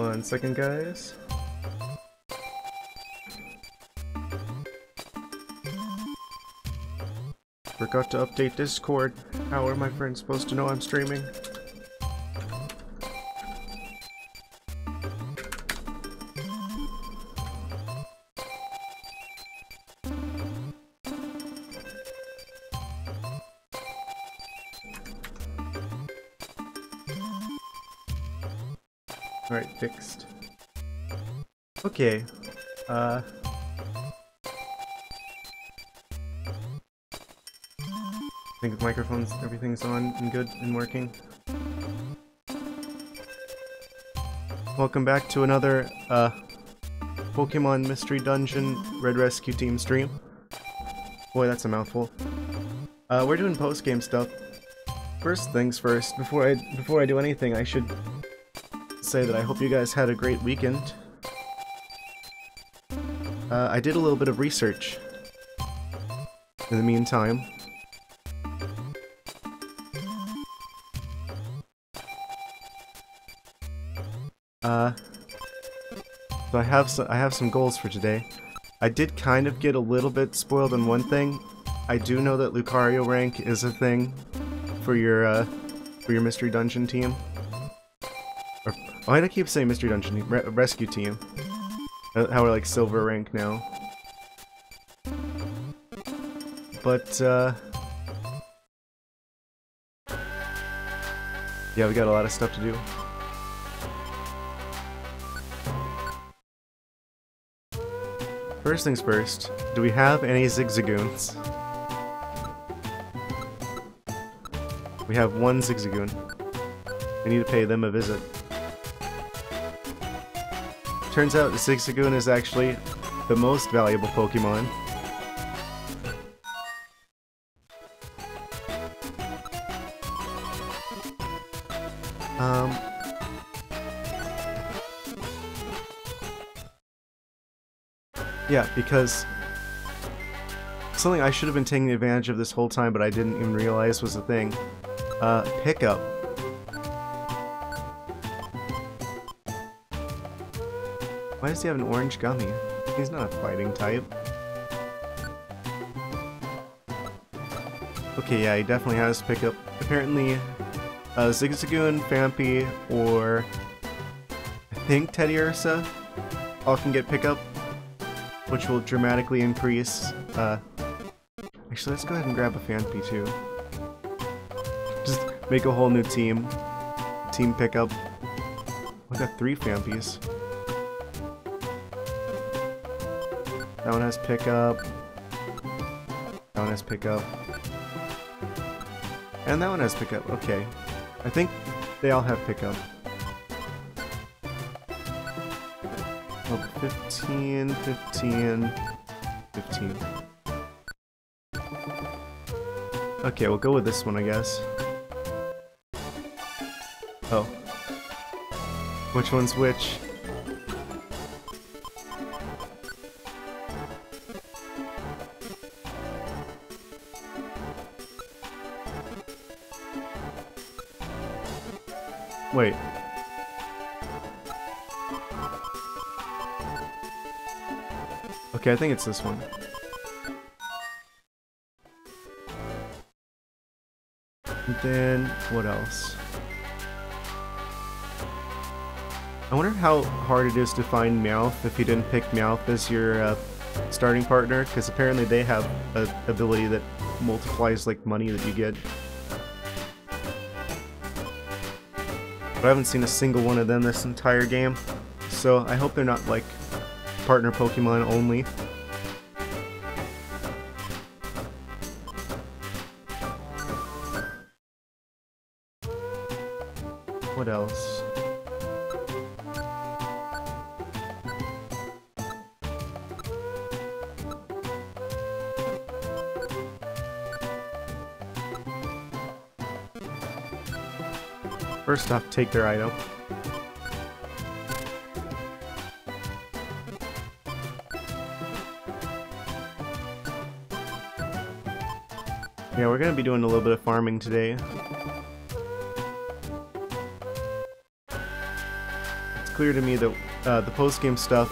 One second, guys. Forgot to update Discord. How are my friends supposed to know I'm streaming? Okay. Uh... I think the microphones, everything's on and good and working. Welcome back to another, uh, Pokemon Mystery Dungeon Red Rescue Team stream. Boy, that's a mouthful. Uh, we're doing post-game stuff. First things first, before I before I do anything, I should say that I hope you guys had a great weekend. Uh, I did a little bit of research in the meantime. Uh, so I have some, I have some goals for today. I did kind of get a little bit spoiled on one thing. I do know that Lucario rank is a thing for your uh, for your mystery dungeon team. Or, why do I keep saying mystery dungeon team? Re rescue team. Uh, how we're like silver rank now. But uh, yeah, we got a lot of stuff to do. First things first, do we have any Zigzagoons? We have one Zigzagoon. We need to pay them a visit. Turns out the Zigzagoon is actually the most valuable Pokemon. Um, Yeah, because something I should have been taking advantage of this whole time, but I didn't even realize was a thing. Uh, pickup. Why does he have an orange gummy? He's not a fighting type. Okay, yeah, he definitely has pickup. Apparently, uh, Zigzagoon, Phanpy, or I think Teddiursa all can get pickup which will dramatically increase, uh, actually let's go ahead and grab a Phanpy too. Just make a whole new team. Team pickup. I got three Phanpys. That one has pickup. That one has pickup. And that one has pickup, okay. I think they all have pickup. 15, 15, 15. Okay, we'll go with this one, I guess. Oh. Which one's which? Wait. Okay, I think it's this one. And then, what else? I wonder how hard it is to find Meowth if you didn't pick Meowth as your uh, starting partner, because apparently they have an ability that multiplies like money that you get. But I haven't seen a single one of them this entire game, so I hope they're not like partner Pokemon only. First off, take their item. Yeah, we're gonna be doing a little bit of farming today. It's clear to me that uh, the post-game stuff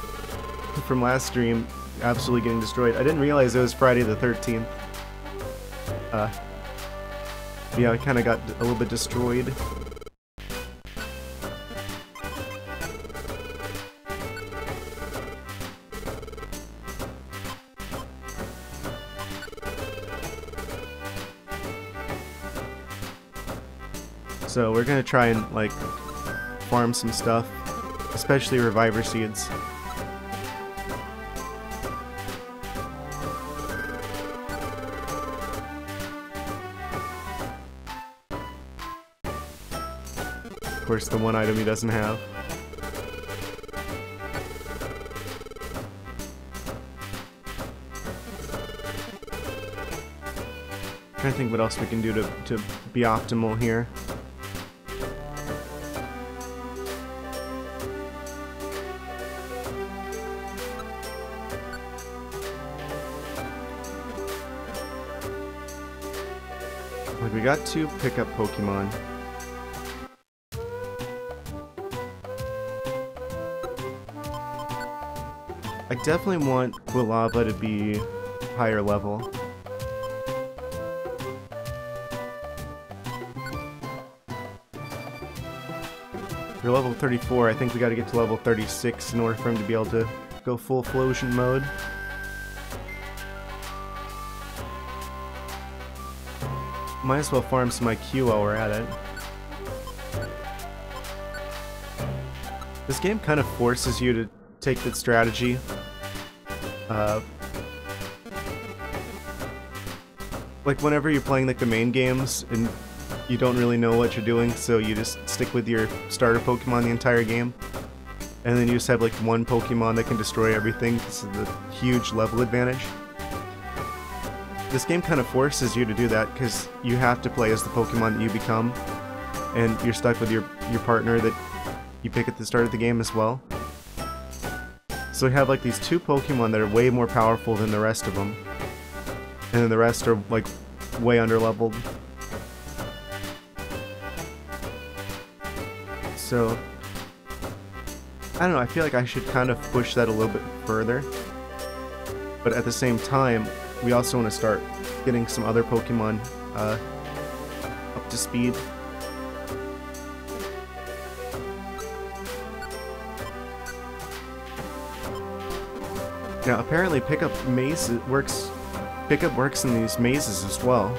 from last stream absolutely getting destroyed. I didn't realize it was Friday the 13th. Uh, yeah, I kind of got a little bit destroyed. Gonna try and like farm some stuff, especially reviver seeds. Of course, the one item he doesn't have. trying to think what else we can do to, to be optimal here. Like, to pick up Pokemon. I definitely want Quilava to be higher level. You're level 34, I think we gotta get to level 36 in order for him to be able to go full Typhlosion mode. Might as well farm some IQ while we're at it. This game kind of forces you to take that strategy. Uh, like whenever you're playing like the main games and you don't really know what you're doing, so you just stick with your starter Pokemon the entire game. And then you just have like one Pokemon that can destroy everything. This is the huge level advantage. This game kind of forces you to do that because you have to play as the Pokemon that you become. And you're stuck with your, your partner that you pick at the start of the game as well. So we have like these two Pokemon that are way more powerful than the rest of them. And then the rest are like way under leveled. So, I don't know, I feel like I should kind of push that a little bit further. But at the same time, we also want to start getting some other Pokemon uh, up to speed. Now, apparently pickup maze works pickup works in these mazes as well.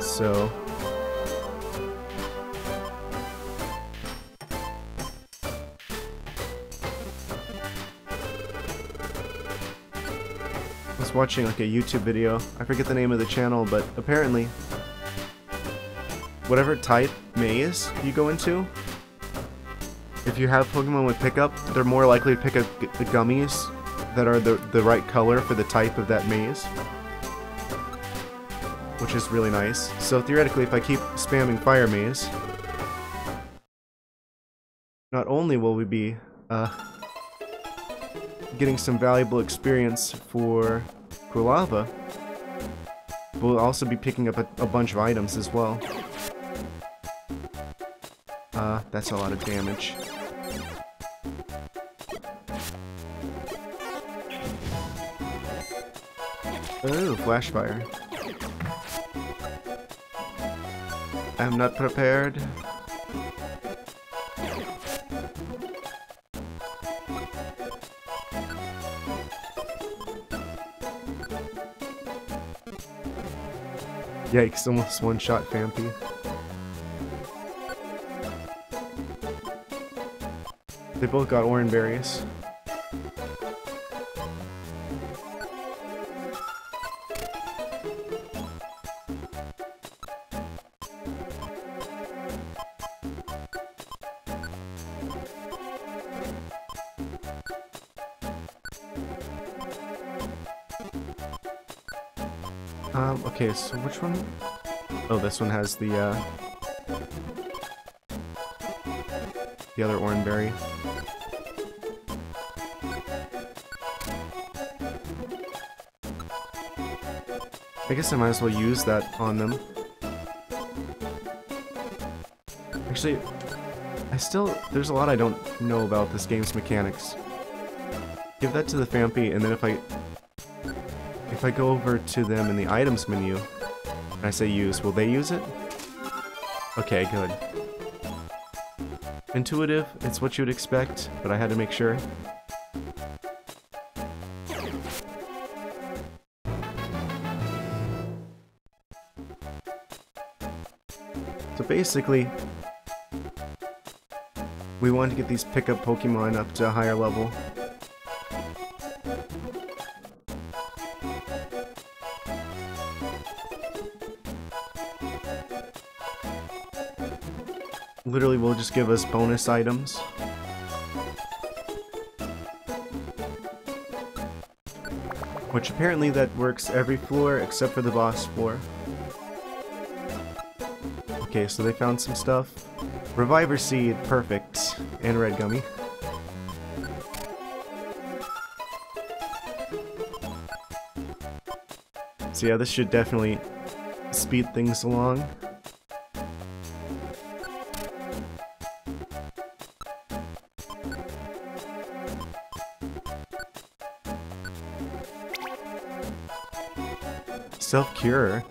So was watching like a YouTube video. I forget the name of the channel, but apparently whatever type maze you go into, if you have Pokemon with pickup, they're more likely to pick up the gummies that are the, the right color for the type of that maze. Which is really nice. So theoretically, if I keep spamming Fire Maze, not only will we be uh, getting some valuable experience for Quilava, but we'll also be picking up a, a bunch of items as well. Uh, that's a lot of damage. Ooh, flashfire. I'm not prepared. Yikes, almost one-shot Phanpy. They both got orange berries. So which one? Oh, this one has the, uh... The other orange berry. I guess I might as well use that on them. Actually, I still... There's a lot I don't know about this game's mechanics. Give that to the Phanpy, and then if I if I go over to them in the items menu, and I say use, will they use it? Okay, good. Intuitive, it's what you would expect, but I had to make sure. So basically, we want to get these pickup Pokemon up to a higher level. Literally will just give us bonus items. Which apparently that works every floor except for the boss floor. Okay, so they found some stuff. Reviver Seed, perfect. And Red Gummy. So yeah, this should definitely speed things along. Self-cure.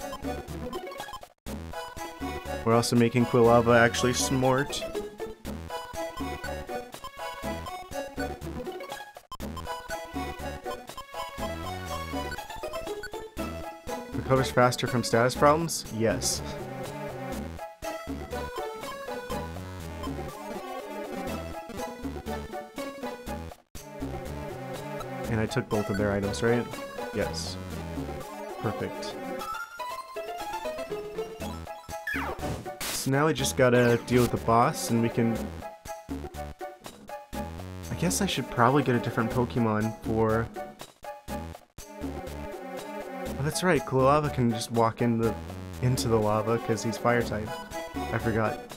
We're also making Quilava actually smart. Recovers faster from status problems? Yes. And I took both of their items, right? Yes. Perfect. So now we just gotta deal with the boss, and we can... I guess I should probably get a different Pokemon for... Oh, that's right, Quilava can just walk in the, into the lava because he's fire type. I forgot.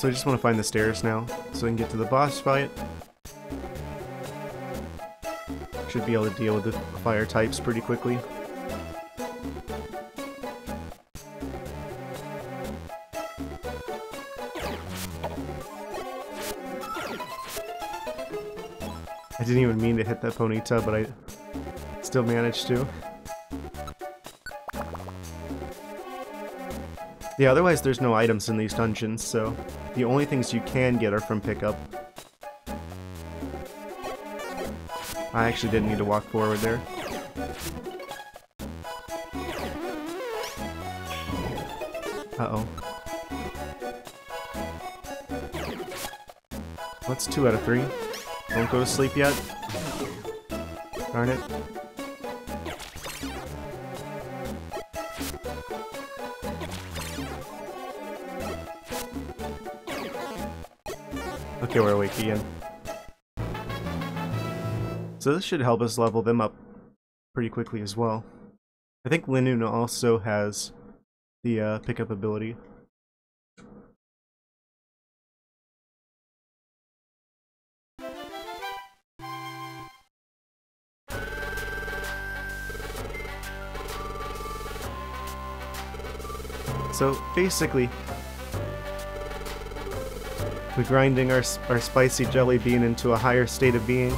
So I just want to find the stairs now, so I can get to the boss fight. Should be able to deal with the fire types pretty quickly. I didn't even mean to hit that Ponyta, but I still managed to. Yeah, otherwise there's no items in these dungeons, so the only things you can get are from pickup. I actually didn't need to walk forward there. Uh-oh. What's two out of three? Don't go to sleep yet? Darn it. Awake again. So this should help us level them up pretty quickly as well. I think Linoone also has the uh, pickup ability. So basically, we're grinding our, our spicy jelly bean into a higher state of being.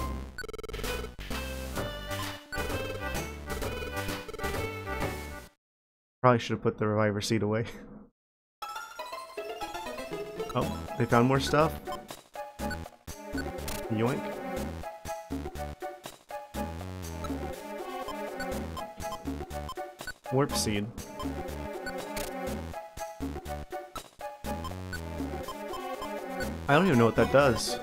Probably should have put the reviver seed away. oh, they found more stuff. Yoink. Warp seed. I don't even know what that does.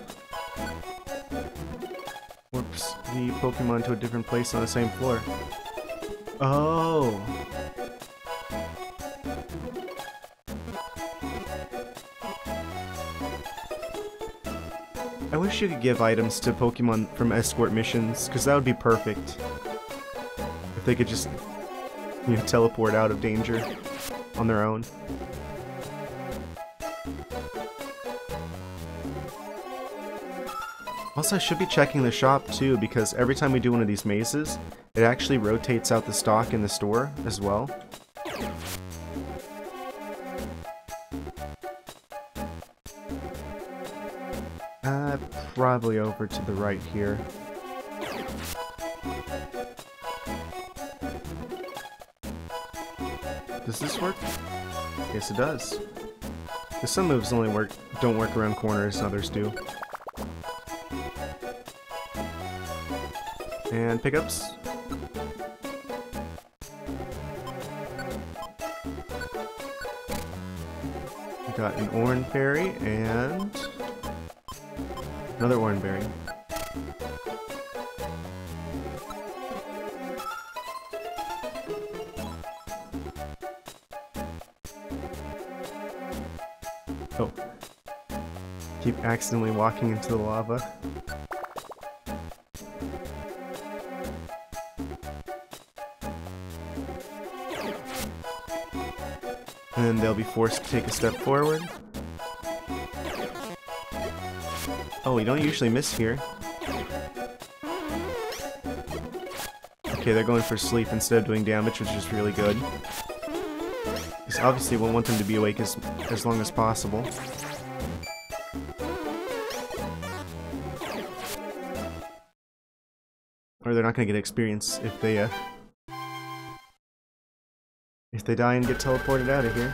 Warps the Pokemon to a different place on the same floor. Oh. I wish you could give items to Pokemon from escort missions, because that would be perfect. If they could just, you know, teleport out of danger on their own. Also, I should be checking the shop too, because every time we do one of these mazes, it actually rotates out the stock in the store as well. Uh, probably over to the right here. Does this work? Yes, it does. Some moves only work don't work around corners, others do. and pickups. We got an orange berry and another orange berry. Oh. Keep accidentally walking into the lava. Forced to take a step forward. Oh, we don't usually miss here. Okay, they're going for sleep instead of doing damage, which is really good. Because obviously we want them to be awake as, as long as possible. Or they're not going to get experience if they, uh... If they die and get teleported out of here.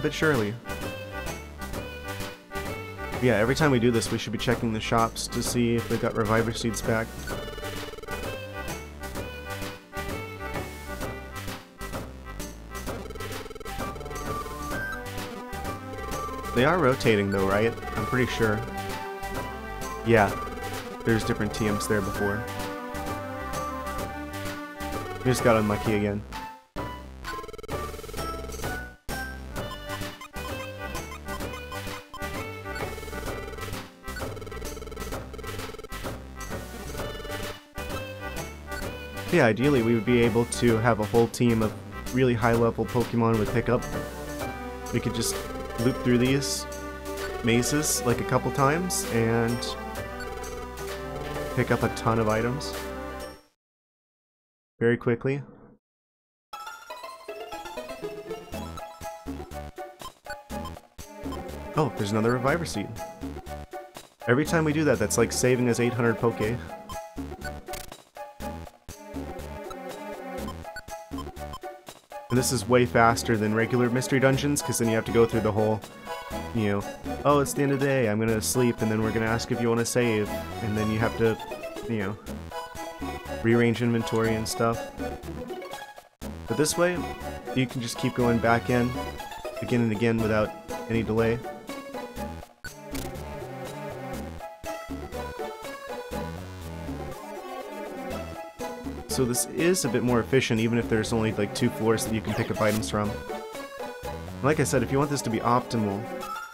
But surely. Yeah, every time we do this, we should be checking the shops to see if they've got Reviver Seeds back. They are rotating though, right? I'm pretty sure. Yeah, there's different TMs there before. We just got unlucky again. Yeah, ideally we would be able to have a whole team of really high level Pokemon with pickup. We could just loop through these mazes like a couple times and pick up a ton of items very quickly. Oh, there's another Reviver Seed. Every time we do that, that's like saving us 800 Poke. This is way faster than regular mystery dungeons, because then you have to go through the whole, you know, oh, it's the end of the day, I'm gonna sleep, and then we're gonna ask if you want to save, and then you have to, you know, rearrange inventory and stuff. But this way, you can just keep going back in, again and again without any delay. So this is a bit more efficient even if there's only like two floors that you can pick up items from. Like I said, if you want this to be optimal,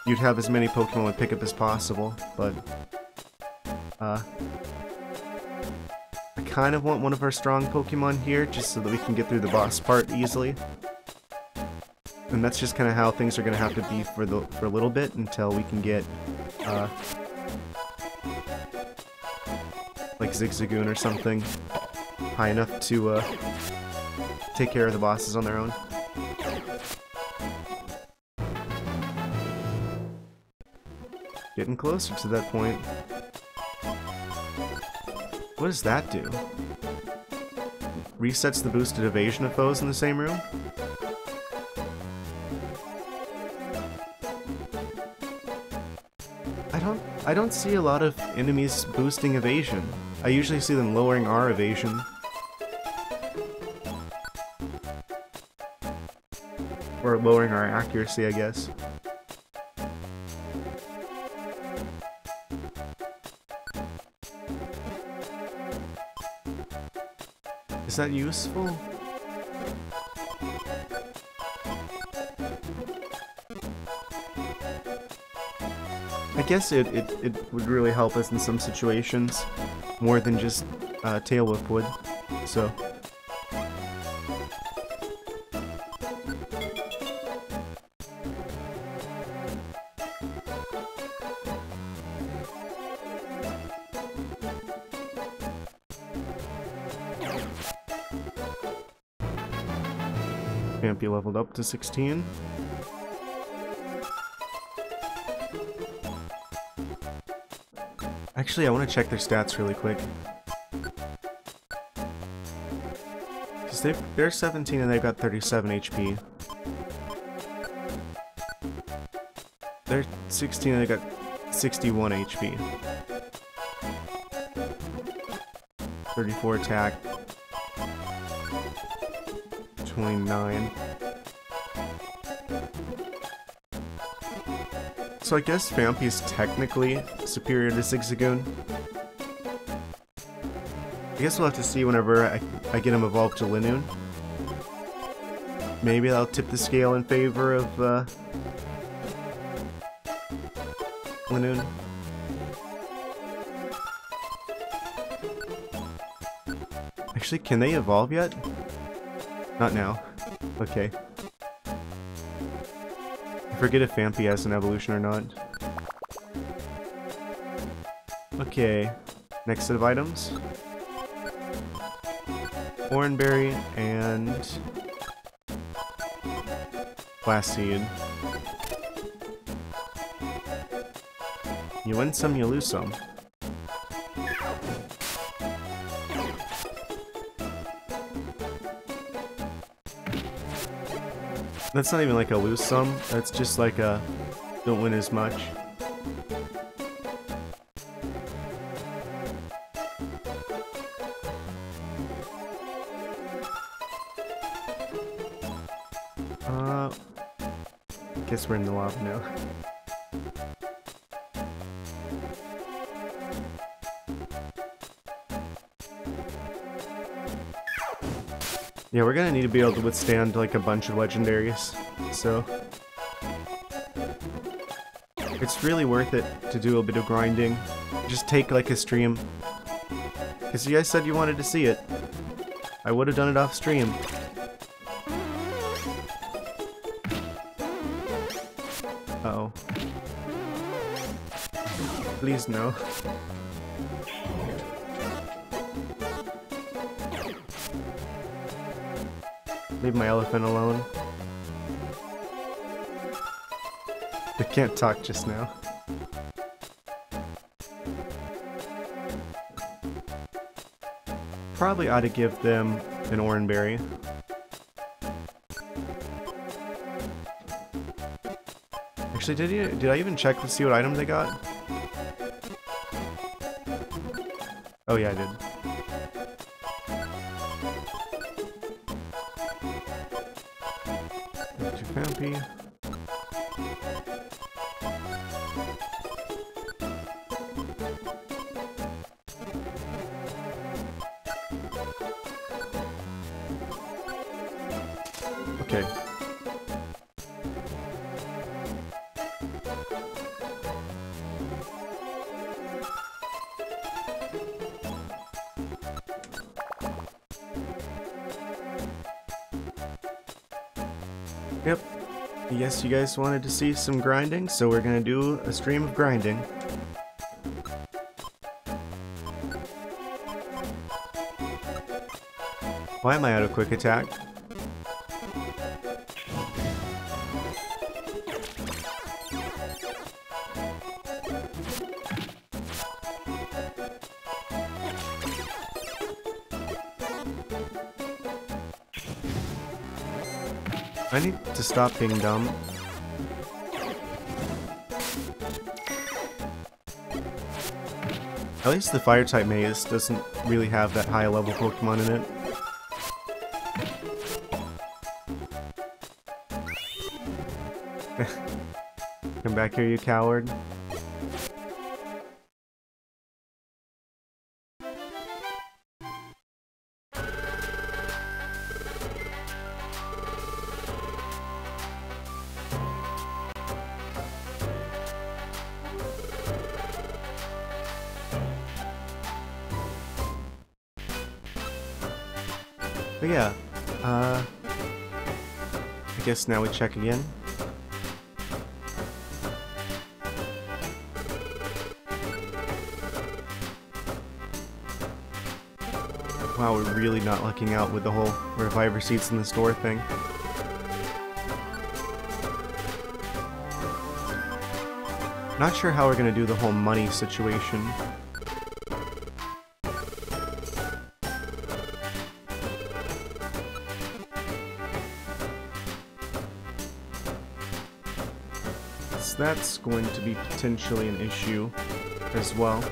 you'd have as many Pokemon with pickup as possible, but uh, I kind of want one of our strong Pokemon here just so that we can get through the boss part easily. And that's just kind of how things are going to have to be for the for a little bit until we can get uh, like Zigzagoon or something high enough to uh, take care of the bosses on their own. Getting closer to that point. What does that do? Resets the boosted evasion of foes in the same room? I don't I don't see a lot of enemies boosting evasion. I usually see them lowering our evasion. Lowering our accuracy, I guess. Is that useful? I guess it, it, it would really help us in some situations, more than just uh, Tail Whip would, so... leveled up to 16. Actually, I want to check their stats really quick. Because they they're 17 and they've got 37 HP. They're 16 and they got 61 HP. 34 attack. 29. So I guess Phanpy is technically superior to Zigzagoon. I guess we'll have to see whenever I, I get him evolved to Linoone. Maybe that'll tip the scale in favor of uh, Linoone. Actually, can they evolve yet? Not now. Okay. I forget if Phanpy has an evolution or not. Okay, next set of items. Oranberry and Glass Seed. You win some, you lose some. That's not even like a lose some, that's just like a don't win as much. Uh, guess we're in the lava now. Yeah, we're gonna need to be able to withstand like a bunch of legendaries, so... It's really worth it to do a bit of grinding. Just take like a stream. Because you guys said you wanted to see it. I would have done it off stream. Uh oh Please no. Leave my elephant alone. They can't talk just now. Probably ought to give them an oranberry. Actually, did you did I even check to see what item they got? Oh yeah, I did. You guys wanted to see some grinding, so we're gonna do a stream of grinding. Why am I out of quick attack? I need to stop being dumb. At least the fire-type maze doesn't really have that high level Pokemon in it. Come back here, you coward. Now we check again. Wow, we're really not lucking out with the whole reviver seeds in the store thing. Not sure how we're gonna do the whole money situation. That's going to be potentially an issue as well.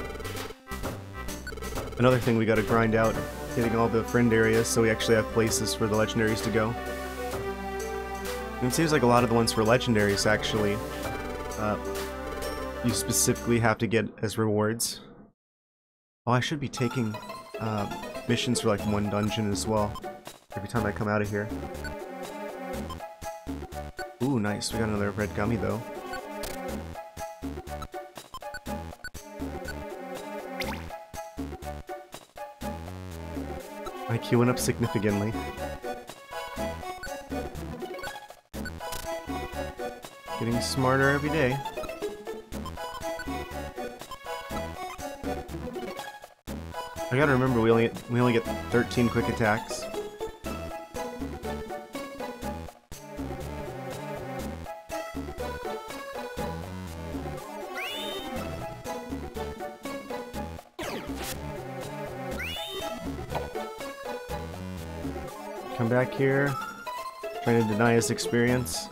Another thing we gotta grind out, getting all the friend areas so we actually have places for the legendaries to go. And it seems like a lot of the ones for legendaries actually uh, you specifically have to get as rewards. Oh, I should be taking uh, missions for like one dungeon as well every time I come out of here. Ooh, nice. We got another red gummy though. My went up significantly. Getting smarter every day. I gotta remember we only we only get 13 quick attacks. Here, trying to deny his experience.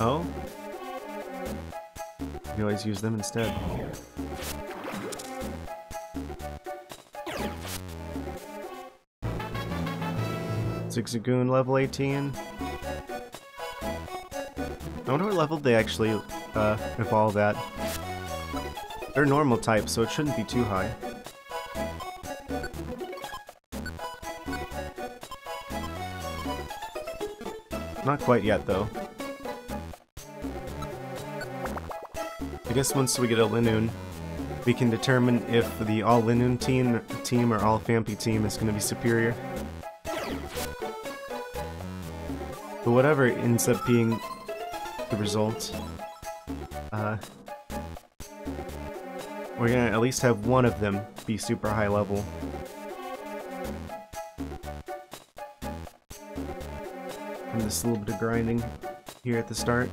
Oh? You always use them instead. Zigzagoon level 18. I wonder what level they actually uh, evolve at. They're normal type, so it shouldn't be too high. Not quite yet, though. I guess once we get a Linoone, we can determine if the all Linoone team, team or all Phanpy team is going to be superior. But whatever ends up being the result, uh, we're gonna at least have one of them be super high level. And this little bit of grinding here at the start.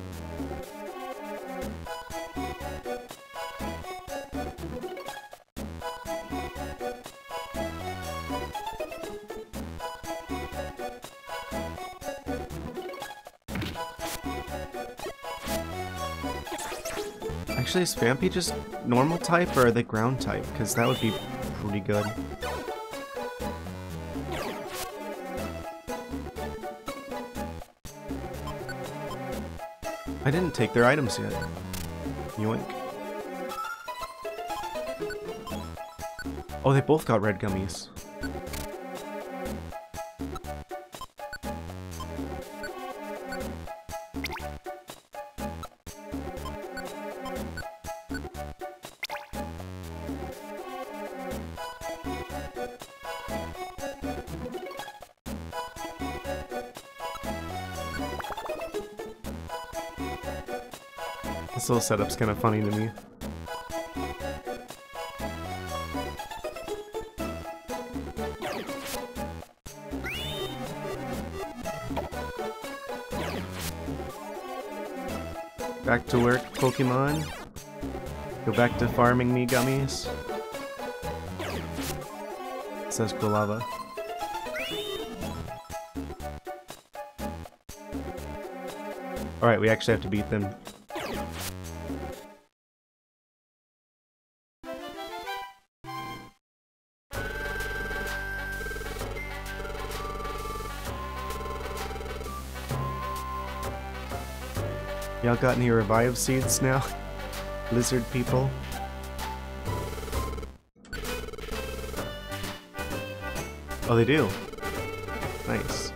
Actually, is Phanpy just normal type or they ground type? Because that would be pretty good. I didn't take their items yet. Yoink. Oh, they both got red gummies. Little setup's kind of funny to me. Back to work, Pokemon. Go back to farming me gummies. Says Quilava. Alright, we actually have to beat them. Got any reviver seeds now? Lizard people? Oh, they do. Nice.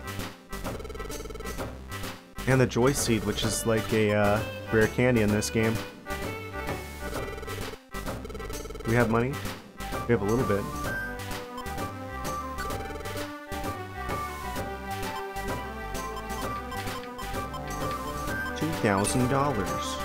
And the Joy Seed, which is like a uh, rare candy in this game. We have money? We have a little bit. Thousand dollars.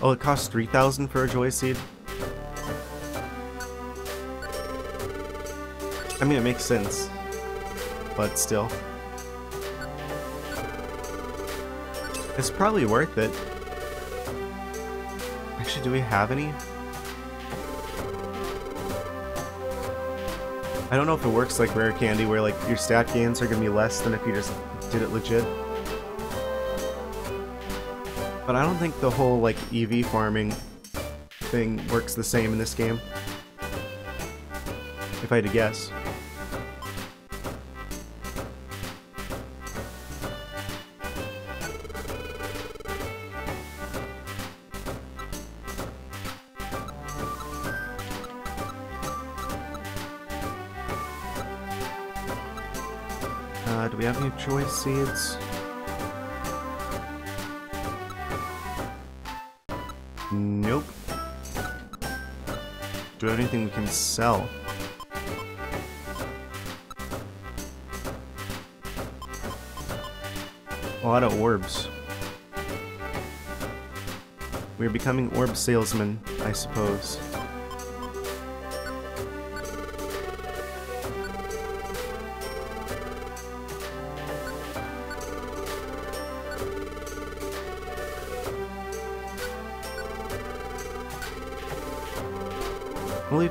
Oh, it costs 3000 for a Joy Seed? I mean, it makes sense. But still. It's probably worth it. Actually, do we have any? I don't know if it works like rare candy where like your stat gains are gonna be less than if you just did it legit. But I don't think the whole like EV farming thing works the same in this game. If I had to guess. Seeds? Nope. Do we have anything we can sell? A lot of orbs. We're becoming orb salesmen, I suppose.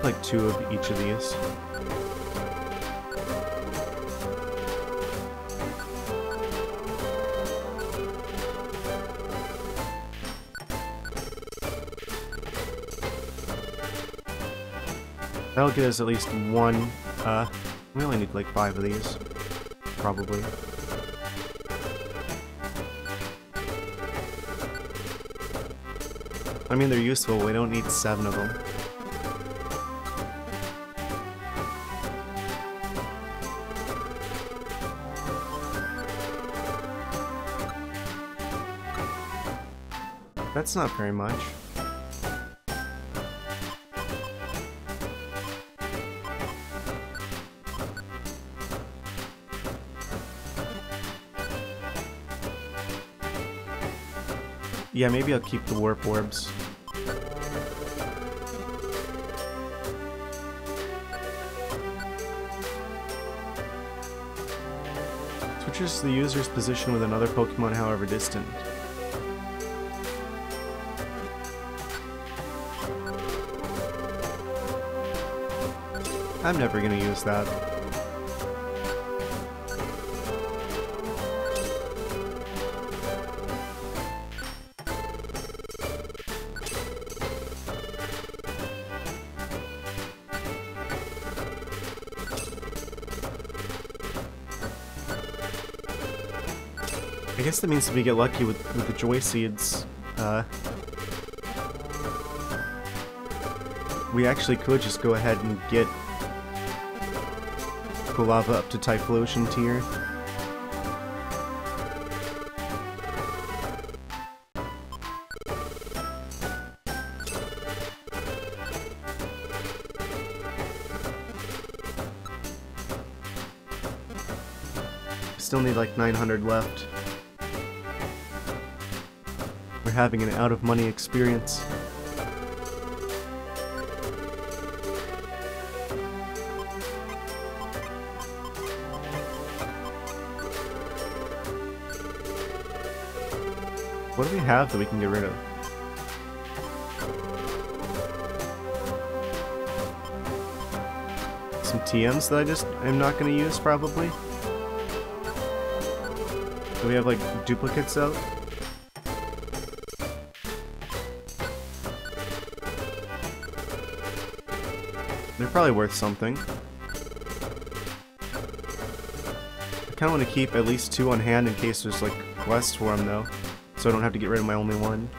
We'll like two of each of these. That'll get us at least one, uh, we only need like five of these, probably. I mean, they're useful, we don't need seven of them. That's not very much. Yeah, maybe I'll keep the warp orbs. Switches the user's position with another Pokemon however distant. I'm never gonna use that. I guess that means if we get lucky with, with the Joy Seeds. Uh, we actually could just go ahead and get Quilava up to Typhlosion tier. Still need like 900 left. We're having an out of money experience. What do we have that we can get rid of? Some TMs that I just am not going to use, probably? Do we have, like, duplicates out? They're probably worth something. I kind of want to keep at least two on hand in case there's, like, quests for them, though so I don't have to get rid of my only one.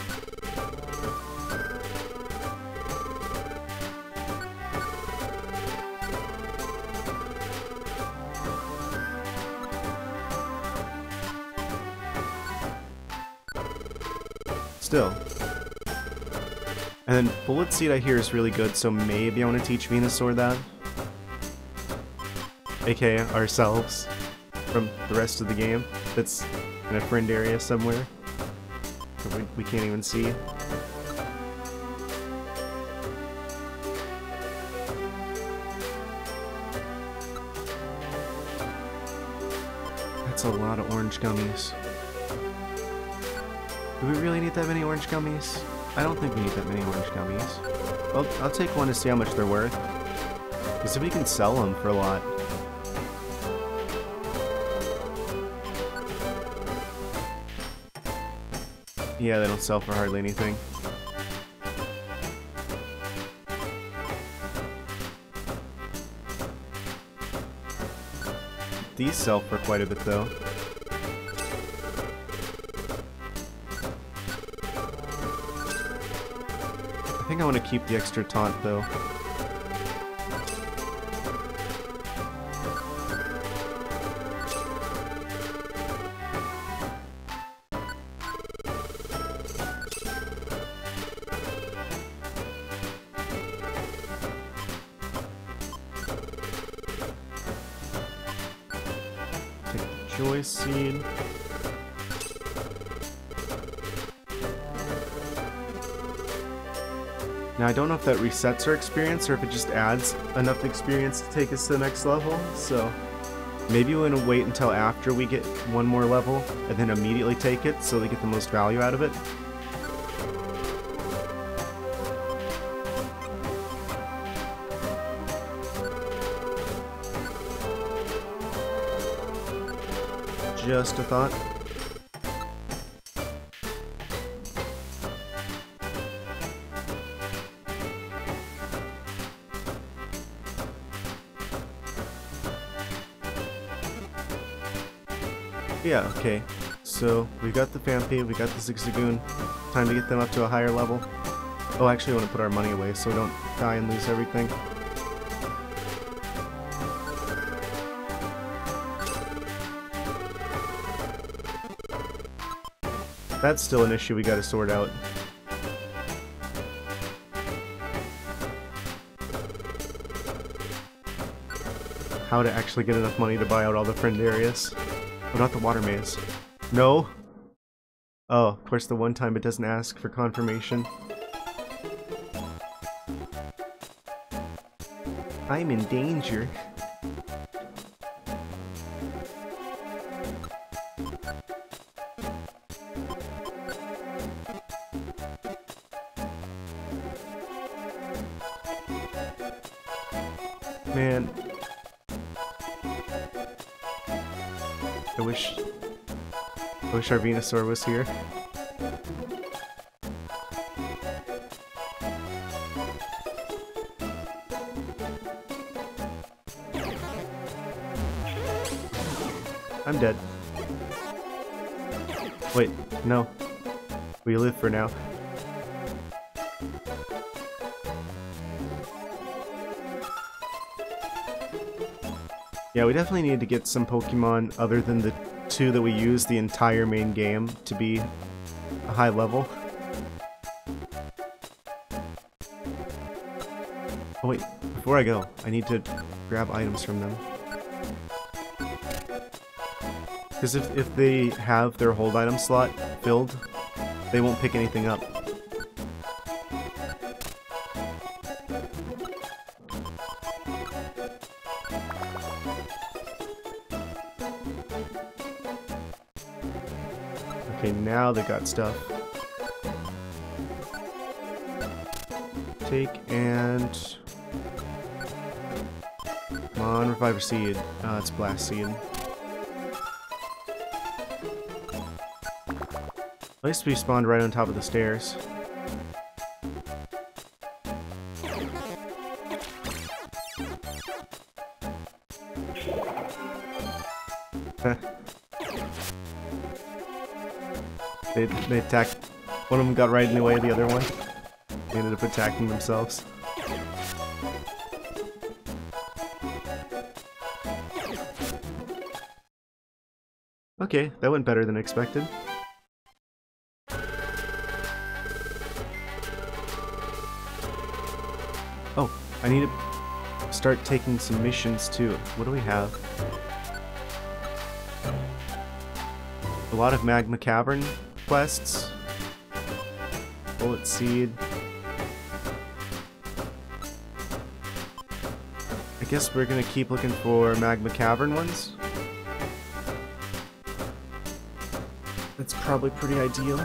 Still. And then Bullet Seed I hear is really good, so maybe I want to teach Venusaur that. AKA ourselves from the rest of the game that's in a friend area somewhere we, can't even see. That's a lot of orange gummies. Do we really need that many orange gummies? I don't think we need that many orange gummies. Well, I'll take one to see how much they're worth. Because if we can sell them for a lot. Yeah, they don't sell for hardly anything. These sell for quite a bit though. I think I want to keep the extra taunt though. That resets our experience or if it just adds enough experience to take us to the next level, so maybe we want to wait until after we get one more level and then immediately take it so they get the most value out of it. Just a thought. Yeah, okay. So, we got the Phanpy, we got the Zigzagoon. Time to get them up to a higher level. Oh, actually I want to put our money away so we don't die and lose everything. That's still an issue we gotta sort out. How to actually get enough money to buy out all the friend areas. Oh, not the water maze. No? Oh, of course the one time it doesn't ask for confirmation. I'm in danger. Wish our Venusaur was here. I'm dead. Wait, no. We live for now. Yeah, we definitely need to get some Pokemon other than the two that we use the entire main game to be a high level. Oh wait, before I go, I need to grab items from them. Because if, if they have their hold item slot filled, they won't pick anything up. Now they got stuff. Take and... Come on, Reviver Seed. Ah, it's Blast Seed. At least we spawned right on top of the stairs. They, they attacked... One of them got right in the way of the other one. They ended up attacking themselves. Okay, that went better than expected. Oh, I need to start taking some missions too. What do we have? A lot of Magma Cavern quests. Bullet Seed. I guess we're gonna keep looking for Magma Cavern ones. That's probably pretty ideal.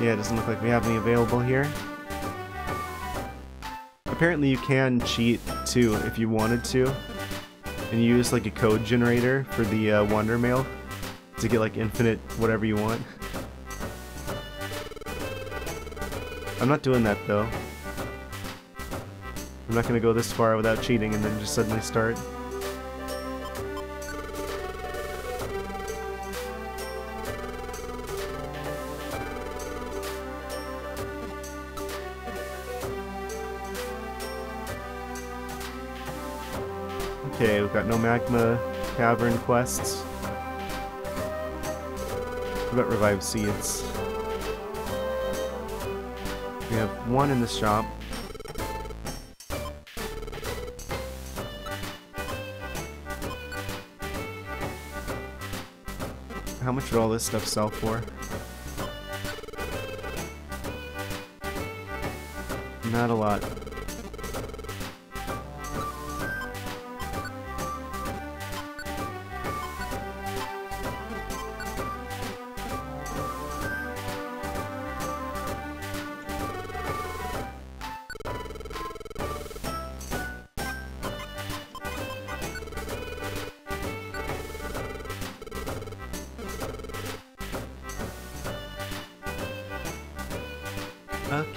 Yeah, it doesn't look like we have any available here. Apparently you can cheat too if you wanted to. And use like a code generator for the uh, Wonder Mail to get like infinite whatever you want. I'm not doing that though. I'm not gonna go this far without cheating and then just suddenly start. Magma cavern quests. We've got reviver seeds. We have one in the shop. How much would all this stuff sell for?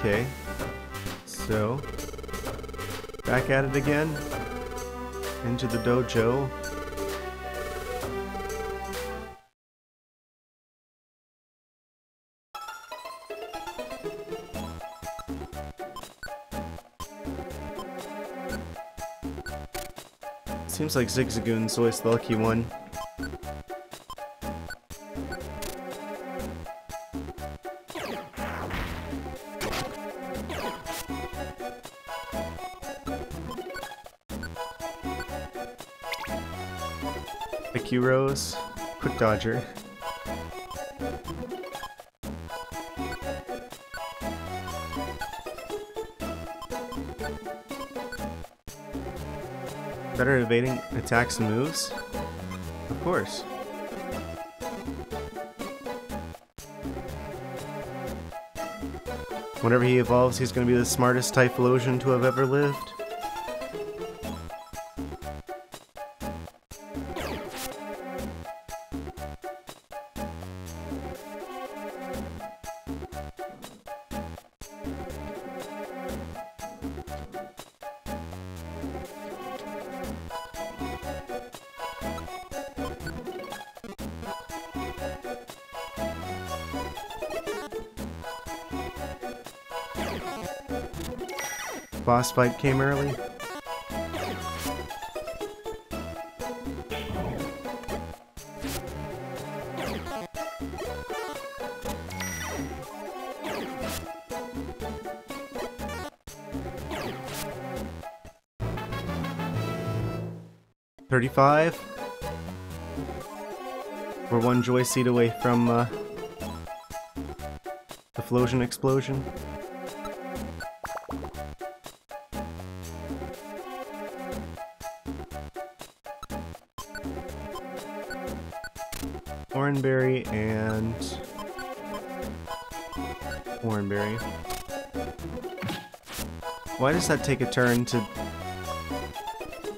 Okay. So, back at it again. Into the dojo. Seems like Zigzagoon's always the lucky one. Rose, Quick Dodger. Better evading attacks and moves? Of course. Whenever he evolves, he's going to be the smartest Typhlosion to have ever lived. Boss fight came early. Thirty-five. We're one joy seed away from uh, Typhlosion explosion. Does that take a turn to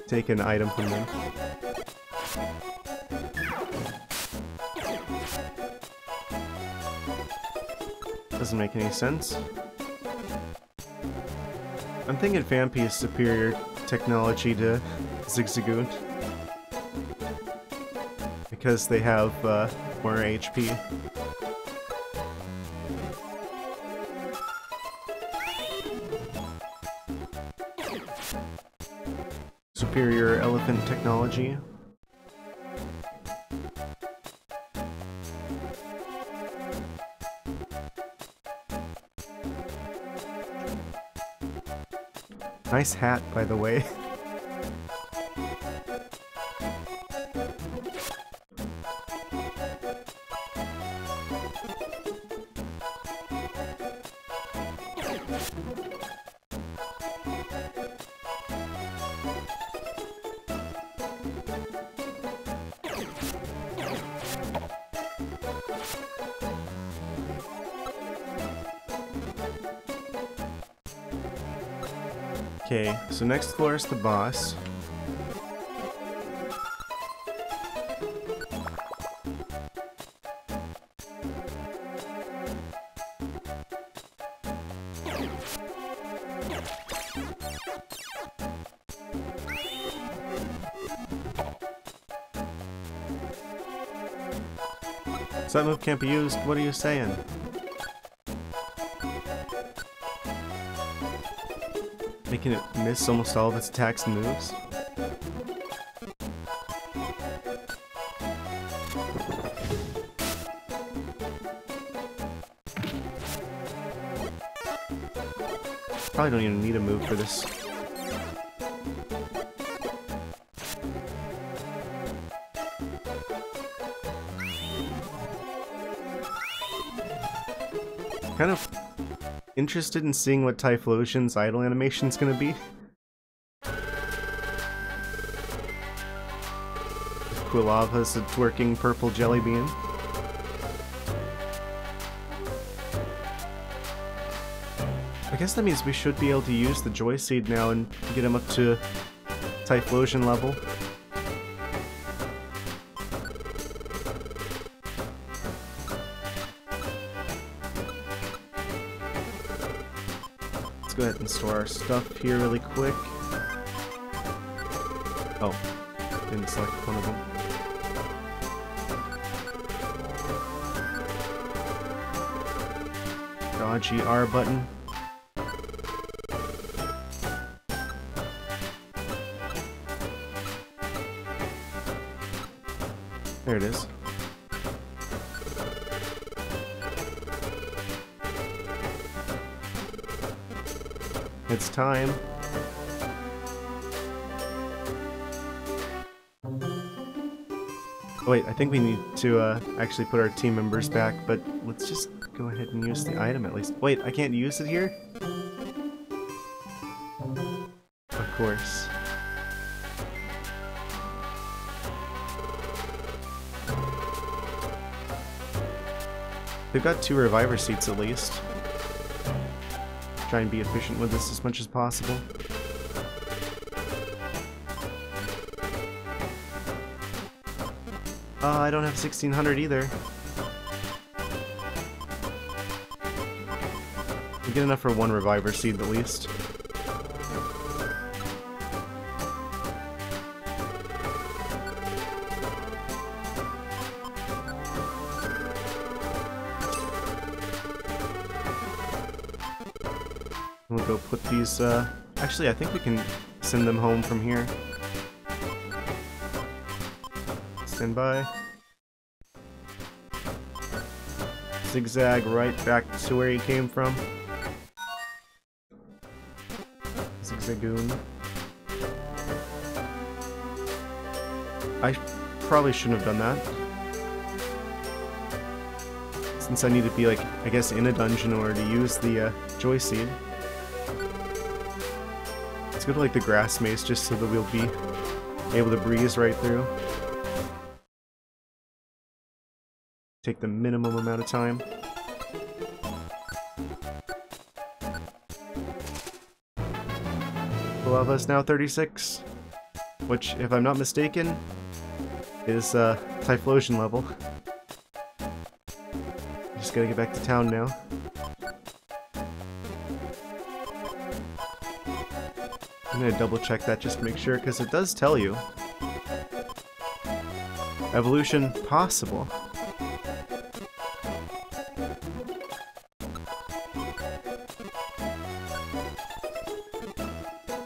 take an item from them? Doesn't make any sense. I'm thinking Phanpy is superior technology to Zigzagoon because they have uh, more HP. Elephant technology. Nice hat, by the way. so next floor is the boss. So that move can't be used, what are you saying? Making it miss almost all of its attacks and moves? Probably don't even need a move for this. Kind of interested in seeing what Typhlosion's idle animation's gonna be. Quilava's a twerking purple jelly bean. I guess that means we should be able to use the Joy Seed now and get him up to Typhlosion level. And store our stuff here really quick. Oh, didn't select one of them. Dodgy R button. Time. Oh, wait, I think we need to uh, actually put our team members back, but let's just go ahead and use the item at least. Wait, I can't use it here? Of course. They've got two reviver seeds at least. Try and be efficient with this as much as possible. Uh, I don't have 1600 either. We get enough for one reviver seed at least. These, uh... Actually, I think we can send them home from here. Stand by. Zigzag right back to where he came from. Zigzagoon. I probably shouldn't have done that. Since I need to be, like, I guess in a dungeon in order to use the uh, Joy Seed. Let's go to, like, the Grass Maze just so that we'll be able to breeze right through. Take the minimum amount of time. Lava's now 36, which, if I'm not mistaken, is uh, Typhlosion level. Just gotta get back to town now. I'm gonna double check that just to make sure, because it does tell you. Evolution possible.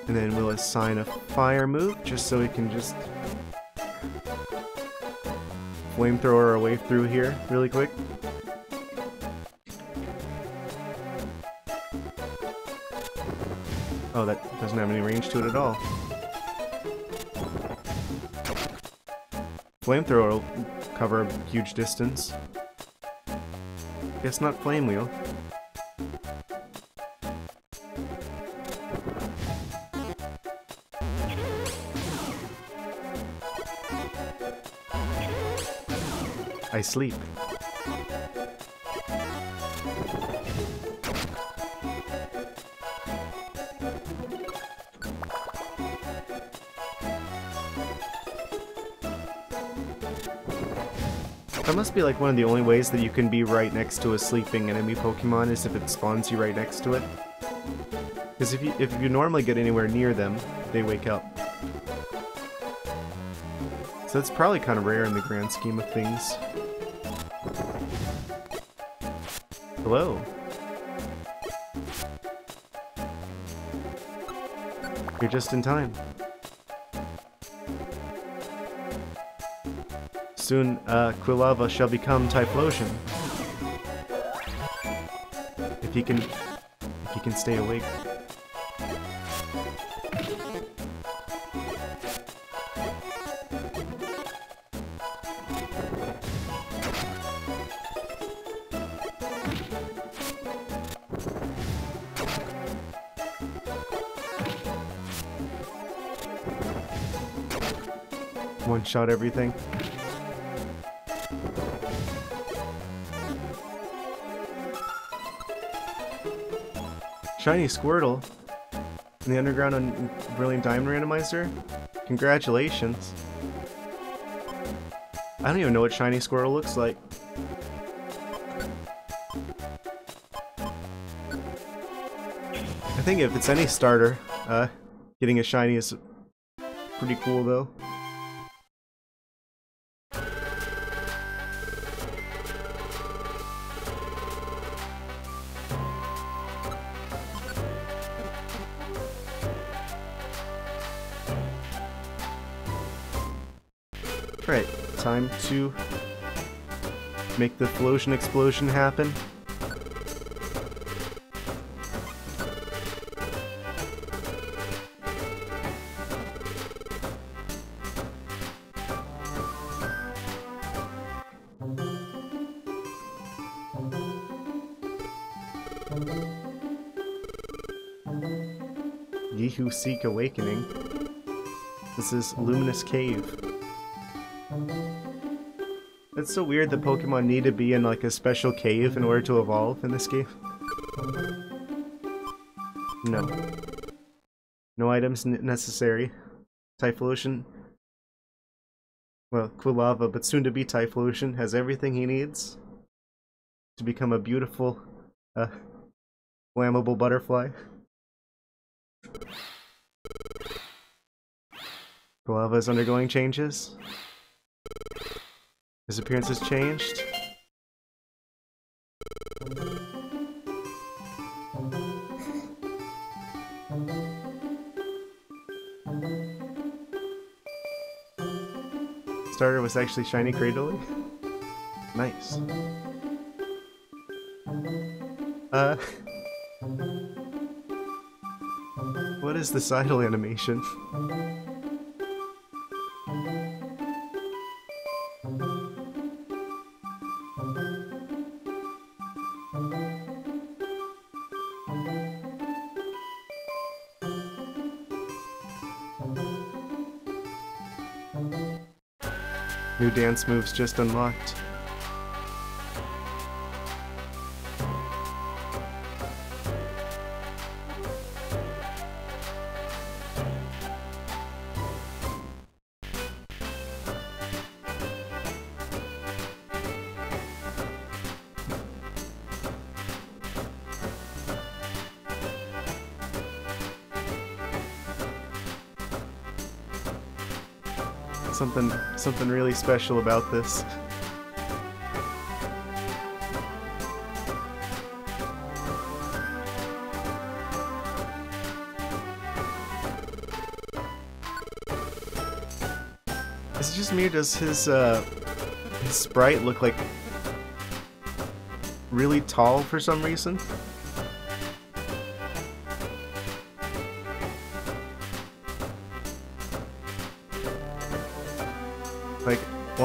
And then we'll assign a fire move, just so we can just flamethrower our way through here really quick. Doesn't have any range to it at all. Flamethrower will cover a huge distance. Guess not Flame Wheel. I sleep. Be like one of the only ways that you can be right next to a sleeping enemy Pokemon is if it spawns you right next to it. Because if you, if you normally get anywhere near them, they wake up. So that's probably kind of rare in the grand scheme of things. Hello. You're just in time. Soon, uh, Quilava shall become Typhlosion. If he can... if he can stay awake. One shot everything. Shiny Squirtle in the Underground and Brilliant Diamond Randomizer? Congratulations. I don't even know what Shiny Squirtle looks like. I think if it's any starter, uh, getting a shiny is pretty cool though. To make Typhlosion explosion happen. Ye who seek awakening. This is Luminous Cave. It's so weird that Pokemon need to be in like a special cave in order to evolve in this game. No. No items necessary. Typhlosion. Well, Quilava, but soon to be Typhlosion, has everything he needs to become a beautiful, uh, flammable butterfly. Quilava is undergoing changes. His appearance has changed. Starter was actually Shiny Cradily. Nice. Uh... What is this idle animation? Dance moves just unlocked. Special about this. Is it just me or does his, uh, his sprite look like really tall for some reason?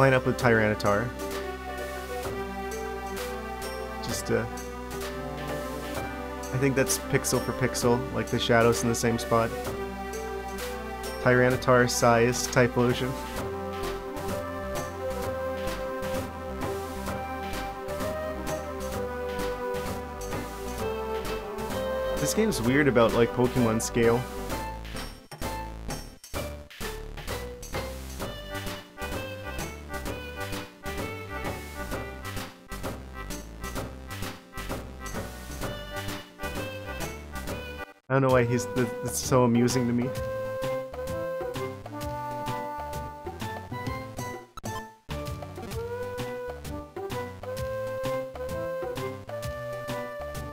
Line up with Tyranitar. Just uh I think that's pixel for pixel, like the shadows in the same spot. Tyranitar size Typhlosion. This game's weird about like Pokemon scale. That's so amusing to me.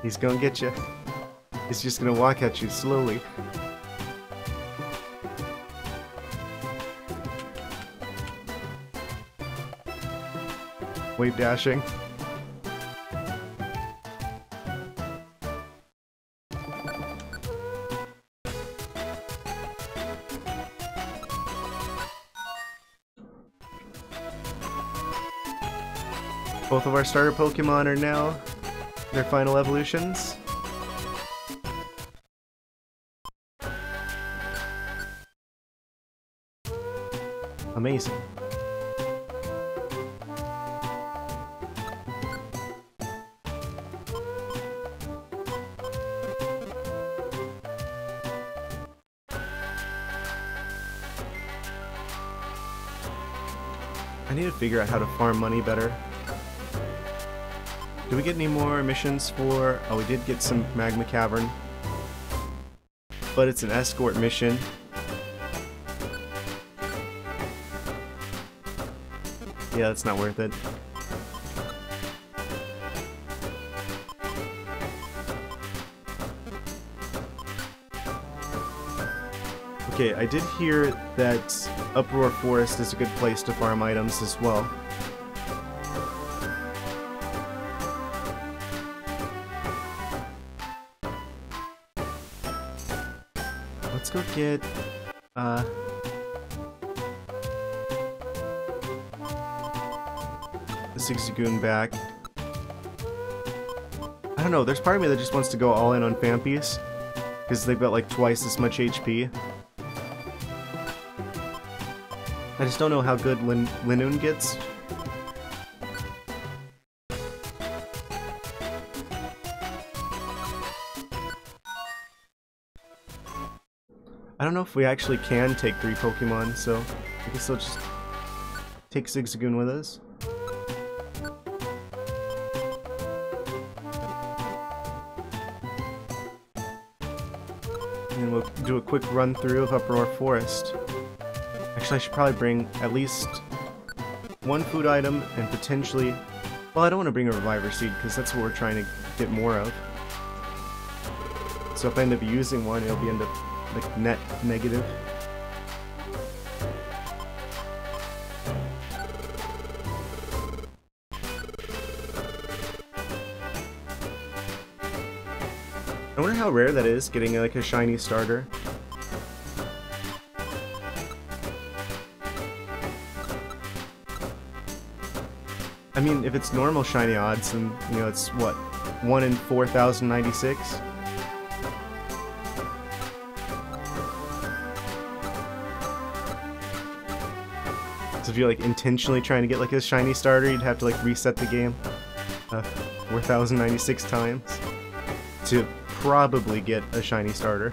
He's gonna get you. He's just gonna walk at you slowly. Wave dashing. Of our starter Pokemon are now their final evolutions. Amazing. I need to figure out how to farm money better. Do we get any more missions for... Oh, we did get some Magma Cavern. But it's an escort mission. Yeah, that's not worth it. Okay, I did hear that Uproar Forest is a good place to farm items as well. Get, uh... The Zigzagoon back. I don't know, there's part of me that just wants to go all in on Phampies. Because they've got like twice as much HP. I just don't know how good Lin Linoone gets don't know if we actually can take three Pokemon, so I guess I'll just take Zigzagoon with us. And then we'll do a quick run through of Uproar Forest. Actually, I should probably bring at least one food item and potentially... Well, I don't want to bring a Reviver Seed because that's what we're trying to get more of. So if I end up using one, it'll be end up like net negative. I wonder how rare that is, getting like a shiny starter. I mean, if it's normal shiny odds, then, you know, it's, what, 1 in 4,096? If you're like intentionally trying to get like a shiny starter, you'd have to like reset the game uh, 4,096 times to probably get a shiny starter.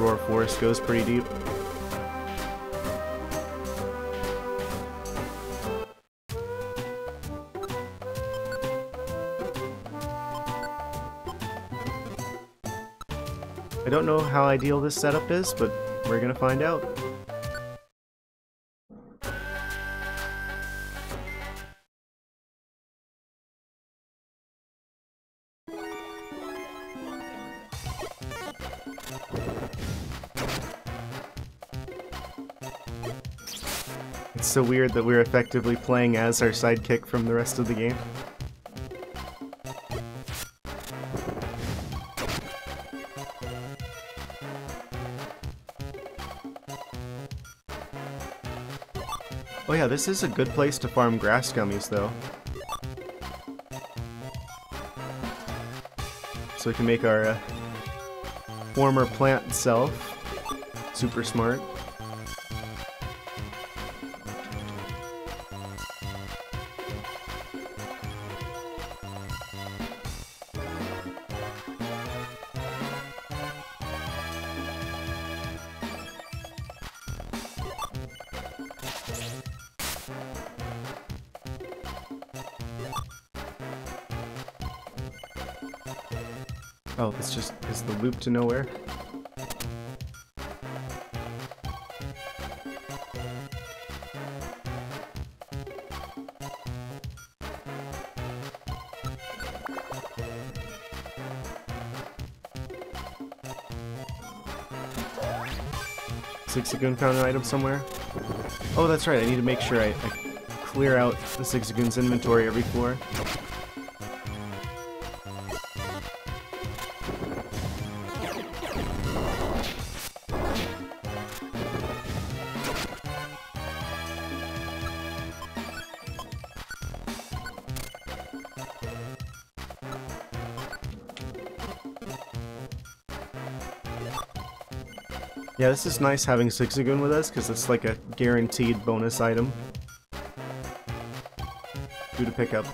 Uproar Forest goes pretty deep. I don't know how ideal this setup is, but we're gonna find out. So weird that we're effectively playing as our sidekick from the rest of the game. Oh yeah, this is a good place to farm grass gummies, though. So we can make our uh, former plant self super smart. To nowhere. Zigzagoon found an item somewhere. Oh, that's right, I need to make sure I, I clear out the Zigzagoon's inventory every floor. This is nice having Zigzagoon with us, because it's like a guaranteed bonus item. Due to pick up.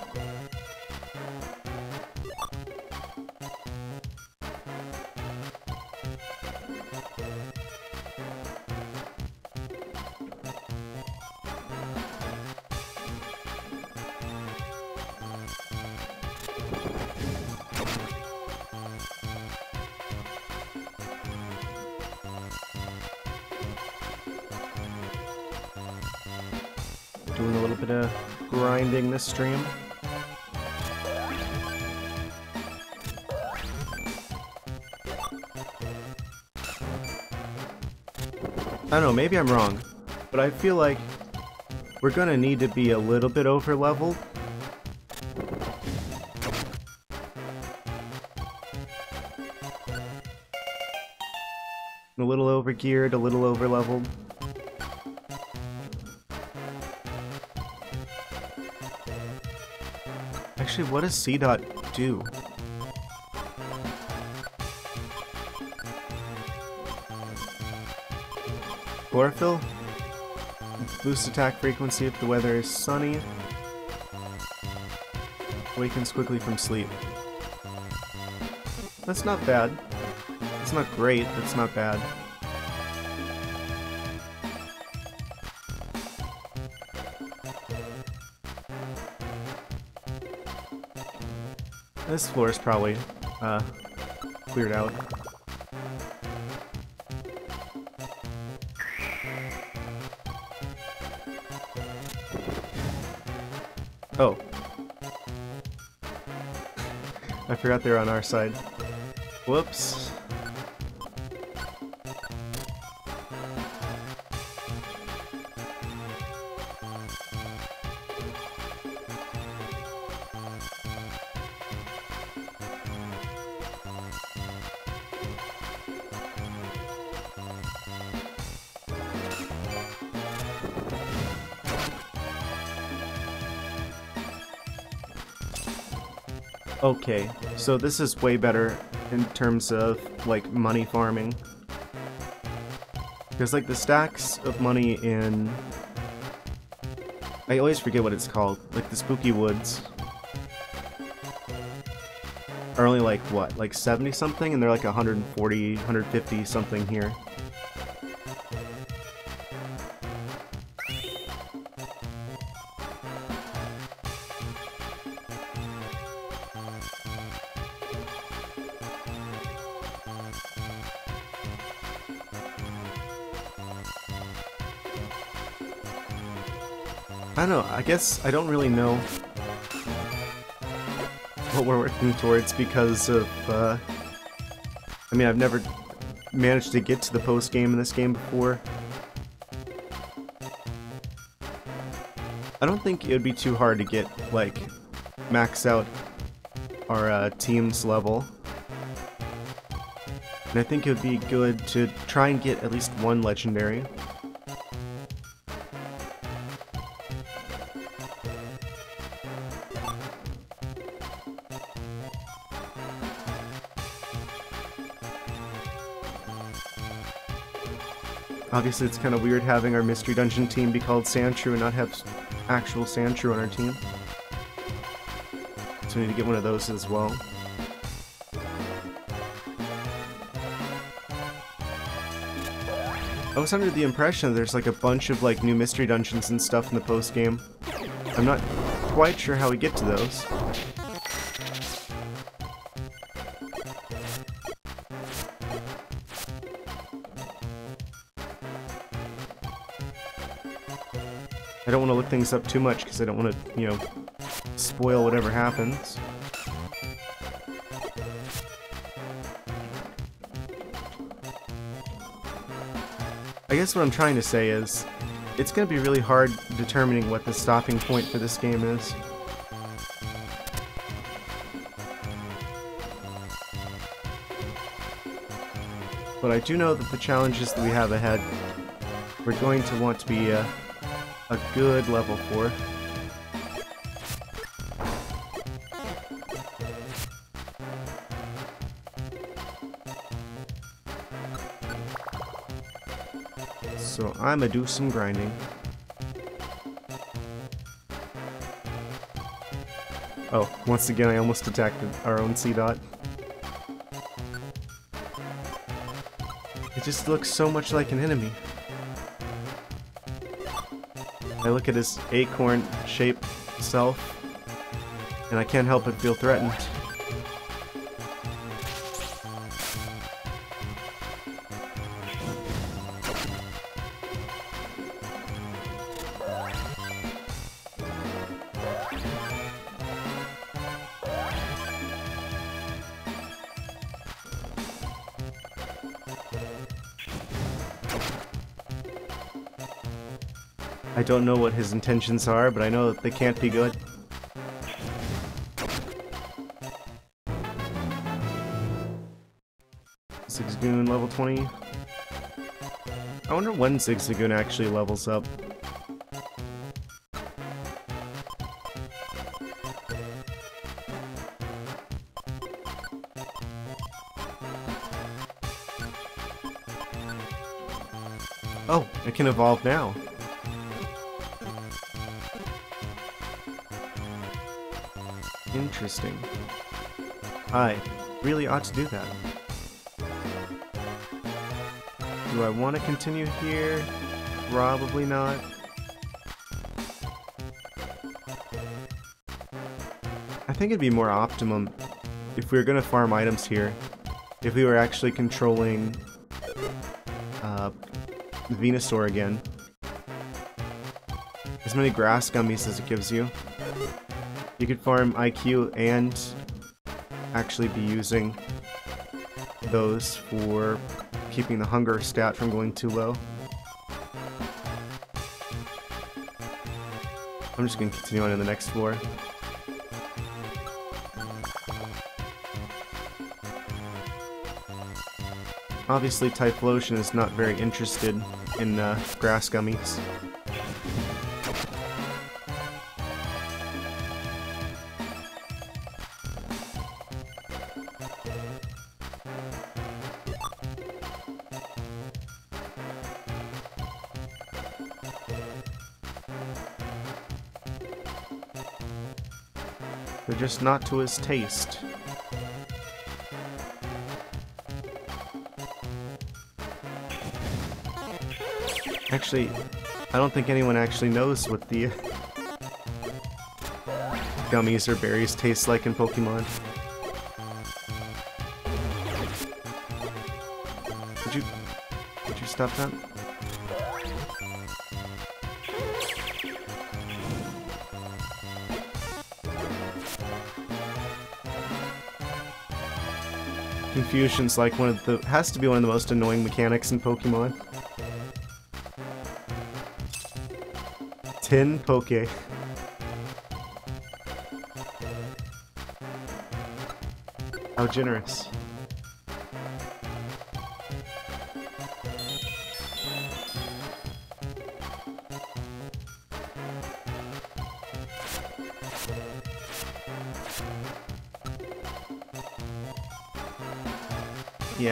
Maybe I'm wrong, but I feel like we're gonna need to be a little bit over leveled. A little over geared, a little over leveled. Actually, what does Seedot do? Chlorophyll? Boost attack frequency if the weather is sunny. Wakens quickly from sleep. That's not bad. It's not great, it's not bad. This floor is probably uh, cleared out. Forgot they're on our side. Whoops. Okay, so this is way better in terms of, like, money farming. Because, like, the stacks of money in... I always forget what it's called. Like, the Spooky Woods. Are only, like, what? Like, 70-something? And they're, like, 140, 150 something here. Guess I don't really know what we're working towards because of, uh, I mean, I've never managed to get to the post game in this game before. I don't think it would be too hard to get, like, max out our uh, team's level. And I think it would be good to try and get at least one legendary. Obviously, it's kind of weird having our Mystery Dungeon team be called Sandshrew and not have actual Sandshrew on our team. So we need to get one of those as well. I was under the impression there's like a bunch of like new Mystery Dungeons and stuff in the post game. I'm not quite sure how we get to those. Things up too much because I don't want to, you know, spoil whatever happens. I guess what I'm trying to say is, it's going to be really hard determining what the stopping point for this game is. But I do know that the challenges that we have ahead, we're going to want to be a, a good level for. So I'm gonna do some grinding. Oh, once again I almost attacked our own Seedot. It just looks so much like an enemy. I look at his acorn-shaped self, and I can't help but feel threatened. Don't know what his intentions are, but I know that they can't be good. Zigzagoon level 20. I wonder when Zigzagoon actually levels up. Oh, it can evolve now. Interesting. I really ought to do that. Do I want to continue here? Probably not. I think it'd be more optimum if we were going to farm items here, if we were actually controlling uh, Venusaur again. As many grass gummies as it gives you. You could farm IQ and actually be using those for keeping the hunger stat from going too low. I'm just going to continue on to the next floor. Obviously, Typhlosion is not very interested in uh, grass gummies. Just not to his taste. Actually, I don't think anyone actually knows what the uh, gummies or berries taste like in Pokemon. Would you... Would you stop that? Confusion's like one of the... has to be one of the most annoying mechanics in Pokemon. Tin Poke. How generous.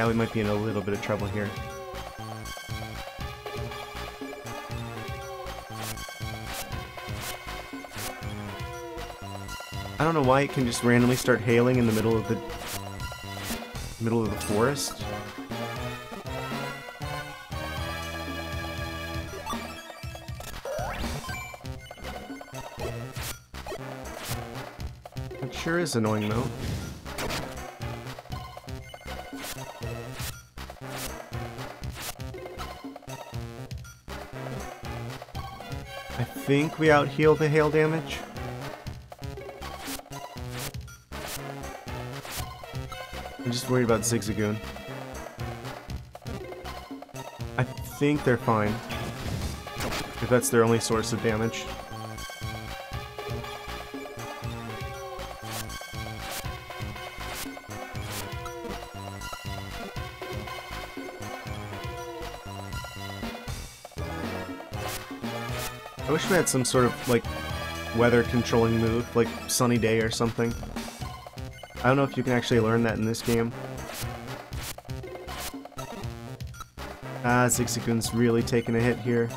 Yeah, we might be in a little bit of trouble here. I don't know why it can just randomly start hailing in the middle of the middle of the forest. It sure is annoying though. Think we out heal the hail damage. I'm just worried about Zigzagoon. I think they're fine. If that's their only source of damage. I had some sort of, like, weather controlling move, like Sunny Day or something. I don't know if you can actually learn that in this game. Ah, Zigzagoon's really taking a hit here.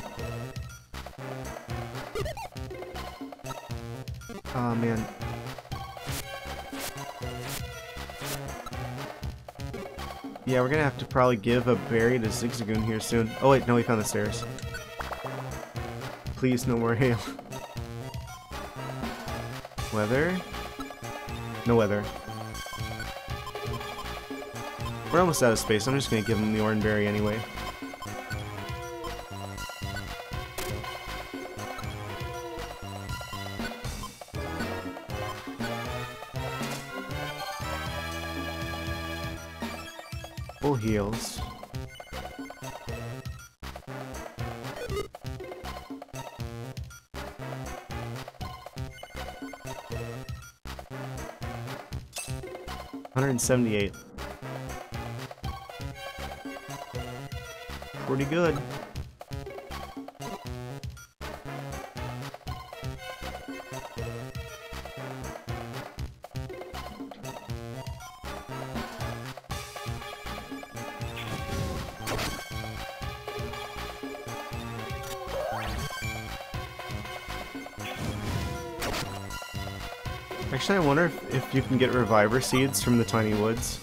Oh man. Yeah, we're gonna have to probably give a berry to Zigzagoon here soon. Oh wait, no, we found the stairs. Please, no more hail. weather? No weather. We're almost out of space. I'm just gonna give him the orange berry anyway. Hundred and seventy-eight. Pretty good. Actually, I wonder if, if you can get Reviver Seeds from the Tiny Woods.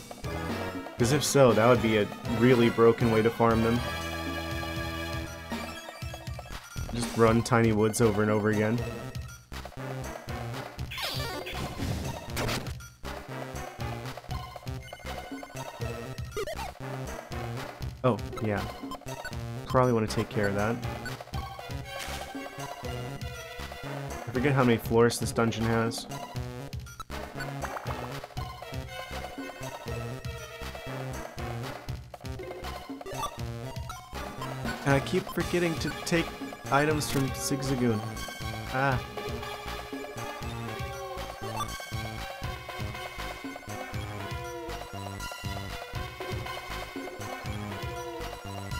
Because if so, that would be a really broken way to farm them. Just run Tiny Woods over and over again. Oh, yeah. Probably want to take care of that. I forget how many floors this dungeon has. I keep forgetting to take items from Zigzagoon. Ah.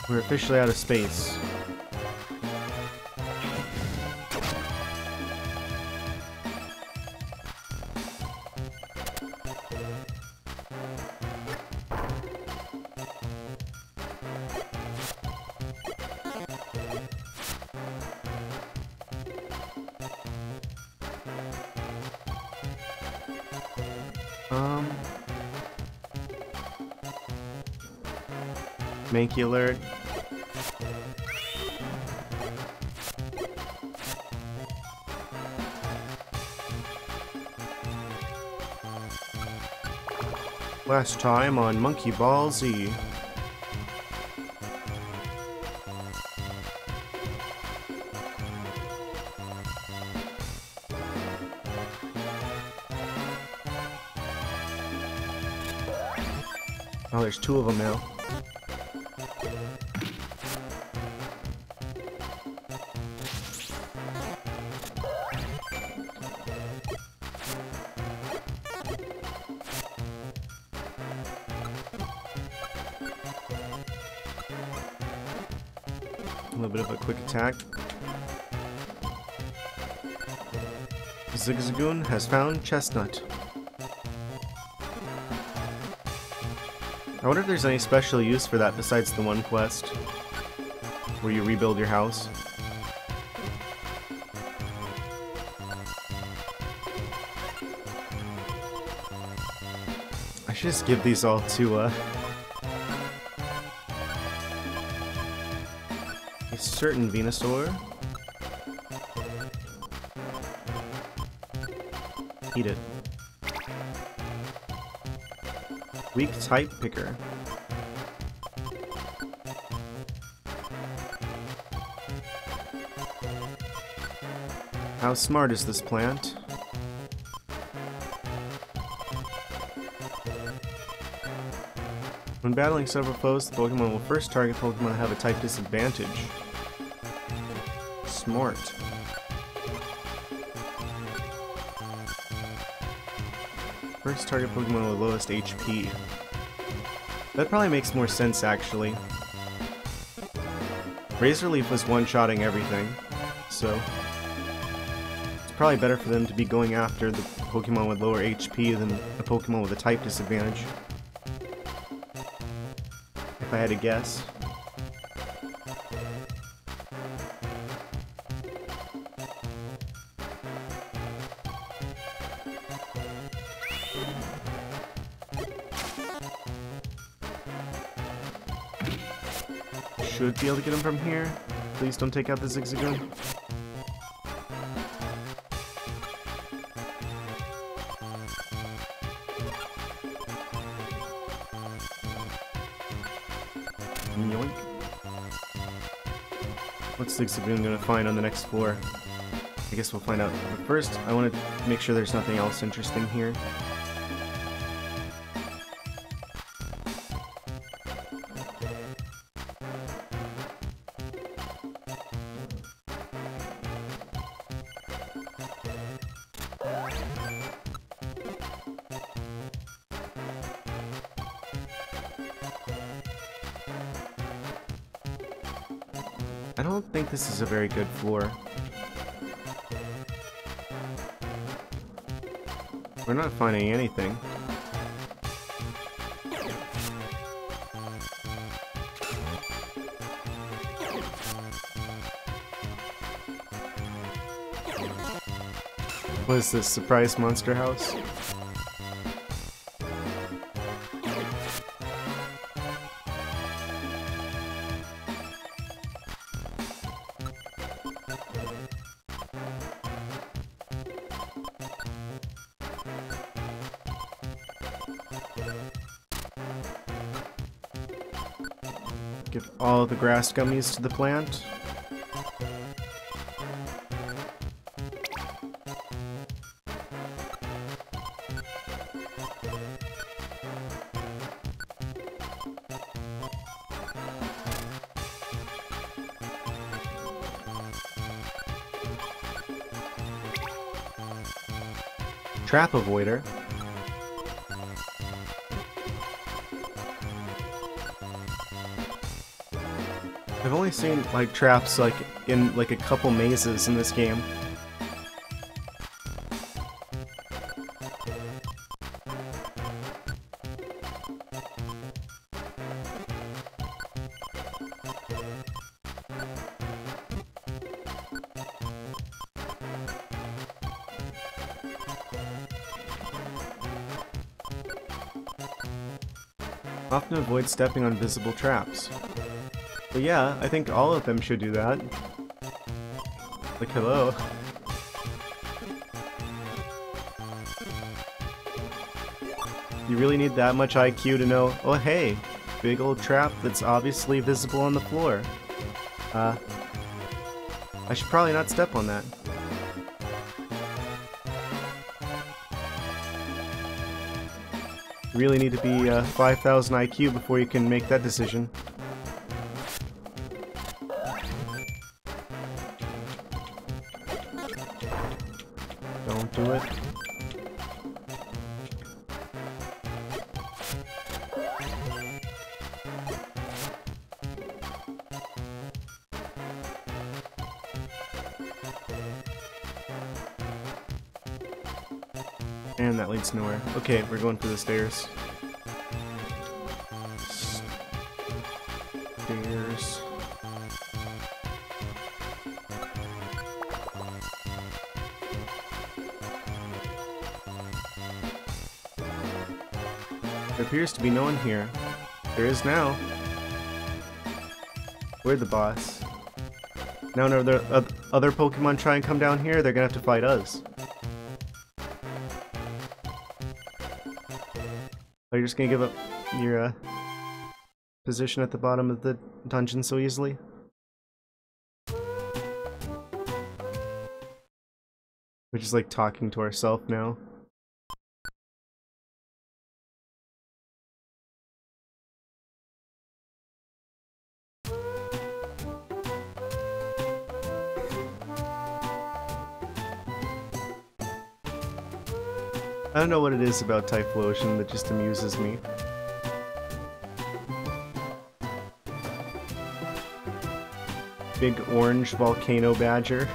We're officially out of space. Alert. Last time on Monkey Ball Z. Oh, there's two of them now. Attack. Zigzagoon has found Chestnut. I wonder if there's any special use for that besides the one quest where you rebuild your house. I should just give these all to uh, certain Venusaur. Eat it. Weak type picker. How smart is this plant? When battling several foes, the Pokemon will first target Pokemon that have a type disadvantage. Smart. First target Pokemon with lowest HP. That probably makes more sense, actually. Razor Leaf was one-shotting everything, so... It's probably better for them to be going after the Pokemon with lower HP than the Pokemon with a type disadvantage. If I had to guess. Get him from here. Please don't take out the Zigzagoon. Yoink. What's Zigzagoon gonna find on the next floor? I guess we'll find out. But first, I want to make sure there's nothing else interesting here. Very good floor. We're not finding anything. What is this, surprise monster house? The grass gummies to the plant. Trap Avoider. Only seen like traps like in like a couple mazes in this game. Often avoid stepping on visible traps. But yeah, I think all of them should do that. Like, hello. You really need that much IQ to know, oh hey, big old trap that's obviously visible on the floor. Uh, I should probably not step on that. You really need to be uh, 5,000 IQ before you can make that decision. Okay, we're going for the stairs. Stairs. There appears to be no one here. There is now. We're the boss. Now the other Pokemon try and come down here, they're gonna have to fight us. Just gonna give up your uh, position at the bottom of the dungeon so easily? We're just like talking to ourselves now. Don't know what it is about Typhlosion that just amuses me. Big orange volcano badger.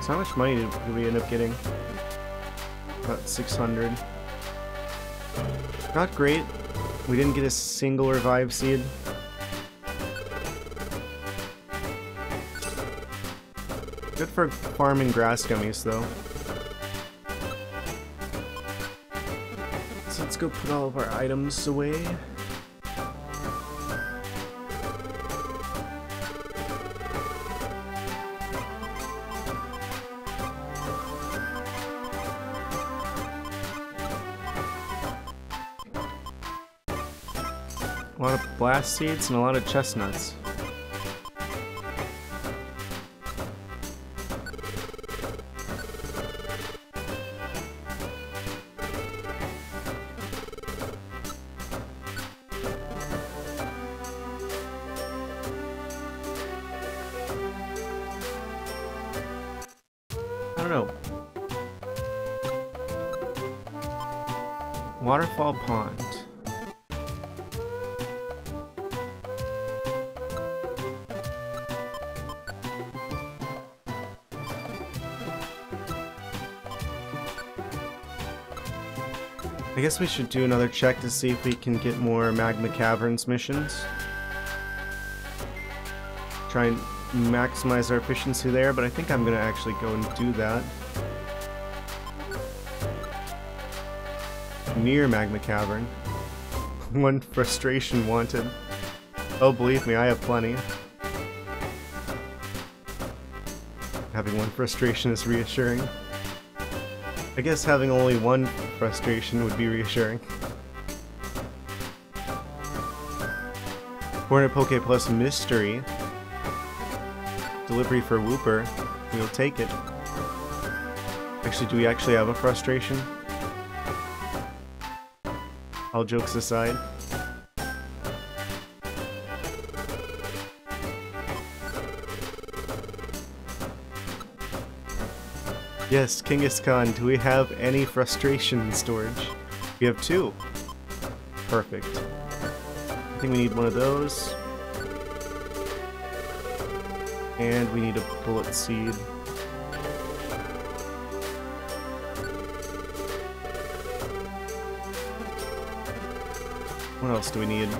So how much money did we end up getting? About 600. Not great. We didn't get a single revive seed. Good for farming grass gummies, though. So let's go put all of our items away. Seeds and a lot of chestnuts. Guess we should do another check to see if we can get more Magma Caverns missions. Try and maximize our efficiency there, but I think I'm gonna actually go and do that. Near Magma Cavern. One frustration wanted. Oh, believe me, I have plenty. Having one frustration is reassuring. I guess having only one frustration would be reassuring. 400 Poke Plus Mystery. Delivery for Wooper. We'll take it. Actually, do we actually have a frustration? All jokes aside. Yes, Kangaskhan, do we have any frustration storage? We have two. Perfect. I think we need one of those. And we need a bullet seed. What else do we need?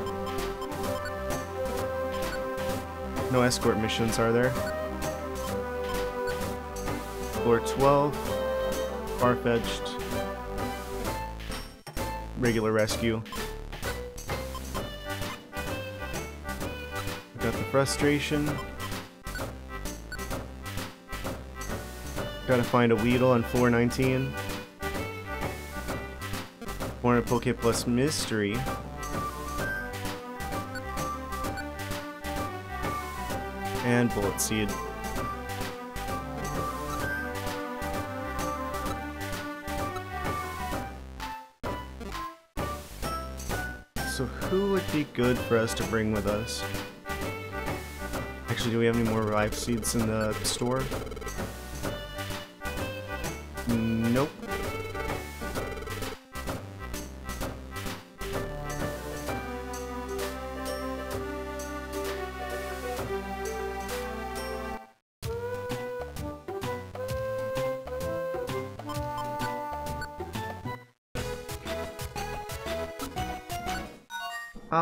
No escort missions, are there? Floor 12, Farfetch'd, regular rescue. Got the frustration. Gotta find a Weedle on floor 19. 400 Poke Plus Mystery. And Bullet Seed. Be good for us to bring with us? Actually, do we have any more Reviver Seeds in the store?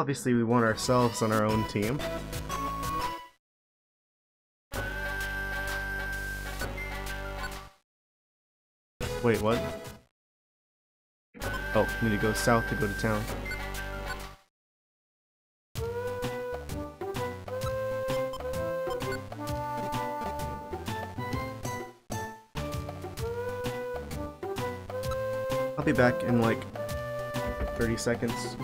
Obviously, we want ourselves on our own team. Wait, what? Oh, need to go south to go to town. I'll be back in like 30 seconds.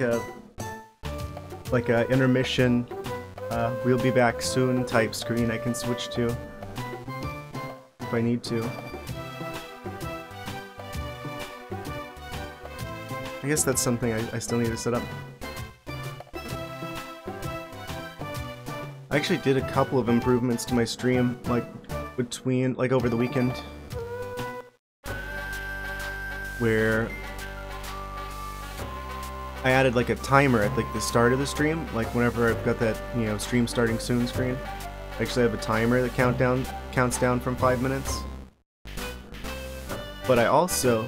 Like a like a intermission uh, we'll be back soon type screen I can switch to if I need to. I guess that's something I, I still need to set up. I actually did a couple of improvements to my stream, like between, like over the weekend where I added like a timer at like the start of the stream, like whenever I've got that, you know, stream starting soon screen. I actually have a timer that countdown counts down from five minutes. But I also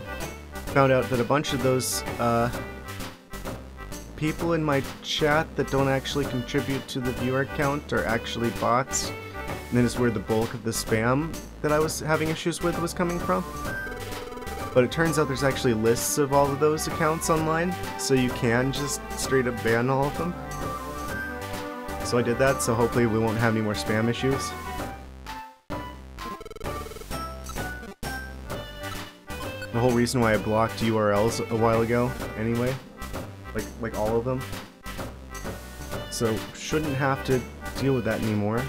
found out that a bunch of those uh, people in my chat that don't actually contribute to the viewer count are actually bots. And that is where the bulk of the spam that I was having issues with was coming from. But it turns out there's actually lists of all of those accounts online, so you can just straight up ban all of them. So I did that, so hopefully we won't have any more spam issues. The whole reason why I blocked URLs a while ago, anyway. Like, like all of them. So, shouldn't have to deal with that anymore.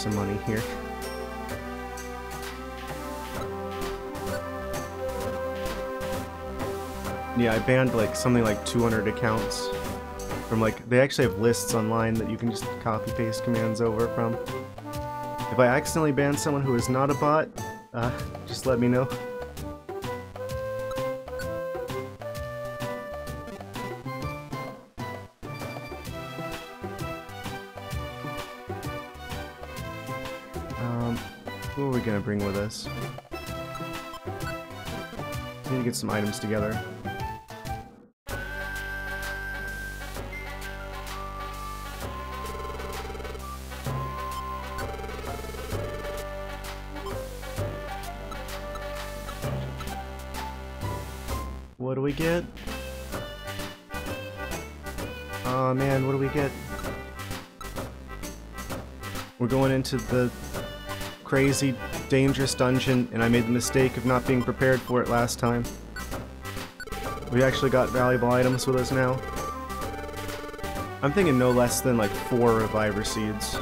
Some money here. Yeah, I banned like something like 200 accounts from like, they actually have lists online that you can just copy paste commands over from. If I accidentally ban someone who is not a bot, uh, just let me know. Some items together. What do we get? Oh man, what do we get? We're going into the crazy, dangerous dungeon, and I made the mistake of not being prepared for it last time. We actually got valuable items with us now. I'm thinking no less than like four Reviver Seeds.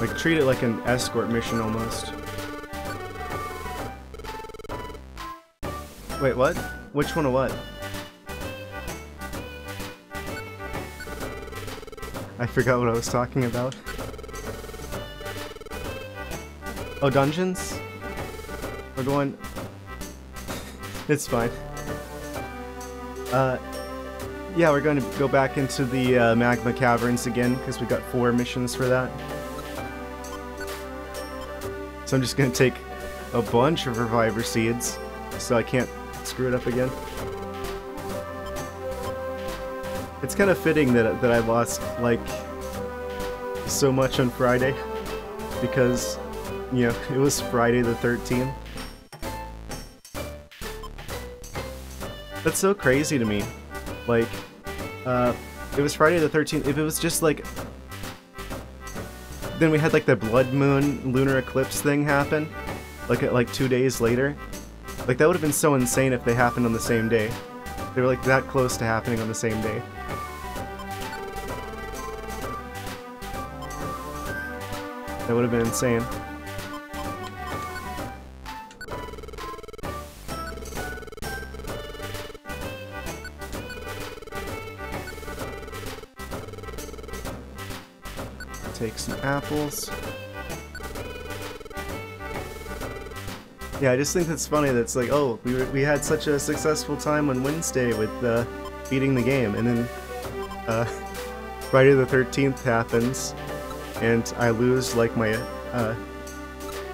Like, treat it like an escort mission almost. Wait, what? Which one of what? I forgot what I was talking about. Oh, dungeons? We're going... it's fine. Uh, yeah, we're going to go back into the uh, magma caverns again, because we got four missions for that. So I'm just going to take a bunch of Reviver Seeds, so I can't screw it up again. It's kind of fitting that, that I lost, like, so much on Friday because, you know, it was Friday the 13th. That's so crazy to me. Like, uh, it was Friday the 13th. If it was just like. Then we had like the blood moon lunar eclipse thing happen, like like two days later. Like that would have been so insane if they happened on the same day. They were like that close to happening on the same day. That would have been insane. Apples. Yeah, I just think it's funny that's like, oh, we, we had such a successful time on Wednesday with uh, beating the game, and then uh, Friday the 13th happens, and I lose like my uh,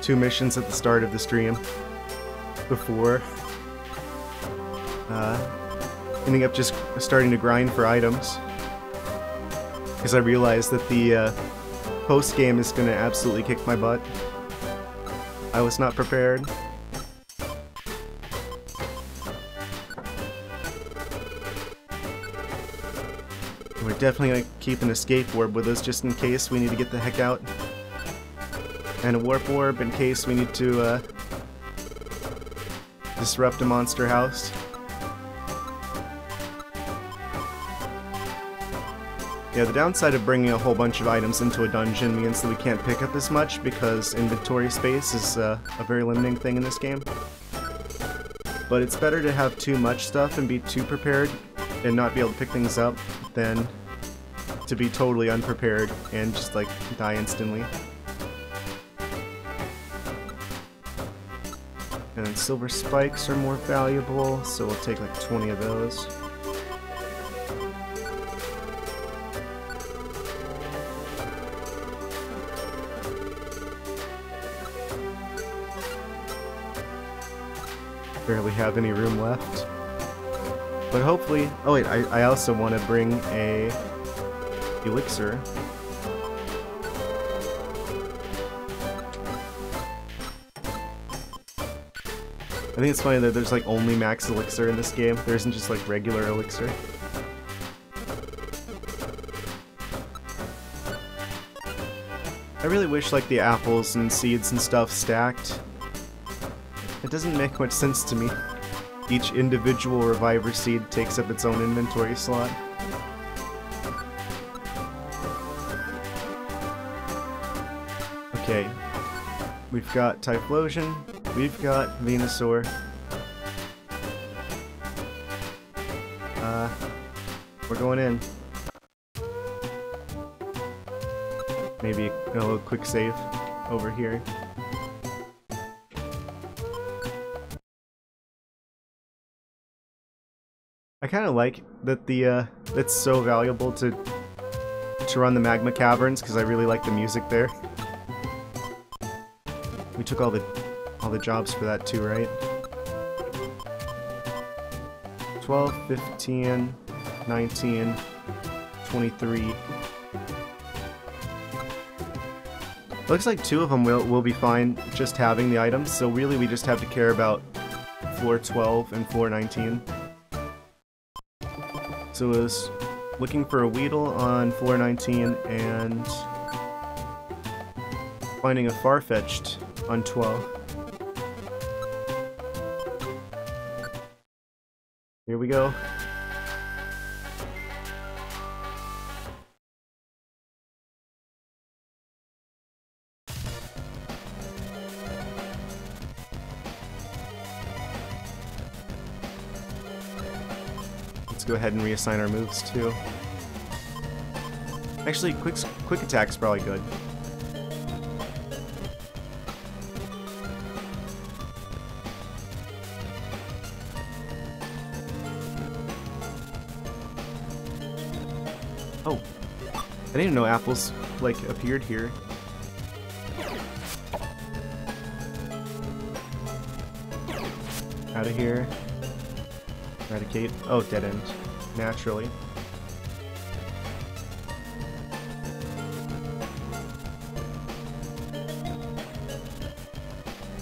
two missions at the start of the stream before uh, ending up just starting to grind for items because I realized that the uh, post game is to absolutely kick my butt. I was not prepared. We're definitely to keep an escape orb with us just in case we need to get the heck out. And a warp orb in case we need to uh, disrupt a monster house. Yeah, the downside of bringing a whole bunch of items into a dungeon means that we can't pick up as much because inventory space is uh, a very limiting thing in this game. But it's better to have too much stuff and be too prepared and not be able to pick things up than to be totally unprepared and just like die instantly. And then silver spikes are more valuable, so we'll take like 20 of those. Barely have any room left. But hopefully... Oh wait, I, I also want to bring a elixir. I think it's funny that there's like only max elixir in this game. There isn't just like regular elixir. I really wish like the apples and seeds and stuff stacked. It doesn't make much sense to me. Each individual reviver seed takes up its own inventory slot. Okay. We've got Typhlosion, we've got Venusaur. Uh, we're going in. Maybe a little quick save over here. I kind of like that the uh, it's so valuable to to run the magma caverns because I really like the music there. We took all the all the jobs for that too, right? 12, 15, 19, 23. Looks like two of them will, will be fine just having the items, so really we just have to care about floor 12 and floor 19. So it was looking for a Weedle on floor 19 and finding a Farfetch'd on 12. Here we go. Ahead and reassign our moves too. Actually, quick quick attack's probably good. Oh, I didn't know apples like appeared here. Out of here. Eradicate. Oh, dead end naturally.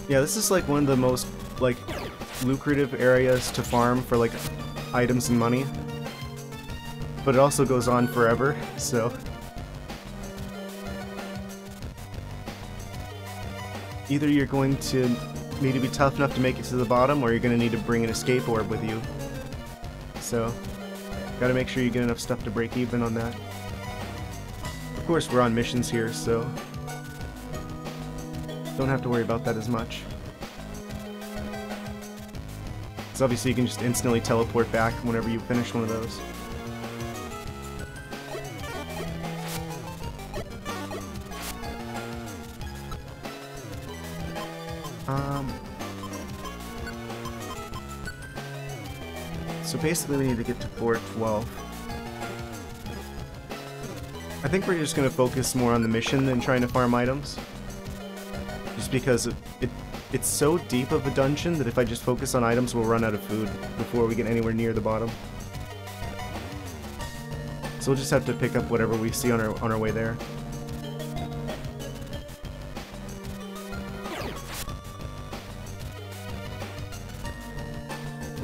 Yeah, this is like one of the most, like, lucrative areas to farm for, like, items and money. But it also goes on forever, so... Either you're going to need to be tough enough to make it to the bottom, or you're going to need to bring an escape orb with you. So, gotta make sure you get enough stuff to break even on that. Of course, we're on missions here, so don't have to worry about that as much. So obviously you can just instantly teleport back whenever you finish one of those. Basically we need to get to 412. I think we're just going to focus more on the mission than trying to farm items. Just because it, it, it's so deep of a dungeon that if I just focus on items, we'll run out of food before we get anywhere near the bottom. So we'll just have to pick up whatever we see on our, on our way there.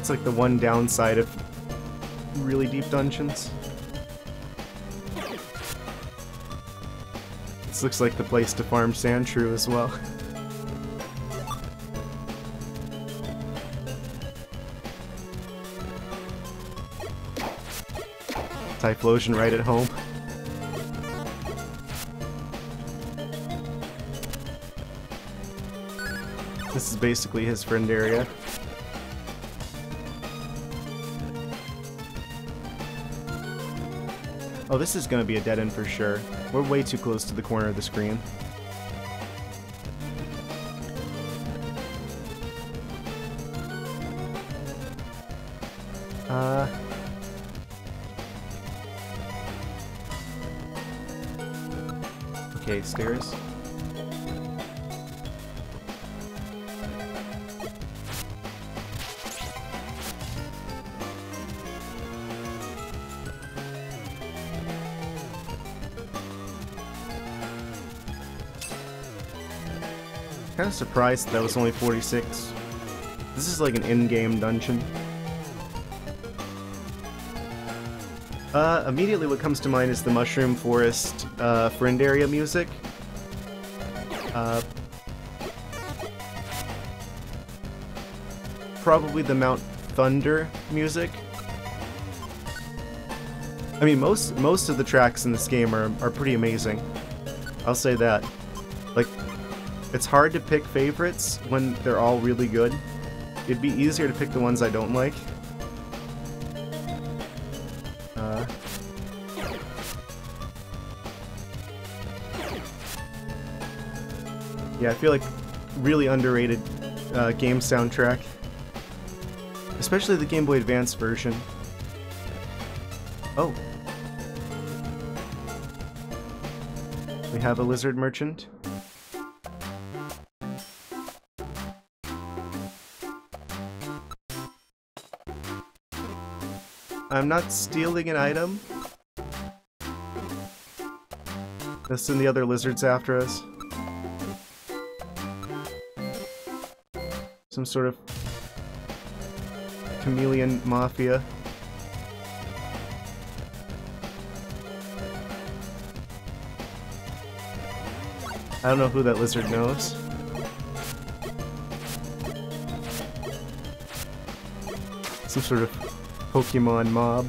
It's like the one downside of really deep dungeons. This looks like the place to farm Sandshrew as well. Typhlosion right at home. This is basically his friend area. This is going to be a dead end for sure. We're way too close to the corner of the screen. Uh... Okay, stairs. Surprised that was only 46. This is like an in-game dungeon. Uh, immediately what comes to mind is the Mushroom Forest uh, friend area music. Uh, probably the Mount Thunder music. I mean, most most of the tracks in this game are, are pretty amazing. I'll say that. It's hard to pick favorites when they're all really good. It'd be easier to pick the ones I don't like. Uh, yeah, I feel like really underrated uh, game soundtrack. Especially the Game Boy Advance version. Oh. We have a lizard merchant. I'm not stealing an item. Let's send the other lizards after us. Some sort of chameleon mafia. I don't know who that lizard knows. Some sort of Pokemon mob.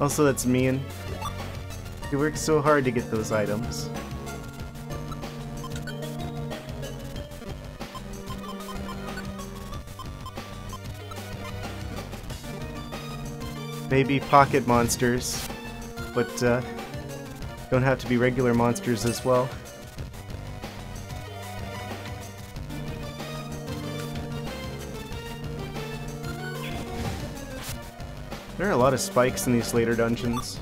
Also, that's mean. He worked so hard to get those items. Maybe pocket monsters, but uh, don't have to be regular monsters as well. There are a lot of spikes in these later dungeons.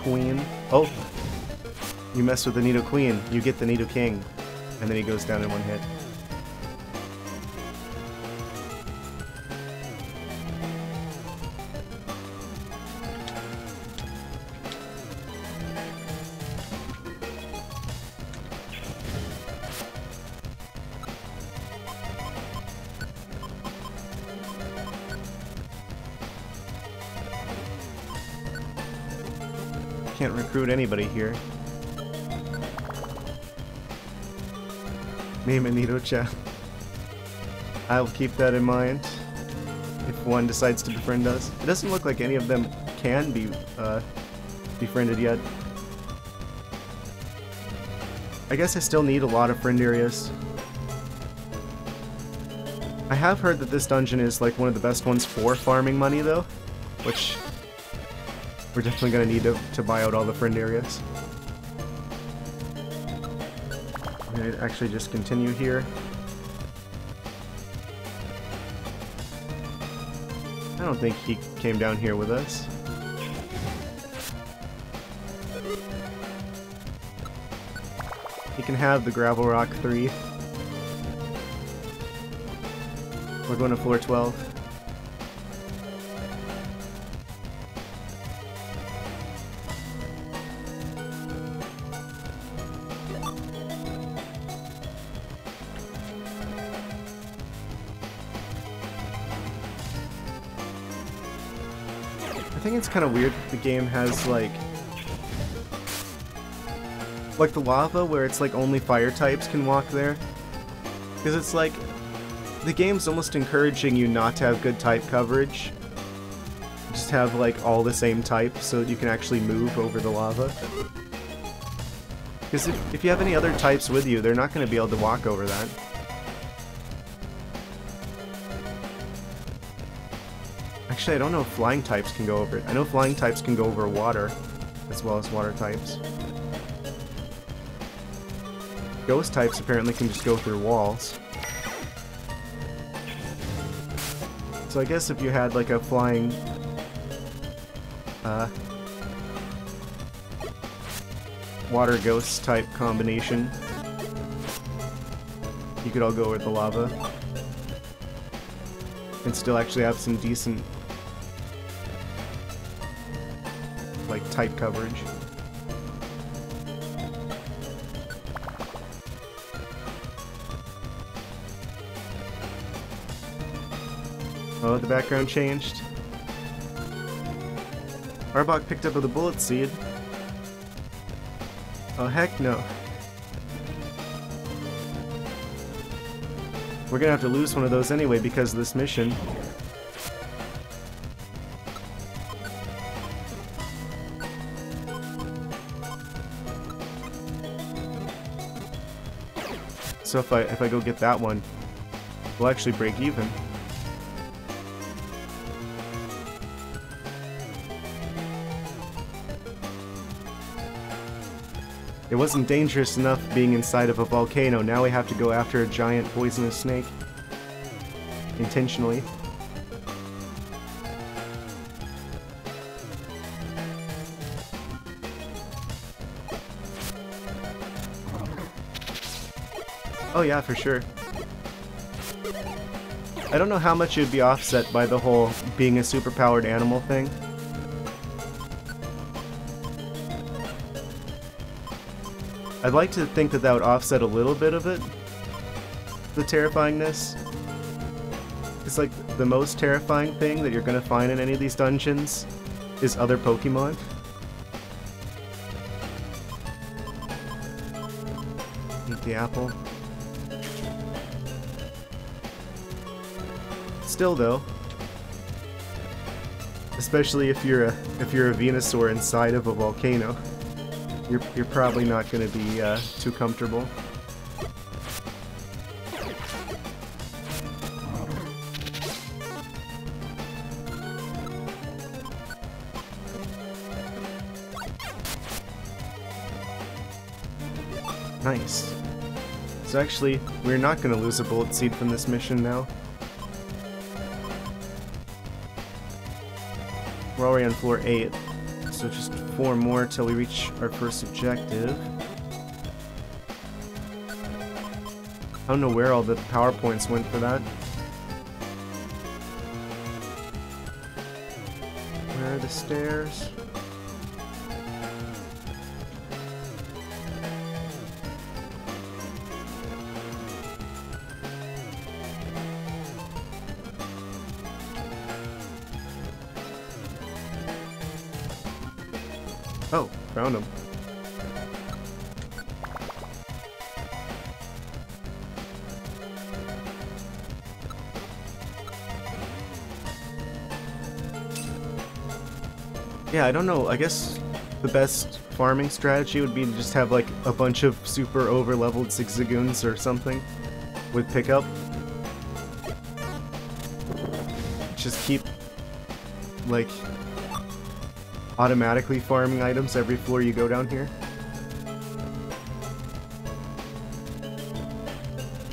Nidoqueen. Oh! You mess with the Nidoqueen, you get the Nidoking. And then he goes down in one hit. Anybody here. Name Nido-chan. I'll keep that in mind if one decides to befriend us. It doesn't look like any of them can be uh, befriended yet. I guess I still need a lot of friend areas. I have heard that this dungeon is like one of the best ones for farming money though, which we're definitely to need to, to buy out all the friend areas. I'm to actually just continue here. I don't think he came down here with us. He can have the Gravel Rock 3. We're going to floor 12. Kind of weird the game has like like the lava where it's like only fire types can walk there. Because it's like the game's almost encouraging you not to have good type coverage. Just have like all the same type so that you can actually move over the lava. Because if, if you have any other types with you they're not going to be able to walk over that Actually, I don't know if flying types can go over it. I know flying types can go over water, as well as water types. Ghost types apparently can just go through walls. So I guess if you had like a flying... Uh, water ghost type combination, you could all go over the lava. And still actually have some decent coverage. Oh, the background changed. Arbok picked up the bullet seed. Oh heck no. We're gonna have to lose one of those anyway because of this mission. So if I if I go get that one, we'll actually break even. It wasn't dangerous enough being inside of a volcano, now we have to go after a giant poisonous snake. Intentionally. Oh yeah, for sure. I don't know how much it would be offset by the whole being a superpowered animal thing. I'd like to think that that would offset a little bit of it. The terrifyingness. It's like the most terrifying thing that you're gonna find in any of these dungeons is other Pokemon. Eat the apple. Still though, especially if you're a if you're a Venusaur inside of a volcano you're, you're probably not going to be uh, too comfortable. Nice. So actually, we're not going to lose a bullet seed from this mission now. We're already on floor 8. So just four more till we reach our first objective. I don't know where all the PowerPoints went for that. I don't know. I guess the best farming strategy would be to just have like a bunch of super over-leveled Zigzagoons or something with pickup. Just keep like automatically farming items every floor you go down here.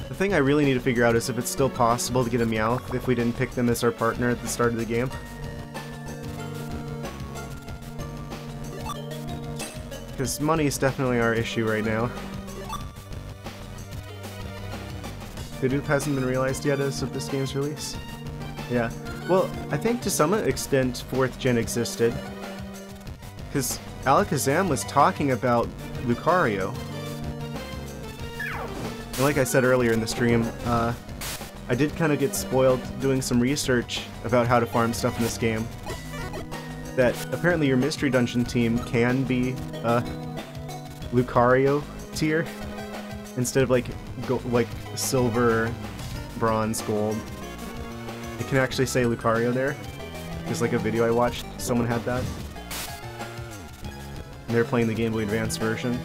The thing I really need to figure out is if it's still possible to get a Meowth if we didn't pick them as our partner at the start of the game. Because money is definitely our issue right now. Bidoof hasn't been realized yet as of this game's release. Yeah. Well, I think to some extent 4th gen existed. Because Alakazam was talking about Lucario. And like I said earlier in the stream, uh, I did kind of get spoiled doing some research about how to farm stuff in this game that apparently your Mystery Dungeon team can be uh, Lucario tier instead of like like silver, bronze, gold. It can actually say Lucario there. There's like a video I watched, someone had that. And they're playing the Game Boy Advance version.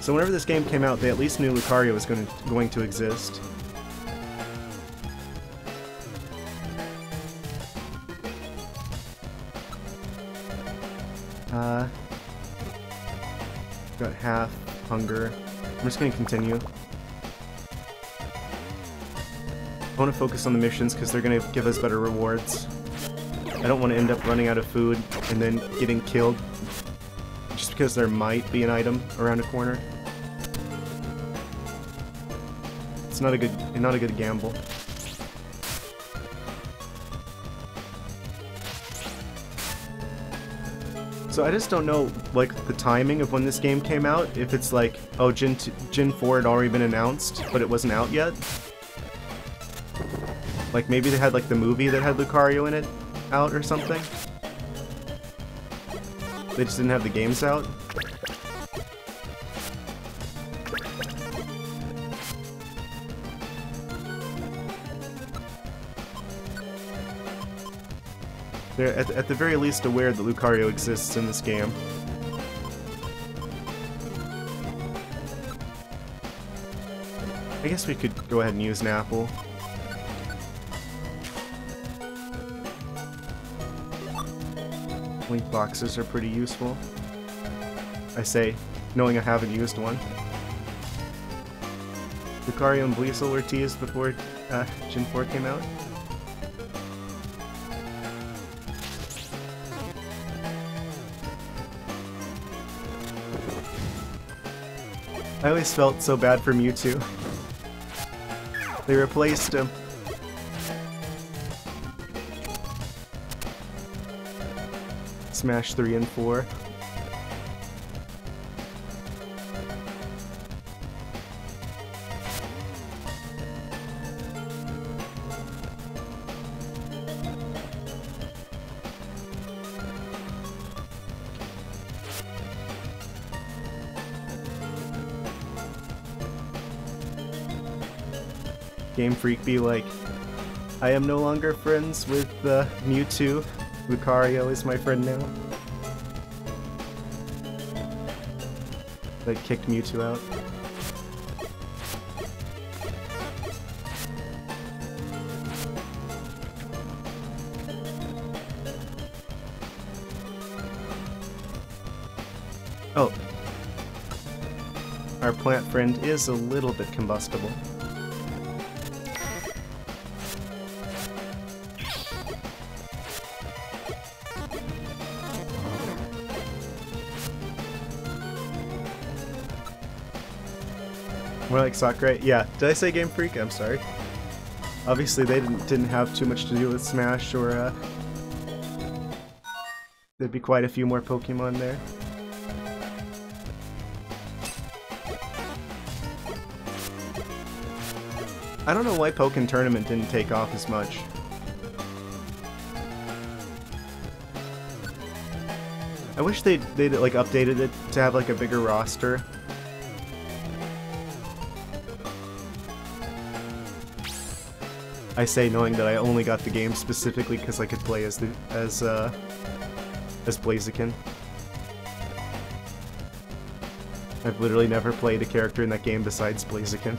So whenever this game came out, they at least knew Lucario was going to, going to exist. Hunger. I'm just to continue. I want to focus on the missions because they're to give us better rewards. I don't want to end up running out of food and then getting killed just because there might be an item around a corner. It's not a good not a good gamble. So I just don't know, like, the timing of when this game came out. If it's like, oh, Gen, Gen 4 had already been announced, but it wasn't out yet. Like, maybe they had, like, the movie that had Lucario in it out or something. They just didn't have the games out. They're at, at the very least aware that Lucario exists in this game. I guess we could go ahead and use an apple. Link boxes are pretty useful. I say, knowing I haven't used one. Lucario and Buizel were teased before uh, Gen 4 came out. I always felt so bad for Mewtwo. They replaced him. Smash 3 and 4. Game Freak be like, I am no longer friends with uh, Mewtwo. Lucario is my friend now. They kicked Mewtwo out. Oh. Our plant friend is a little bit combustible. More like Sakurai? Yeah. Did I say Game Freak? I'm sorry. Obviously, they didn't, didn't have too much to do with Smash, or uh, there'd be quite a few more Pokemon there. I don't know why Pokken Tournament didn't take off as much. I wish they'd, they'd like updated it to have like a bigger roster. I say knowing that I only got the game specifically because I could play as the as uh as Blaziken. I've literally never played a character in that game besides Blaziken.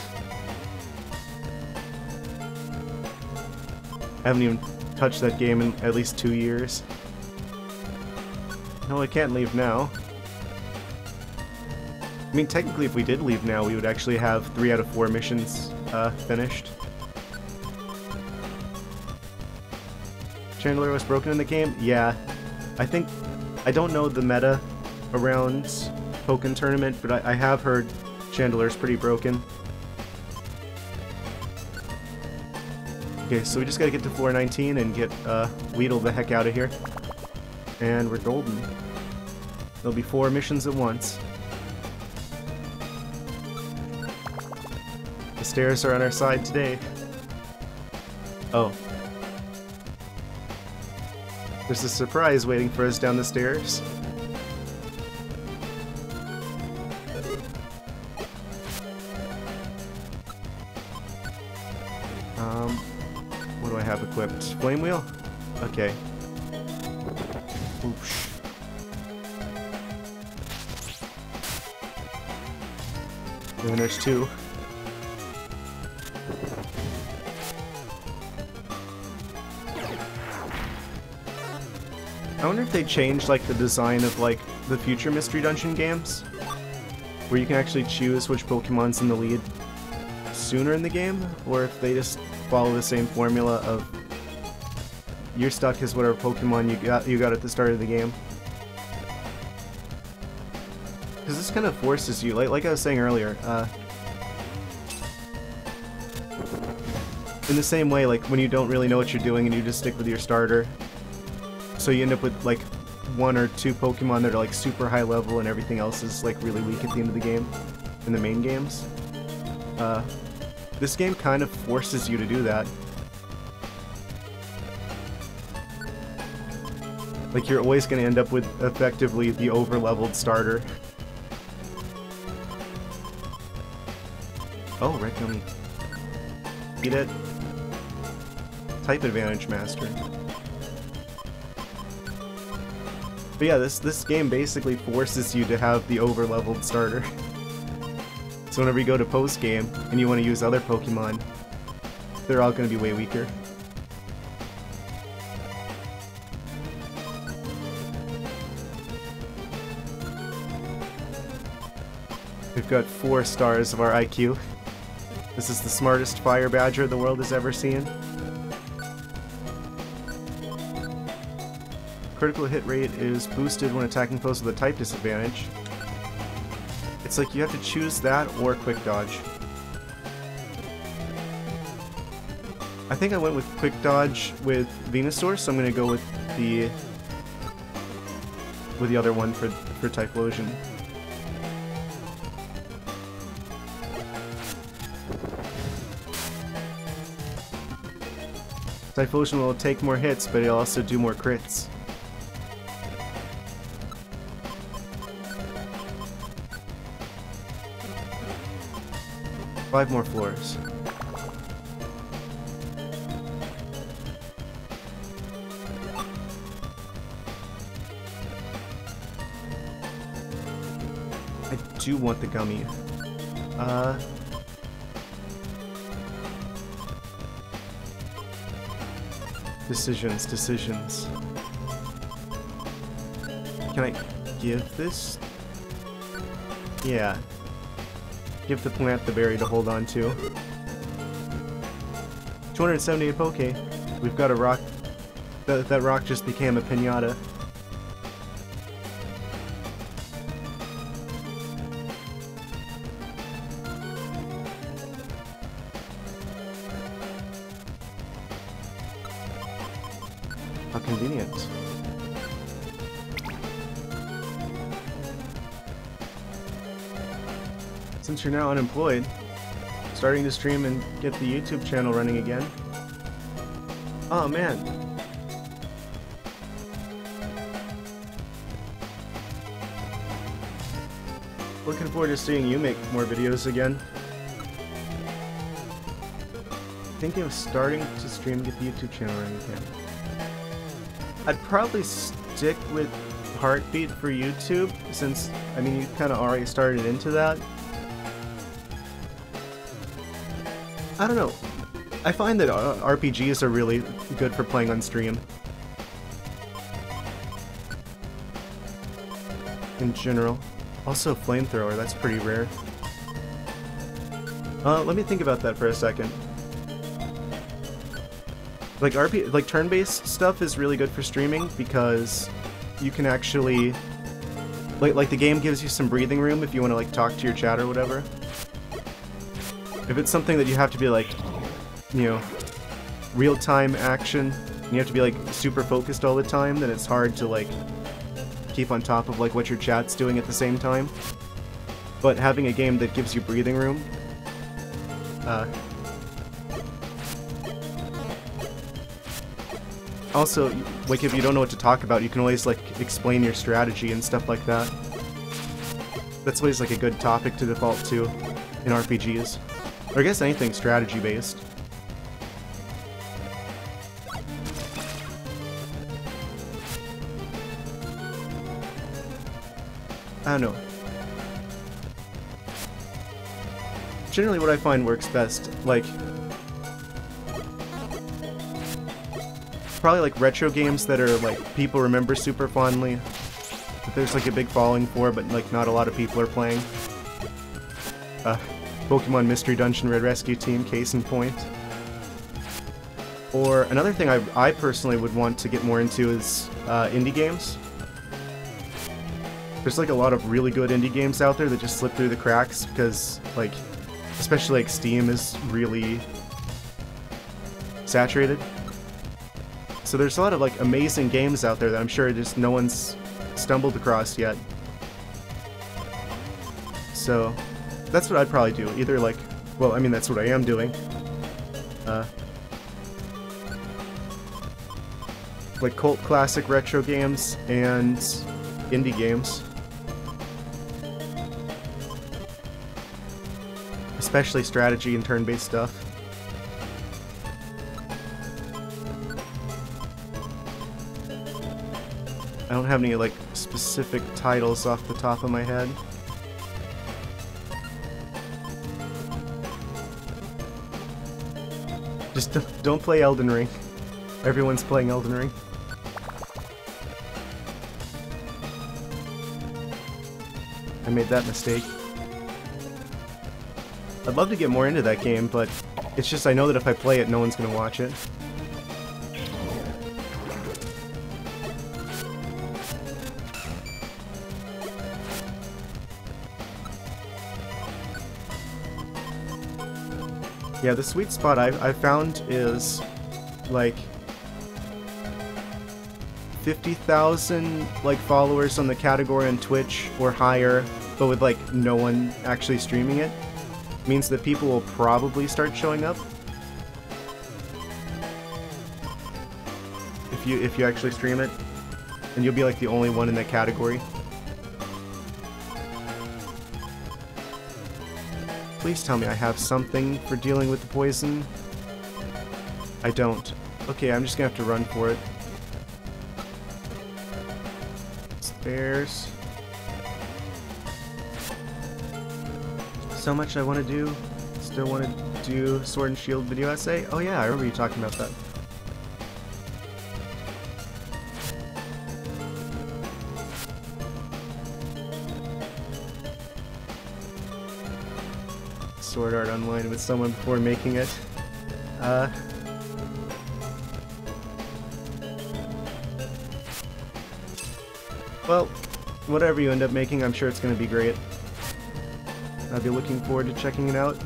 I haven't even touched that game in at least two years. No, I can't leave now. I mean, technically, if we did leave now, we would actually have three out of four missions uh, finished. Chandelure was broken in the game? Yeah. I think... I don't know the meta around Pokken Tournament, but I, I have heard Chandelure's pretty broken. Okay, so we just gotta get to floor 19 and get uh, Weedle the heck out of here. And we're golden. There'll be four missions at once. The stairs are on our side today. Oh. There's a surprise waiting for us down the stairs. Um, what do I have equipped? Flame wheel? Okay. Oops. And there's two. They changed like the design of like the future Mystery Dungeon games, where you can actually choose which Pokemon's in the lead sooner in the game, or if they just follow the same formula of you're stuck as whatever Pokemon you got you got at the start of the game. Because this kind of forces you, like like I was saying earlier, uh, in the same way, like when you don't really know what you're doing and you just stick with your starter, so you end up with like one or two Pokemon that are like super high level and everything else is like really weak at the end of the game in the main games. Uh, this game kind of forces you to do that. Like you're always going to end up with effectively the over-leveled starter. Oh, Red Gummy. Eat it. Type Advantage Master. But yeah, this, this game basically forces you to have the over-leveled starter. so whenever you go to post-game and you want to use other Pokemon, they're all going to be way weaker. We've got four stars of our IQ. This is the smartest fire badger the world has ever seen. Critical hit rate is boosted when attacking foes with a type disadvantage. It's like you have to choose that or quick dodge. I think I went with quick dodge with Venusaur, so I'm gonna go with the with the other one for for Typhlosion. Typhlosion will take more hits, but it'll also do more crits. Five more floors. I do want the gummy. Uh... Decisions, decisions. Can I give this? Yeah, Give the plant the berry to hold on to. 278 Poke. We've got a rock. That, that rock just became a pinata. Since you're now unemployed, starting to stream and get the YouTube channel running again. Oh man. Looking forward to seeing you make more videos again. Thinking of starting to stream and get the YouTube channel running again. I'd probably stick with Heartbeat for YouTube, since, I mean, you kind of already started into that. I don't know. I find that uh, RPGs are really good for playing on stream. In general. Also, Flamethrower, that's pretty rare. Uh, let me think about that for a second. Like RP, like turn-based stuff is really good for streaming because you can actually, like, like the game gives you some breathing room if you want to like talk to your chat or whatever. If it's something that you have to be like, you know, real-time action, and you have to be like super focused all the time, then it's hard to like keep on top of like what your chat's doing at the same time. But having a game that gives you breathing room, uh, also, like if you don't know what to talk about, you can always like explain your strategy and stuff like that. That's always like a good topic to default to in RPGs. Or I guess anything strategy based. I don't know. Generally what I find works best, like... Probably like retro games that are like people remember super fondly. That there's like a big following for, but like not a lot of people are playing. Uh, Pokemon Mystery Dungeon Red Rescue Team, case in point. Or another thing I, I personally would want to get more into is uh, indie games. There's like a lot of really good indie games out there that just slip through the cracks because like, especially like Steam is really saturated. So there's a lot of like amazing games out there that I'm sure just no one's stumbled across yet. So that's what I'd probably do. Either like, well, I mean that's what I am doing. Uh, like cult classic retro games and indie games. Especially strategy and turn-based stuff. I don't have any like specific titles off the top of my head. Just don't play Elden Ring. Everyone's playing Elden Ring. I made that mistake. I'd love to get more into that game, but it's just I know that if I play it, no one's gonna watch it. Yeah, the sweet spot I, I found is like 50,000 like followers on the category on Twitch or higher, but with like no one actually streaming it, means that people will probably start showing up. If you if you actually stream it, and you'll be like the only one in that category. Please tell me I have something for dealing with the poison. I don't. Okay, I'm just gonna have to run for it. Stairs. So much I want to do. Still want to do Sword and Shield video essay. Oh yeah, I remember you talking about that. With someone before making it. Uh, well, whatever you end up making, I'm sure it's going to be great. I'll be looking forward to checking it out.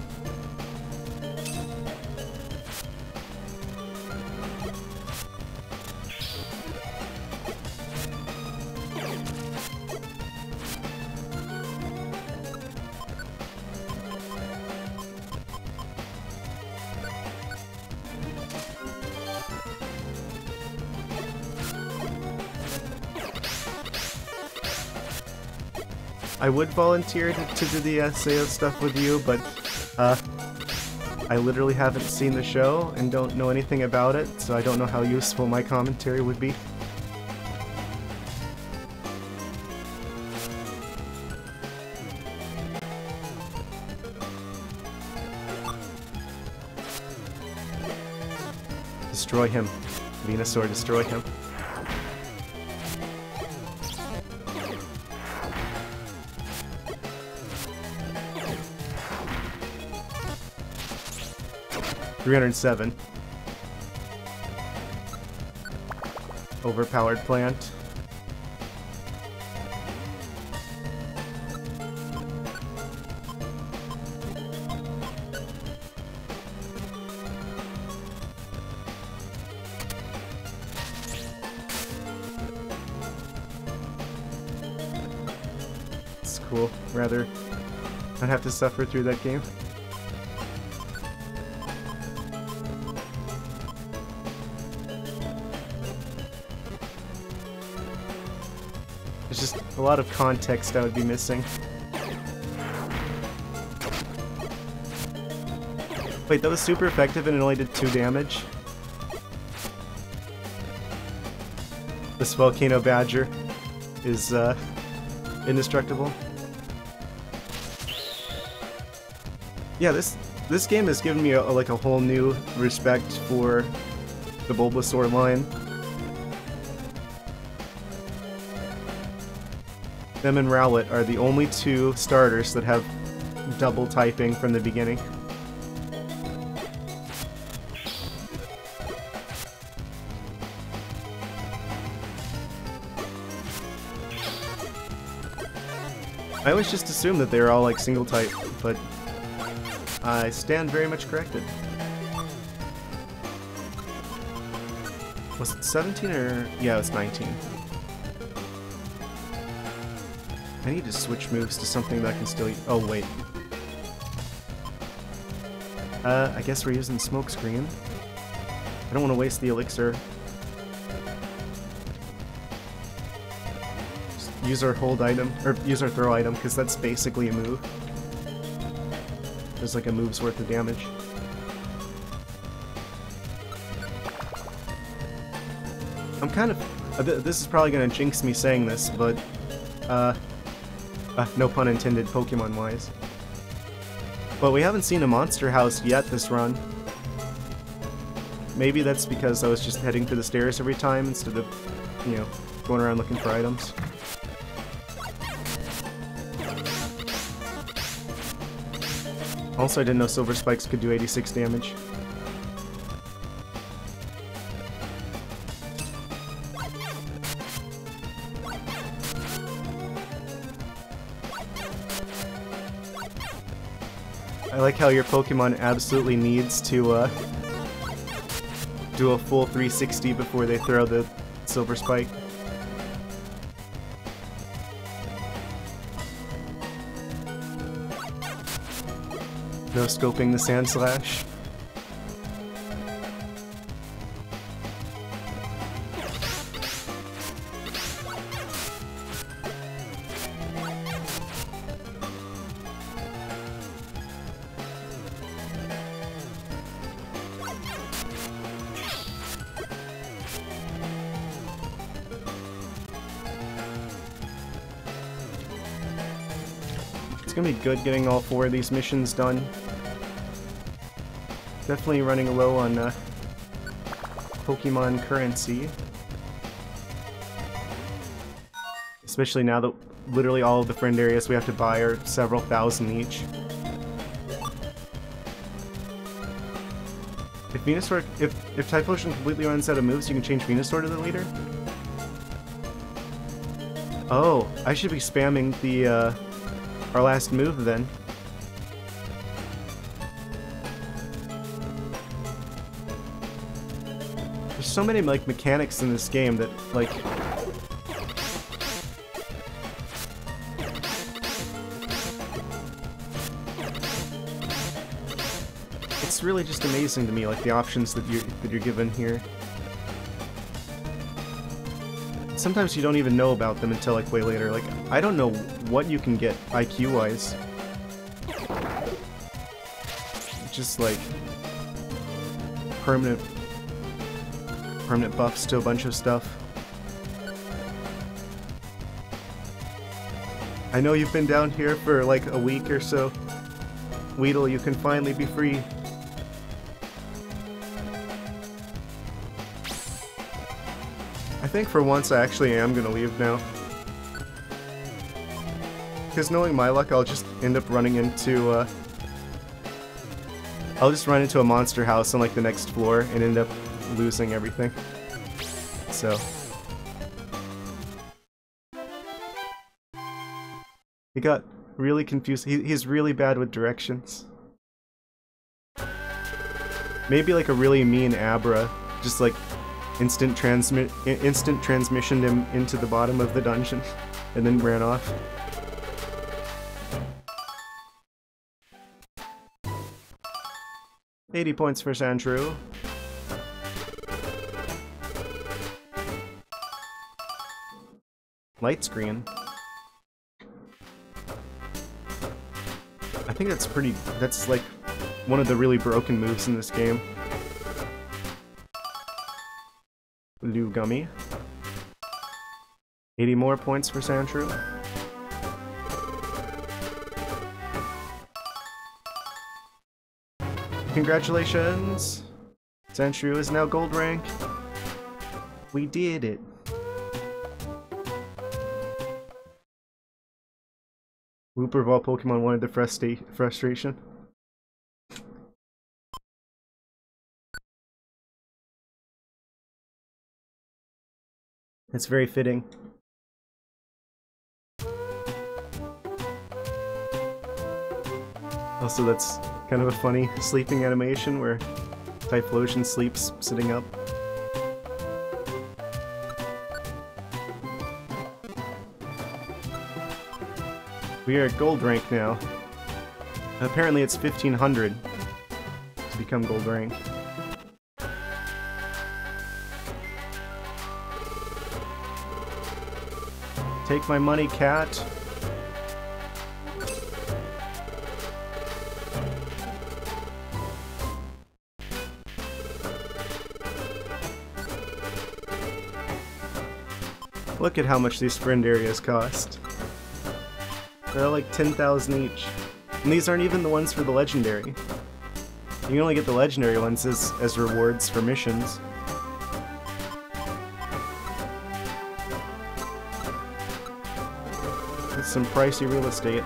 I would volunteer to, do the SAO stuff with you, but uh, I literally haven't seen the show and don't know anything about it, so I don't know how useful my commentary would be. Destroy him. Venusaur, destroy him. Three hundred seven. Overpowered plant. It's cool. Rather not have to suffer through that game. A lot of context I would be missing. Wait, that was super effective and it only did 2 damage? This Volcano Badger is, uh, indestructible. yeah, this this game has given me a, like a whole new respect for the Bulbasaur line. Them and Rowlet are the only two starters that have double typing from the beginning. I always just assumed that they were all like single type, but I stand very much corrected. Was it 17 or... Yeah, it was 19. I need to switch moves to something that I can still... Oh, wait. Uh, I guess we're using Smokescreen. I don't want to waste the elixir. Use our hold item, or use our throw item, because that's basically a move. There's like a move's worth of damage. I'm kind of... Uh, this is probably going to jinx me saying this, but... Uh, uh, no pun intended, Pokemon-wise. But we haven't seen a monster house yet this run. Maybe that's because I was just heading to the stairs every time instead of, you know, going around looking for items. Also, I didn't know Silver Spikes could do 86 damage. Like how your Pokemon absolutely needs to uh, do a full 360 before they throw the Silver Spike. No scoping the Sandslash. It's good getting all four of these missions done. Definitely running low on uh, Pokemon currency. Especially now that literally all of the friend areas we have to buy are several thousand each. If Venusaur, if, if Typhlosion completely runs out of moves, you can change Venusaur to the leader? Oh, I should be spamming the, uh, our last move then. There's so many like mechanics in this game that like it's really just amazing to me like the options that you that you're given here. Sometimes you don't even know about them until like way later. Like, I don't know what you can get IQ-wise. Just like permanent permanent buffs to a bunch of stuff. I know you've been down here for like a week or so. Weedle, you can finally be free. I think for once I actually am gonna leave now. Because knowing my luck, I'll just end up running into, uh... I'll just run into a monster house on like the next floor and end up losing everything. So... He got really confused. He, he's really bad with directions. Maybe like a really mean Abra, just like instant transmit instant transmissioned him into the bottom of the dungeon and then ran off. Eighty points for Sandshrew. Light screen. I think that's pretty, that's like one of the really broken moves in this game. Blue Gummy. 80 more points for Sandshrew. Congratulations! Sandshrew is now gold rank. We did it. Wooper of all Pokemon wanted the frusta frustration. It's very fitting. Also, that's kind of a funny sleeping animation where Typhlosion sleeps sitting up. We are at gold rank now. Apparently it's 1500 to become gold rank. Take my money, cat. Look at how much these friend areas cost. They're like 10,000 each. And these aren't even the ones for the legendary. You can only get the legendary ones as, as rewards for missions. It's some pricey real estate.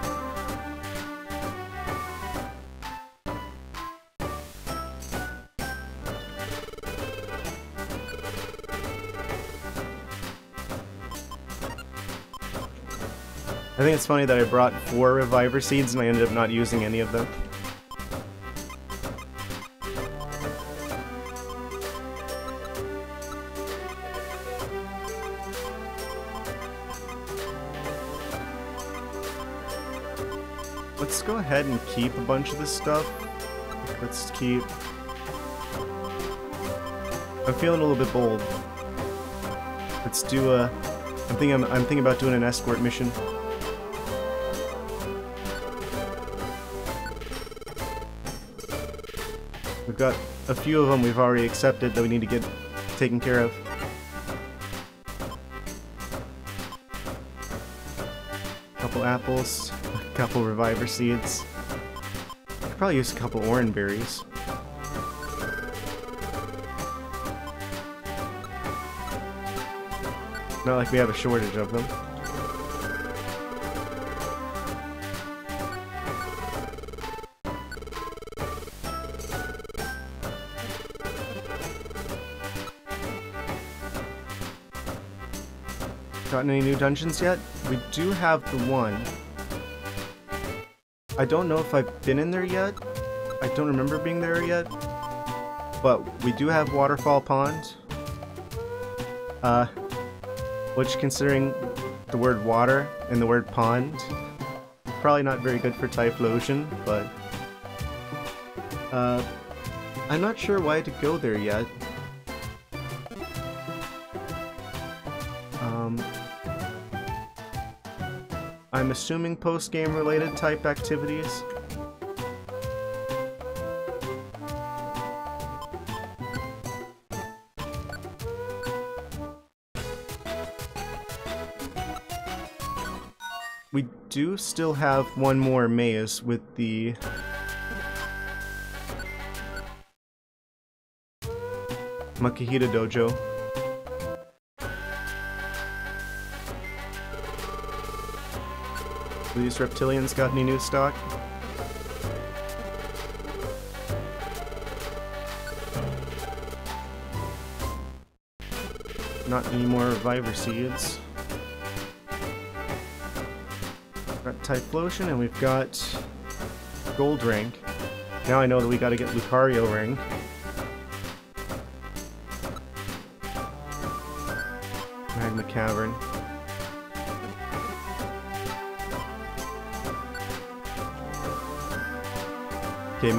Think it's funny that I brought four Reviver Seeds and I ended up not using any of them. Let's go ahead and keep a bunch of this stuff. Let's keep... I'm feeling a little bit bold. Let's do a... I'm thinking, I'm, I'm thinking about doing an escort mission. A few of them we've already accepted that we need to get taken care of. Couple apples a couple Reviver Seeds. Could probably use a couple Oran Berries. Not like we have a shortage of them. Gotten any new dungeons yet? We do have the one. I don't know if I've been in there yet. I don't remember being there yet. But we do have Waterfall Pond. Uh, which considering the word water and the word pond, probably not very good for Typhlosion, but uh, I'm not sure why to go there yet. I'm assuming post-game related type activities. We do still have one more maze with the Makuhita Dojo. These reptilians got any new stock? Not any more Reviver Seeds. Got Typhlosion and we've got Gold Rank. Now I know that we gotta get Lucario Ring.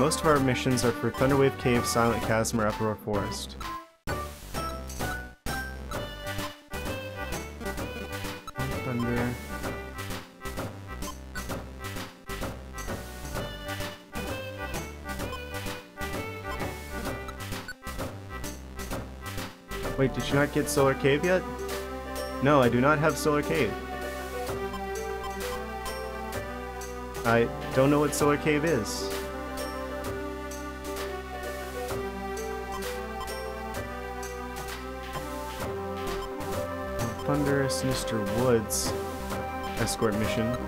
Most of our missions are for Thunderwave Cave, Silent Chasm, or Uproar Forest. Thunder. Wait, did you not get Solar Cave yet? No, I do not have Solar Cave. I don't know what Solar Cave is. Sinister Woods escort mission. A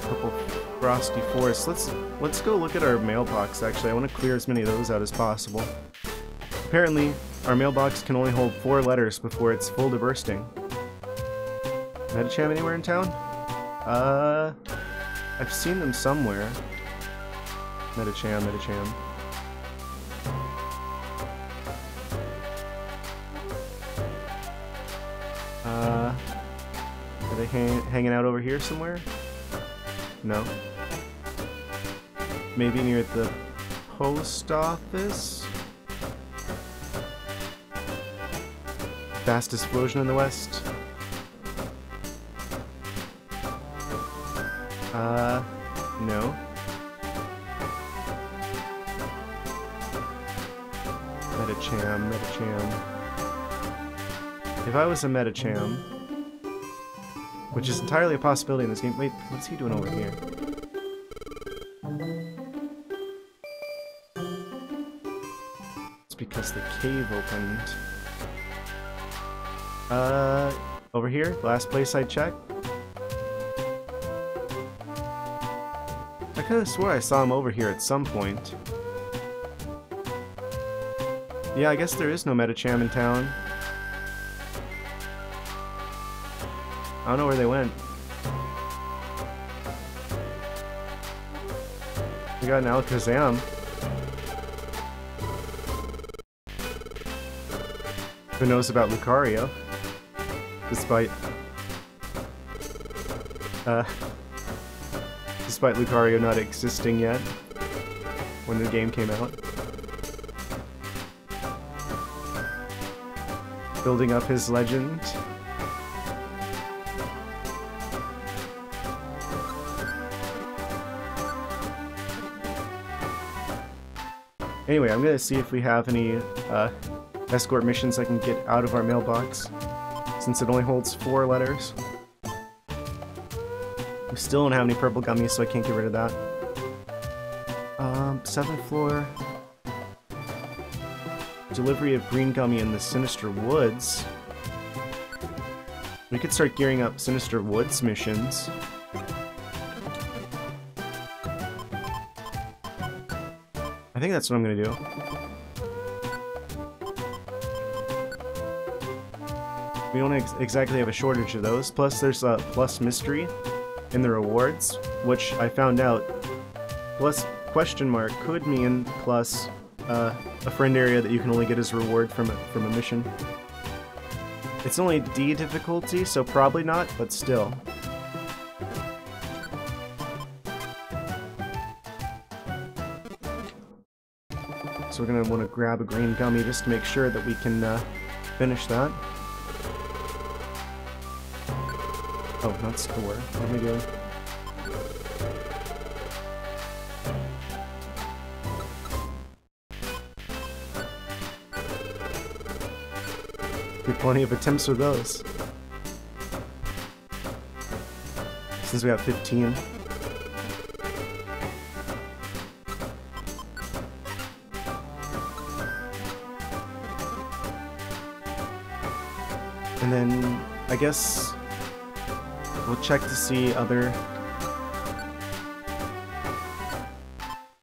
Couple Frosty Forests. Let's let's go look at our mailbox actually. I want to clear as many of those out as possible. Apparently, our mailbox can only hold four letters before it's full to bursting. Medicham anywhere in town? Uh, I've seen them somewhere. Medicham, Medicham. Hanging out over here somewhere? No. Maybe near the post office? Fastest explosion in the west? Uh, no. Medicham, Medicham. If I was a Medicham, which is entirely a possibility in this game. Wait, what's he doing over here? It's because the cave opened. Uh, over here, last place I checked. I have swore I saw him over here at some point. Yeah, I guess there is no Medicham in town. I don't know where they went. We got an Alakazam. Who knows about Lucario? Despite... Uh... Despite Lucario not existing yet. When the game came out. Building up his legend. Anyway, I'm gonna see if we have any uh, escort missions I can get out of our mailbox, since it only holds four letters. We still don't have any purple gummies, so I can't get rid of that. Um, seventh floor. Delivery of green gummy in the Sinister Woods. We could start gearing up Sinister Woods missions. I think that's what I'm gonna do. We don't ex exactly have a shortage of those. Plus, there's a plus mystery in the rewards, which I found out. Plus question mark could mean plus uh, a friend area that you can only get as a reward from a, from a mission. It's only D difficulty, so probably not, but still. We're gonna want to grab a green gummy just to make sure that we can uh, finish that. Oh, not store. What am I doing? Be plenty of attempts with those. Since we have 15. And then I guess we'll check to see other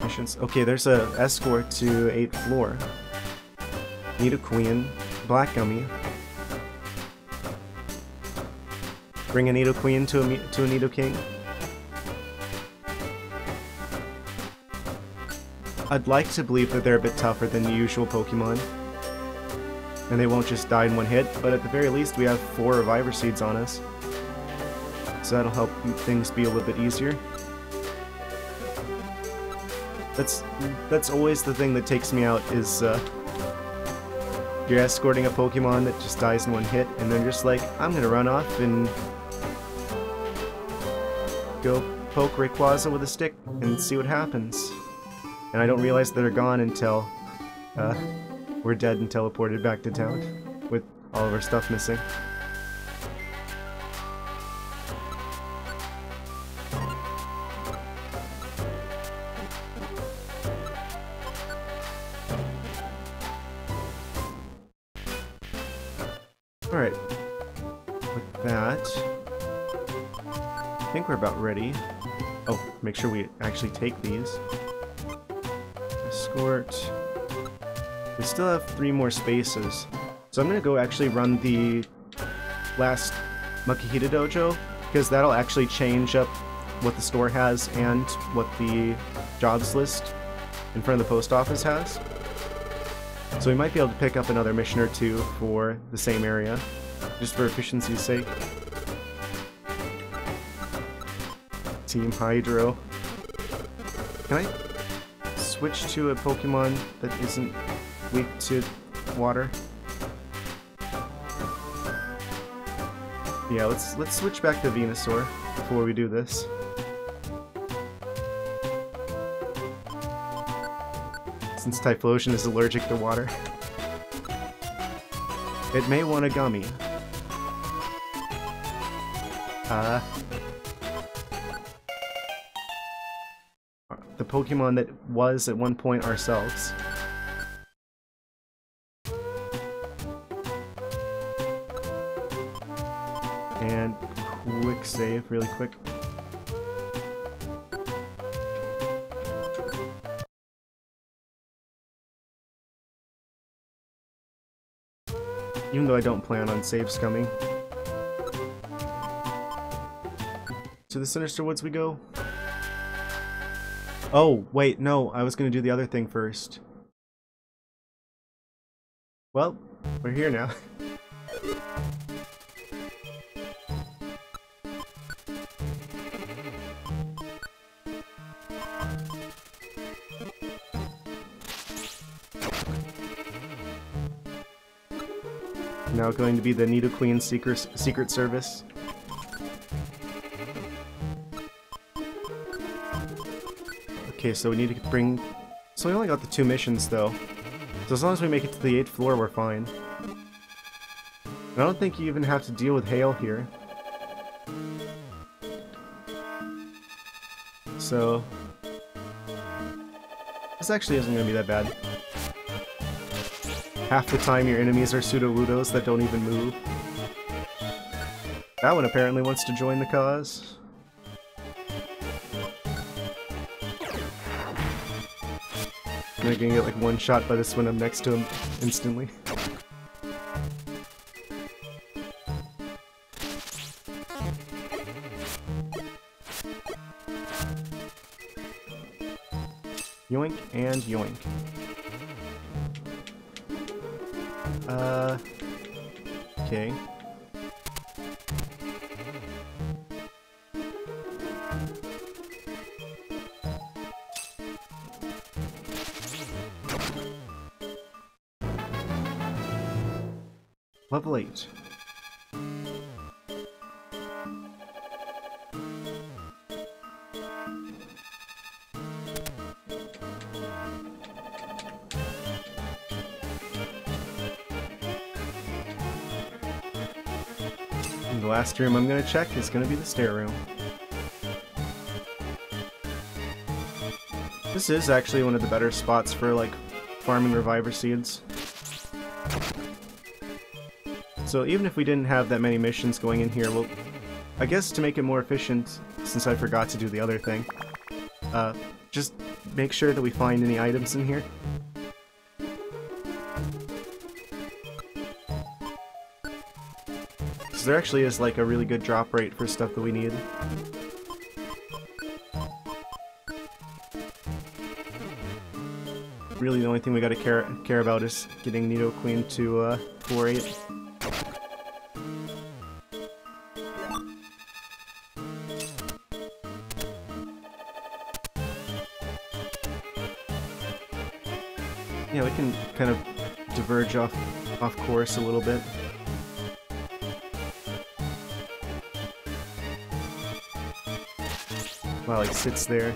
missions. Okay, there's a escort to 8th floor. Need a queen, black gummy. Bring a Nidoqueen to a, to a Nidoking. I'd like to believe that they're a bit tougher than the usual Pokemon and they won't just die in one hit, but at the very least we have four Reviver Seeds on us. So that'll help things be a little bit easier. That's that's always the thing that takes me out is uh, you're escorting a Pokemon that just dies in one hit, and then just like, I'm gonna run off and go poke Rayquaza with a stick and see what happens. And I don't realize they're gone until uh, we're dead and teleported back to town with all of our stuff missing. Alright. With that, I think we're about ready. Oh, make sure we actually take these. Escort. We still have three more spaces. So I'm gonna go actually run the last Makuhita Dojo, because that'll actually change up what the store has and what the jobs list in front of the post office has. So we might be able to pick up another mission or two for the same area, just for efficiency's sake. Team Hydro. Can I switch to a Pokemon that isn't weak to water. Yeah, let's let's switch back to Venusaur before we do this. Since Typhlosion is allergic to water. It may want a gummy. Uh, the Pokemon that was at one point ourselves. Really quick. Even though I don't plan on save scumming. To the Sinister Woods we go. Oh, wait, no, I was gonna do the other thing first. Well, we're here now. now going to be the Nidoqueen Secret, Secret Service. Okay, so we need to bring... So we only got the two missions, though. So as long as we make it to the 8th floor, we're fine. I don't think you even have to deal with hail here. So... This actually isn't going to be that bad. Half the time your enemies are Sudowoodos that don't even move. That one apparently wants to join the cause. I'm gonna get like one shot by this when I'm next to him instantly. Yoink and yoink. Last room I'm gonna check is gonna be the stair room. This is actually one of the better spots for like farming reviver seeds. So even if we didn't have that many missions going in here, well, I guess to make it more efficient, since I forgot to do the other thing, uh, just make sure that we find any items in here. There actually is like a really good drop rate for stuff that we need. Really the only thing we gotta care care about is getting Nidoqueen to uh, 4-8. Yeah, we can kind of diverge off off course a little bit. While he sits there.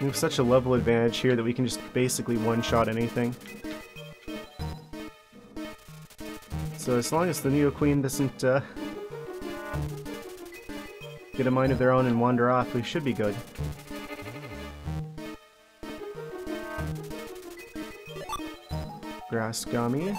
We have such a level advantage here that we can just basically one-shot anything. So as long as the Nidoqueen doesn't uh, get a mind of their own and wander off, we should be good. Grass gummy.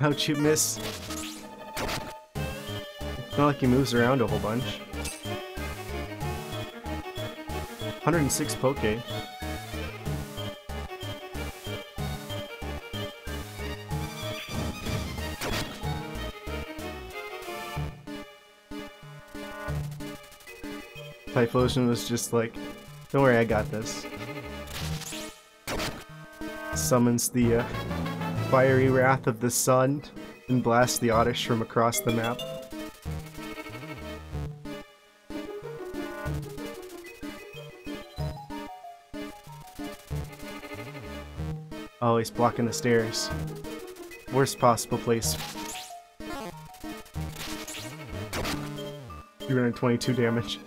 How'd you miss? It's not like he moves around a whole bunch. 106 Poke. Typhlosion was just like, don't worry, I got this. Summons the uh, fiery wrath of the sun and blasts the Oddish from across the map. Oh, he's blocking the stairs. Worst possible place. 322 damage.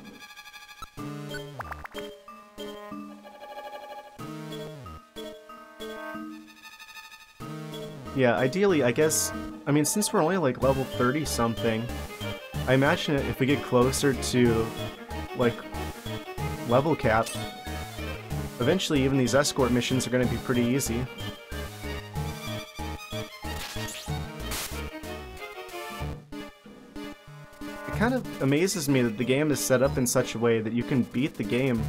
Yeah, ideally, I guess, I mean, since we're only like level 30 something, I imagine if we get closer to, like, level cap, eventually even these escort missions are going to be pretty easy. It kind of amazes me that the game is set up in such a way that you can beat the game,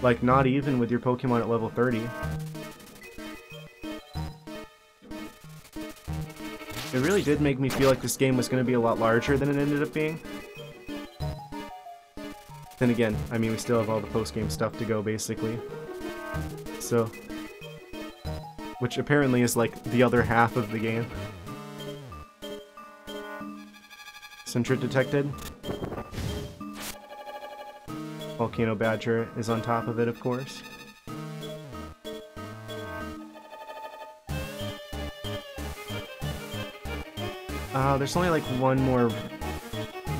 like, not even with your Pokemon at level 30. It really did make me feel like this game was going to be a lot larger than it ended up being. Then again, I mean, we still have all the post-game stuff to go, basically. So... Which apparently is like the other half of the game. Sentret detected. Volcano Badger is on top of it, of course. Uh, there's only like one more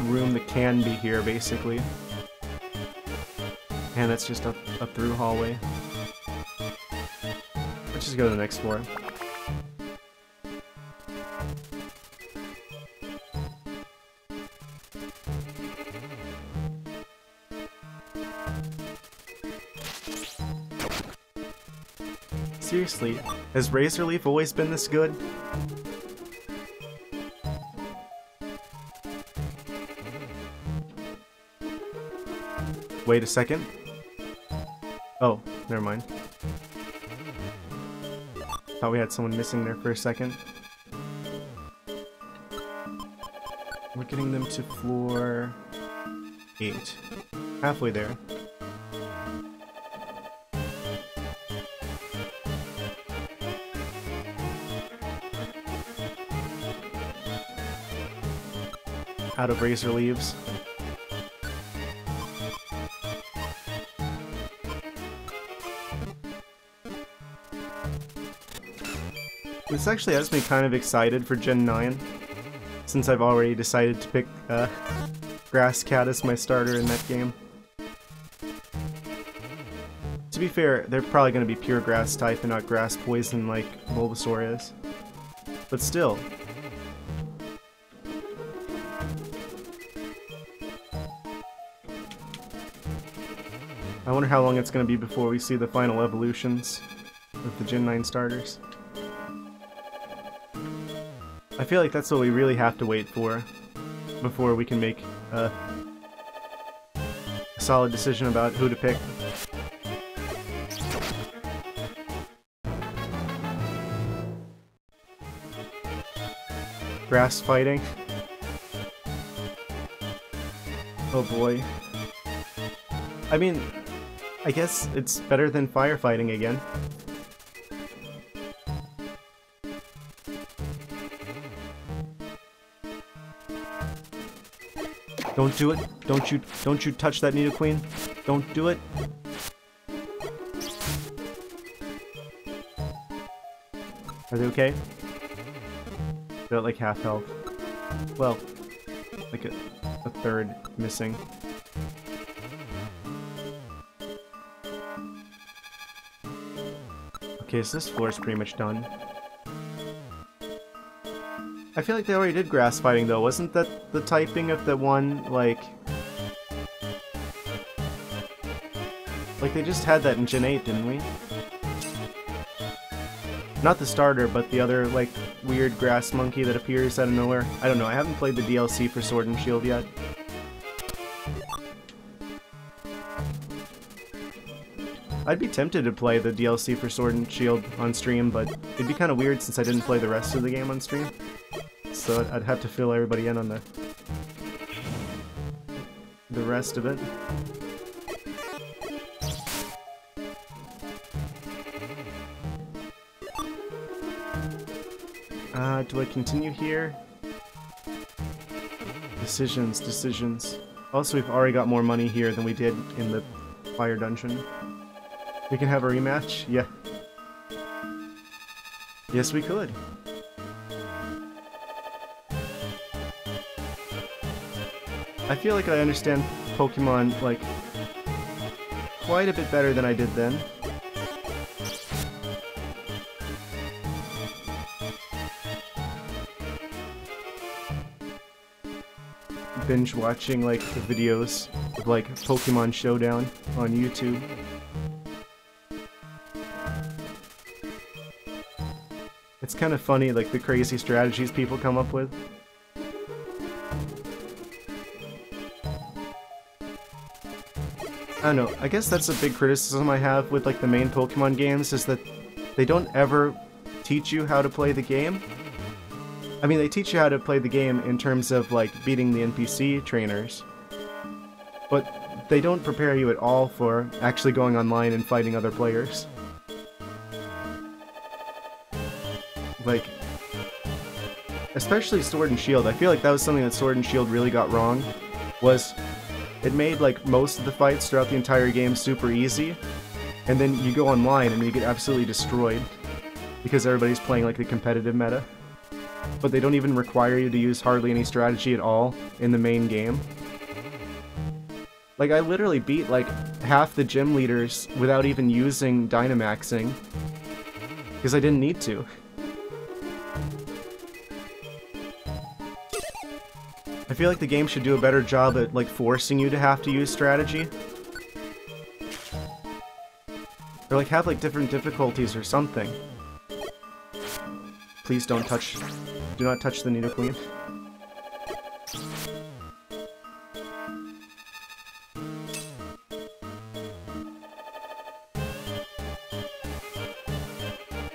room that can be here, basically. And that's just a, a through hallway. Let's just go to the next floor. Seriously, has Razor Leaf always been this good? Wait a second. Oh, never mind. Thought we had someone missing there for a second. We're getting them to floor 8. Halfway there. Out of razor leaves. This actually has me kind of excited for Gen 9, since I've already decided to pick uh, Grass Cat as my starter in that game. To be fair, they're probably going to be pure grass type and not grass poison like Bulbasaur is. But still. I wonder how long it's going to be before we see the final evolutions of the Gen 9 starters. I feel like that's what we really have to wait for before we can make a solid decision about who to pick. Grass fighting. Oh boy. I mean, I guess it's better than firefighting again. Don't do it. Don't you don't you touch that Nidoqueen. Don't do it. Are they okay? They're like half health. Well, like a, a third missing. Okay, so this floor is pretty much done. I feel like they already did grass fighting though. Wasn't that the typing of the one, like... Like they just had that in Gen 8, didn't we? Not the starter, but the other, like, weird grass monkey that appears out of nowhere. I don't know, I haven't played the DLC for Sword and Shield yet. I'd be tempted to play the DLC for Sword and Shield on stream, but it'd be kind of weird since I didn't play the rest of the game on stream so I'd have to fill everybody in on the the rest of it. Uh, do I continue here? Decisions, decisions. Also, we've already got more money here than we did in the fire dungeon. We can have a rematch? Yeah. Yes, we could. I feel like I understand Pokemon, like, quite a bit better than I did then. Binge watching, like, the videos of, like, Pokemon Showdown on YouTube. It's kind of funny, like, the crazy strategies people come up with. I don't know, I guess that's a big criticism I have with like the main Pokemon games is that they don't ever teach you how to play the game. I mean, they teach you how to play the game in terms of like beating the NPC trainers, but they don't prepare you at all for actually going online and fighting other players. Like, especially Sword and Shield, I feel like that was something that Sword and Shield really got wrong, was it made like most of the fights throughout the entire game super easy, and then you go online and you get absolutely destroyed because everybody's playing like the competitive meta. But they don't even require you to use hardly any strategy at all in the main game. Like, I literally beat like half the gym leaders without even using Dynamaxing because I didn't need to. I feel like the game should do a better job at, like, forcing you to have to use strategy. Or, like, have, like, different difficulties or something. Please don't touch... Do not touch the Nidoqueen.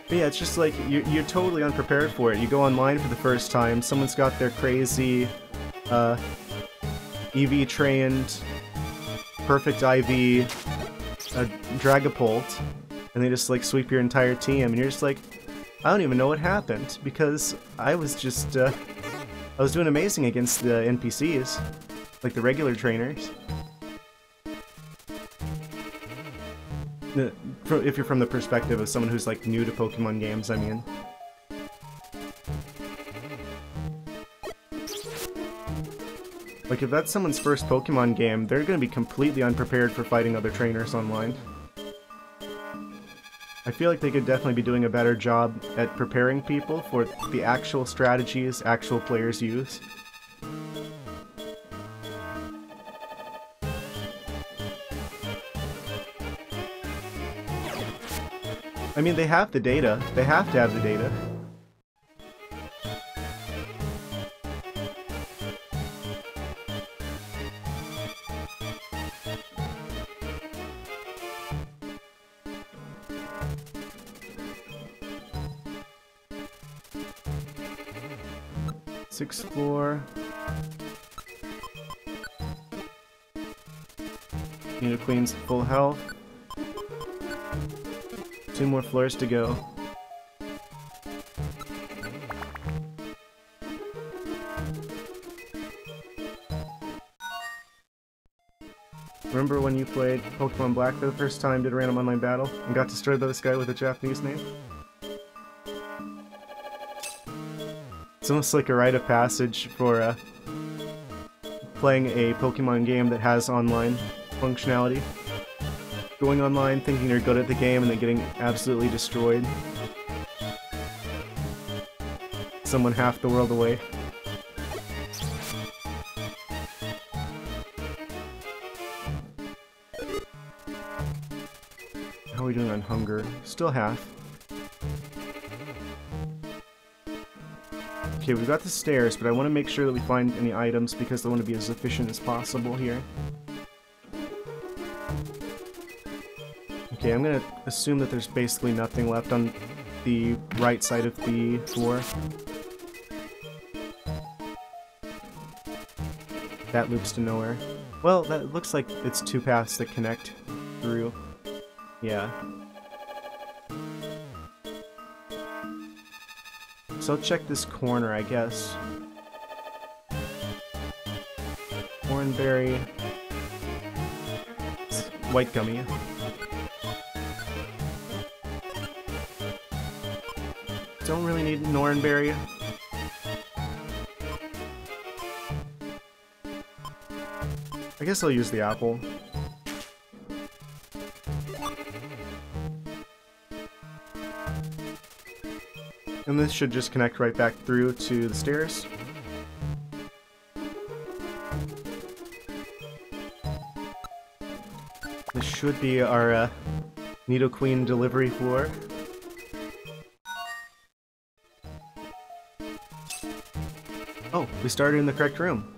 But yeah, it's just like, you're, you're totally unprepared for it. You go online for the first time, someone's got their crazy uh, EV trained, perfect IV, a Dragapult, and they just like sweep your entire team, and you're just like, I don't even know what happened because I was just, uh, I was doing amazing against the NPCs, like the regular trainers. If you're from the perspective of someone who's like new to Pokemon games, I mean. Like, if that's someone's first Pokemon game, they're gonna be completely unprepared for fighting other trainers online. I feel like they could definitely be doing a better job at preparing people for the actual strategies actual players use. I mean, they have the data. They have to have the data. Floor. Queen's full health. Two more floors to go. Remember when you played Pokemon Black for the first time, did a random online battle, and got destroyed by this guy with a Japanese name? It's almost like a rite of passage for uh, playing a Pokemon game that has online functionality going online thinking you're good at the game and then getting absolutely destroyed. Someone half the world away. How are we doing on hunger? Still half. Okay, we've got the stairs, but I want to make sure that we find any items because I want to be as efficient as possible here. Okay, I'm gonna assume that there's basically nothing left on the right side of the floor. That loops to nowhere. Well, that looks like it's two paths that connect through. Yeah. So I'll check this corner, I guess. Oranberry. White gummy. Don't really need Norenberry. I guess I'll use the apple. And this should just connect right back through to the stairs. This should be our uh, Nidoqueen delivery floor. Oh, we started in the correct room.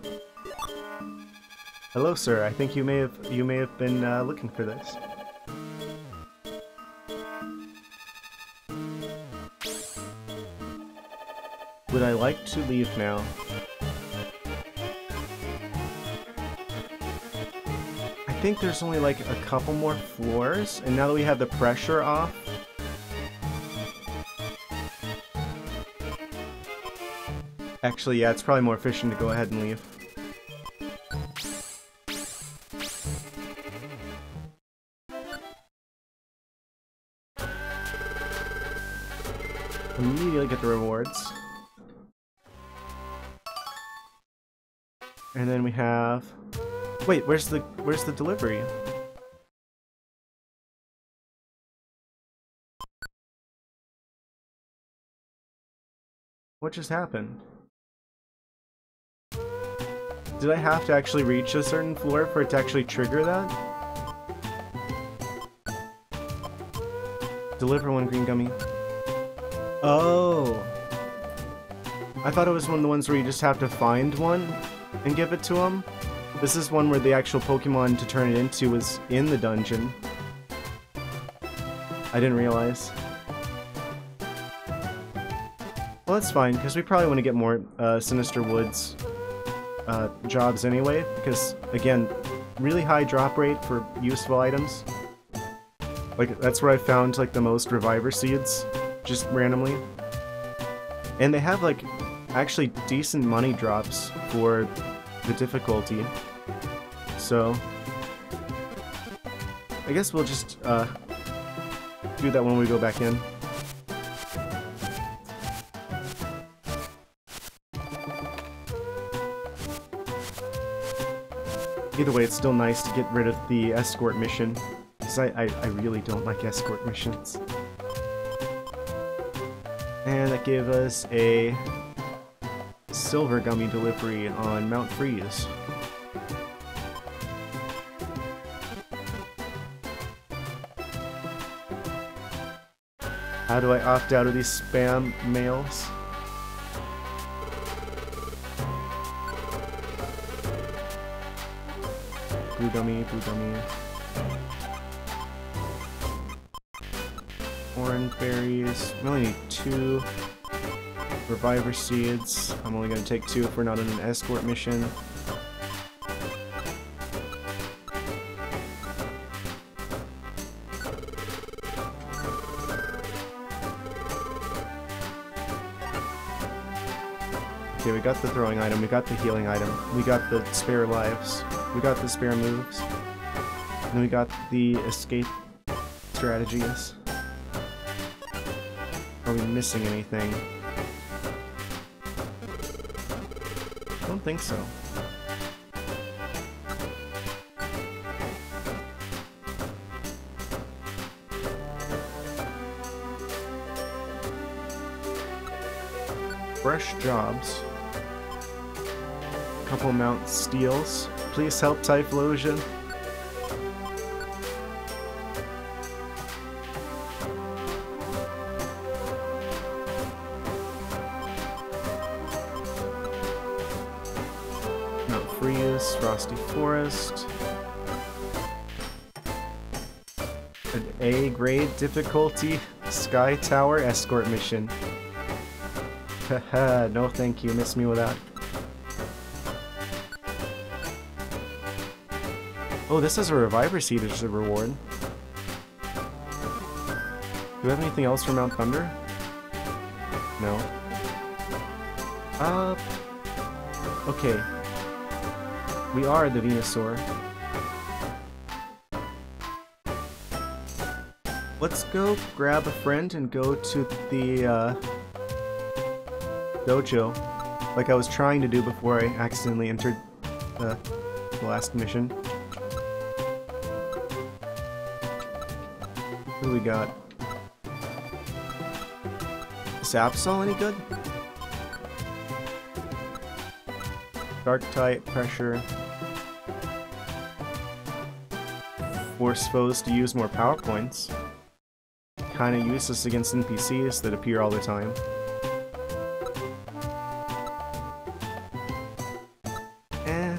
Hello, sir. I think you may have you may have been uh, looking for this. Would I like to leave now? I think there's only like a couple more floors, and now that we have the pressure off, Actually, yeah, it's probably more efficient to go ahead and leave. Immediately get the rewards. And then we have... Wait, where's the where's the delivery? What just happened? Did I have to actually reach a certain floor for it to actually trigger that? Deliver one green gummy. Oh. I thought it was one of the ones where you just have to find one and give it to him. This is one where the actual Pokemon to turn it into was in the dungeon. I didn't realize. Well, that's fine, because we probably want to get more uh, Sinister Woods uh, jobs anyway, because, again, really high drop rate for useful items. Like, that's where I found, like, the most Reviver Seeds, just randomly. And they have, like, actually decent money drops for the difficulty. So, I guess we'll just uh, do that when we go back in. Either way, it's still nice to get rid of the escort mission, because I, I, I really don't like escort missions. And that gave us a silver gummy delivery on Mount Freeze. How do I opt out of these spam mails? Blue gummy, blue gummy. Orange berries. We only need two reviver seeds. I'm only gonna take two if we're not in an escort mission. Okay, we got the throwing item, we got the healing item, we got the spare lives, we got the spare moves, and we got the escape strategies. Are we missing anything? Don't think so. Fresh jobs. Couple Mount Steels. Please help Typhlosion. Grade difficulty Sky Tower escort mission. Haha, no thank you, miss me without. Oh, this is a Reviver Seed as a reward. Do we have anything else for Mount Thunder? No. Uh... Okay. We are the Venusaur. Let's go grab a friend and go to the, uh, dojo, like I was trying to do before I accidentally entered the last mission. Who we got? Is Absol any good? Dark type, pressure. Force foes to use more power points. Kinda useless against NPCs that appear all the time. Eh.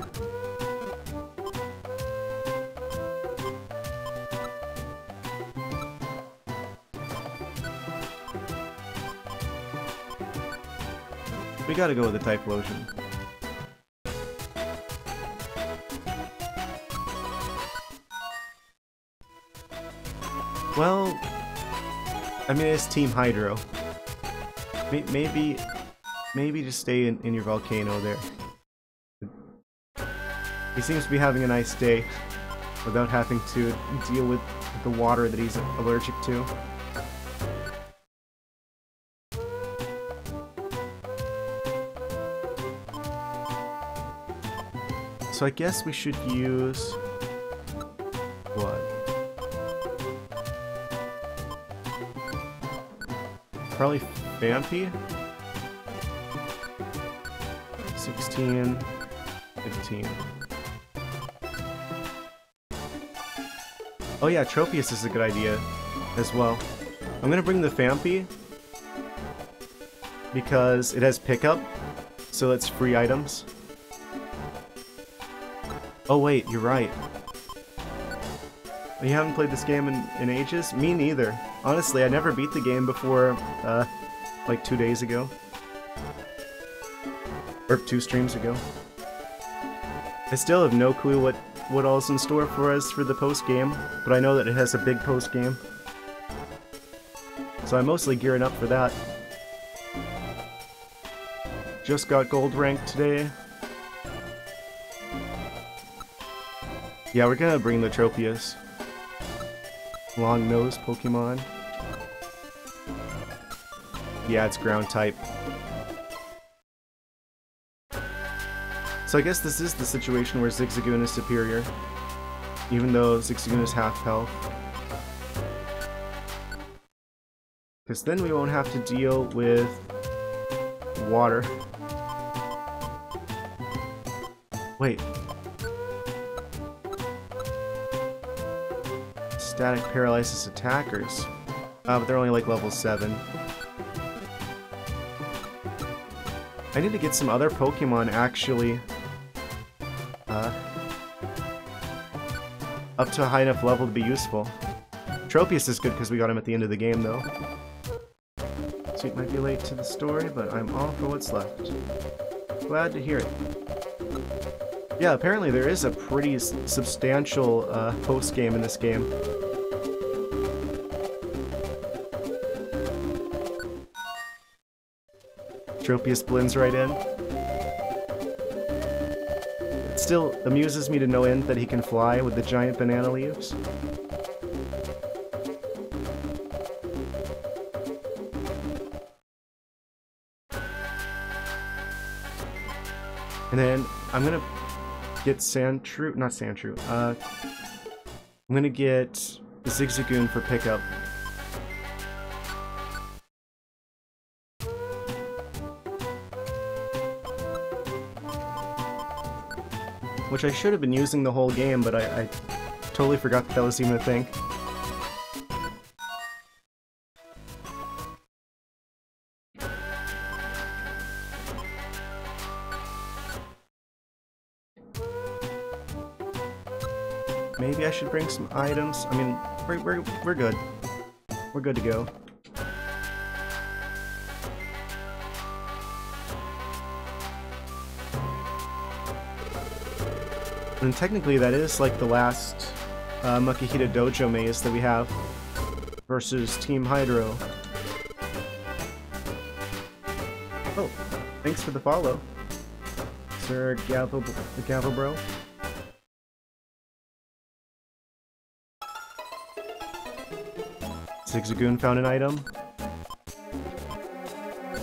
We gotta go with the Typhlosion. I mean, it's Team Hydro. Maybe, maybe just stay in, in your volcano there. He seems to be having a nice day without having to deal with the water that he's allergic to. So I guess we should use... Probably Phanpy? 16, 15. Oh yeah, Tropius is a good idea as well. I'm gonna bring the Phanpy because it has pickup, so it's free items. Oh wait, you're right. You haven't played this game in, in ages? Me neither. Honestly, I never beat the game before, uh, like two days ago. Or two streams ago. I still have no clue what, what all's in store for us for the post-game, but I know that it has a big post-game. So I'm mostly gearing up for that. Just got gold rank today. Yeah, we're gonna bring the Tropius. Long nose Pokemon. Yeah, it's ground type. So I guess this is the situation where Zigzagoon is superior. Even though Zigzagoon is half health. Because then we won't have to deal with water. Wait. Static paralyzes attackers. Uh, but they're only like level 7. I need to get some other Pokemon actually uh, up to a high enough level to be useful. Tropius is good because we got him at the end of the game though. So it might be late to the story, but I'm all for what's left. Glad to hear it. Yeah, apparently there is a pretty substantial uh, post-game in this game. Tropius blends right in. It still amuses me to no end that he can fly with the giant banana leaves. And then I'm gonna get Sandshrew, not Sandshrew, uh, I'm gonna get Zigzagoon for pickup. Which I should have been using the whole game, but I, I totally forgot that that was even a thing. Maybe I should bring some items. I mean, we're, we're, we're good. We're good to go. And technically that is like the last uh, Dojo maze that we have versus Team Hydro. Oh, thanks for the follow, Sir Gavel, Gavel Bro. Zigzagoon found an item.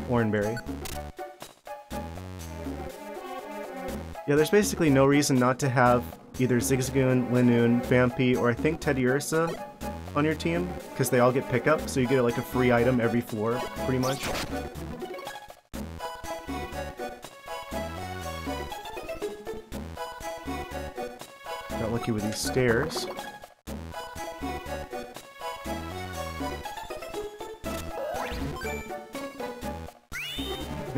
Oranberry. Yeah, there's basically no reason not to have either Zigzagoon, Linoone, Phanpy, or I think Teddiursa on your team, because they all get pickup, so you get like a free item every floor, pretty much. Got lucky with these stairs.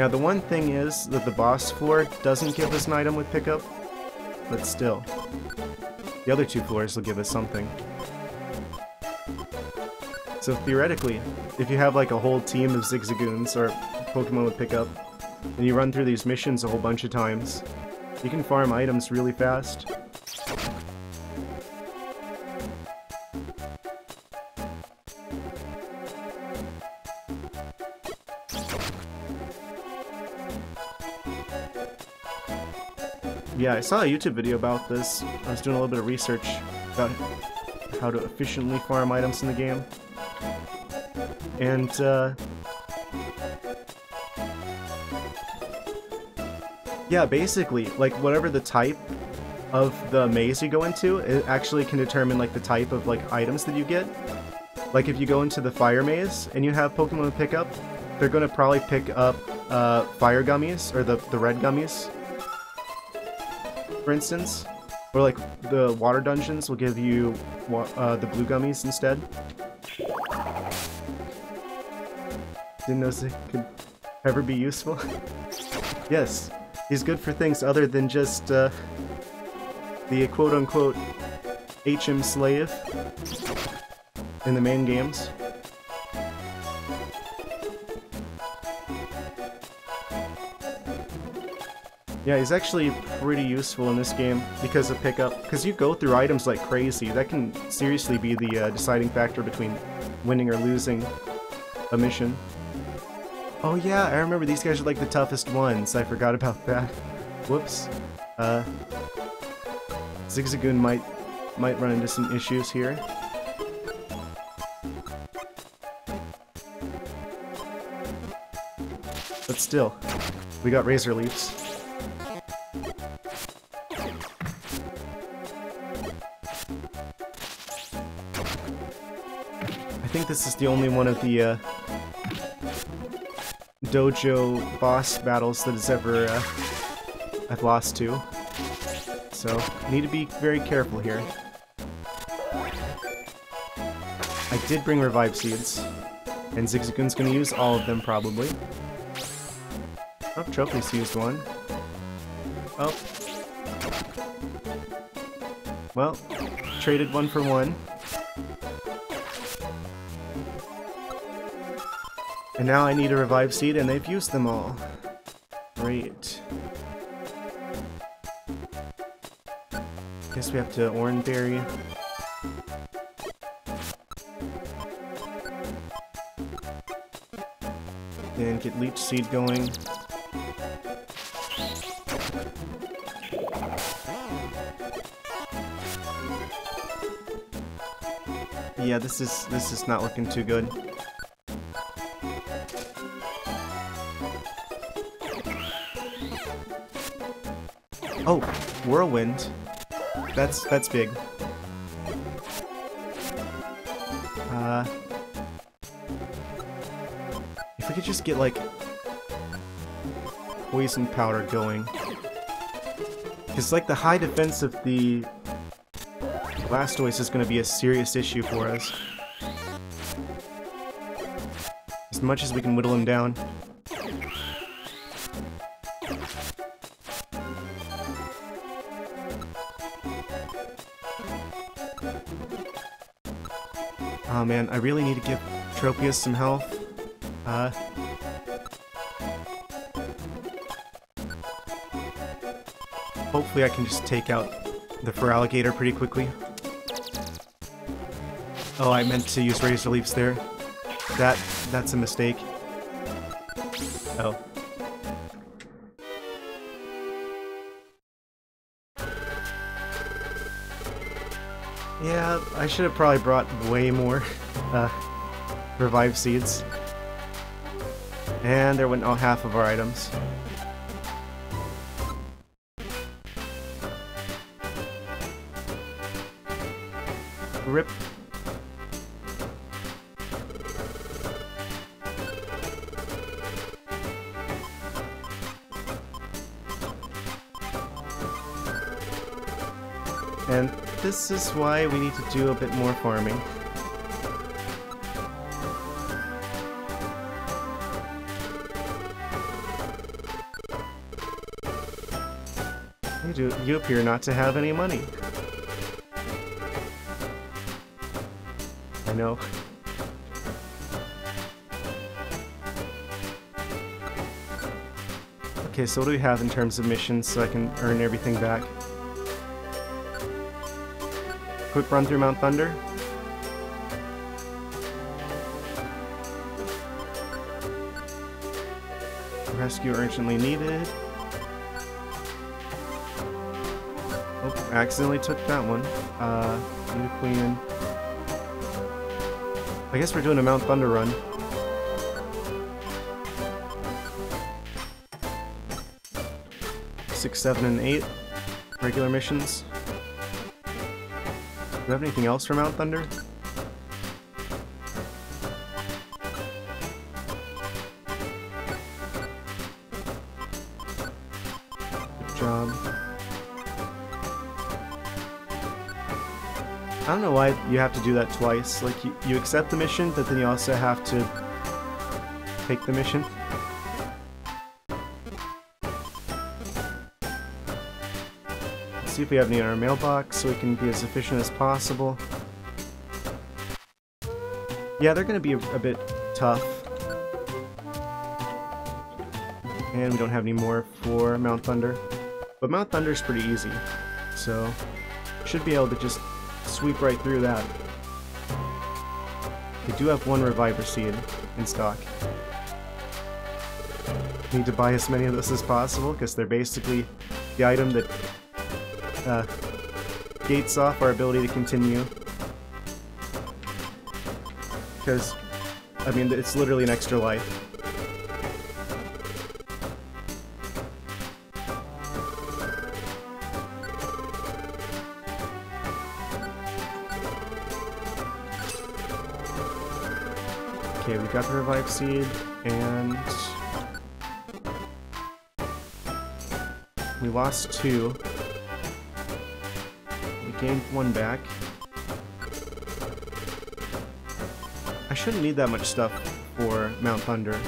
Now the one thing is that the boss floor doesn't give us an item with pickup, but still. The other two floors will give us something. So theoretically, if you have like a whole team of Zigzagoons or Pokemon with pickup, and you run through these missions a whole bunch of times, you can farm items really fast. Yeah, I saw a YouTube video about this. I was doing a little bit of research about how to efficiently farm items in the game. And, uh... Yeah, basically, like, whatever the type of the maze you go into, it actually can determine, like, the type of, like, items that you get. Like, if you go into the fire maze and you have Pokemon pick up, they're gonna probably pick up, uh, fire gummies, or the, the red gummies, for instance. Or like the water dungeons will give you uh, the blue gummies instead. Didn't know it could ever be useful. yes, he's good for things other than just uh, the quote-unquote HM slave in the main games. Yeah, he's actually pretty useful in this game because of pickup. Because you go through items like crazy. That can seriously be the uh, deciding factor between winning or losing a mission. Oh yeah, I remember these guys are like the toughest ones. I forgot about that. Whoops. Uh, Zigzagoon might might run into some issues here. But still, we got Razor Leafs. This is the only one of the uh, dojo boss battles that has ever uh, I've lost to. So, need to be very careful here. I did bring revive seeds, and Zigzagoon's gonna use all of them probably. Oh, Tropius used one. Oh. Well, traded one for one. And now I need a revive seed, and they've used them all. Great. Guess we have to Oranberry. And get Leech Seed going. Yeah, this is this is not looking too good. Oh, Whirlwind. That's that's big. Uh, if we could just get like poison powder going, because like the high defense of the Blastoise is going to be a serious issue for us. As much as we can whittle him down. Tropius some health. Uh... Hopefully I can just take out the Feraligatr pretty quickly. Oh, I meant to use Razor Leaves there. That, that's a mistake. Oh. Yeah, I should have probably brought way more uh, revive seeds. And there went all half of our items. Rip. And this is why we need to do a bit more farming. You, appear not to have any money. I know. Okay, so what do we have in terms of missions so I can earn everything back? Quick run through Mount Thunder. Rescue urgently needed. Accidentally took that one. Uh. I guess we're doing a Mount Thunder run. Six, seven, and eight regular missions. Do we have anything else for Mount Thunder? You have to do that twice. Like, you, you accept the mission, but then you also have to take the mission. Let's see if we have any in our mailbox so we can be as efficient as possible. Yeah, they're to be a, a bit tough. And we don't have any more for Mount Thunder. But Mount Thunder's pretty easy, so should be able to just sweep right through that. We do have one Reviver Seed in stock. Need to buy as many of those as possible, because they're basically the item that uh, gates off our ability to continue. Because, I mean, it's literally an extra life. Seed, and we lost two. We gained one back. I shouldn't need that much stuff for Mount Thunder.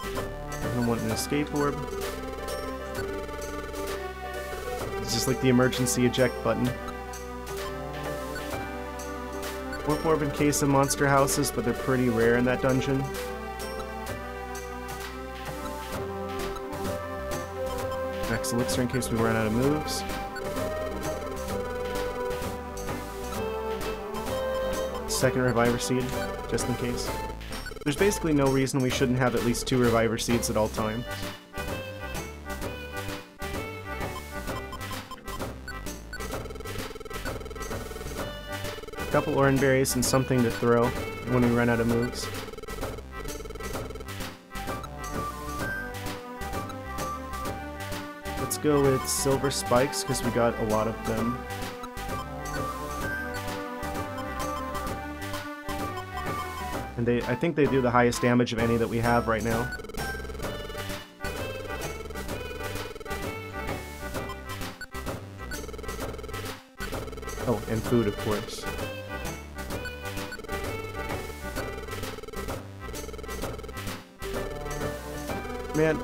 I want an escape orb. It's just like the emergency eject button. Warp orb in case of monster houses, but they're pretty rare in that dungeon. Max elixir in case we run out of moves. Second reviver seed, just in case. There's basically no reason we shouldn't have at least two reviver seeds at all times. Couple berries and something to throw when we run out of moves. Let's go with silver spikes because we got a lot of them. And they, I think they do the highest damage of any that we have right now. Oh, and food, of course. Man,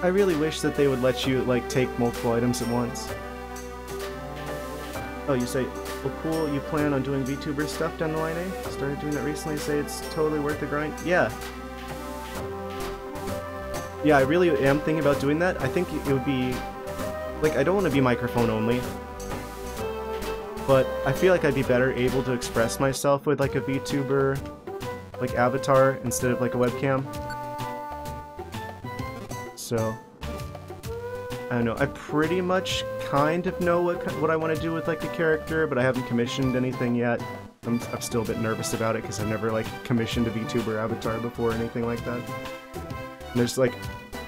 I really wish that they would let you, like, take multiple items at once. Oh, you say, well cool, you plan on doing VTuber stuff down the line, eh? Started doing that recently, say it's totally worth the grind? Yeah. Yeah, I really am thinking about doing that. I think it would be... Like, I don't want to be microphone only. But I feel like I'd be better able to express myself with, like, a VTuber, like, avatar instead of, like, a webcam so... I don't know, I pretty much kind of know what, what I want to do with like the character, but I haven't commissioned anything yet. I'm, I'm still a bit nervous about it because I've never like commissioned a VTuber avatar before or anything like that. And there's like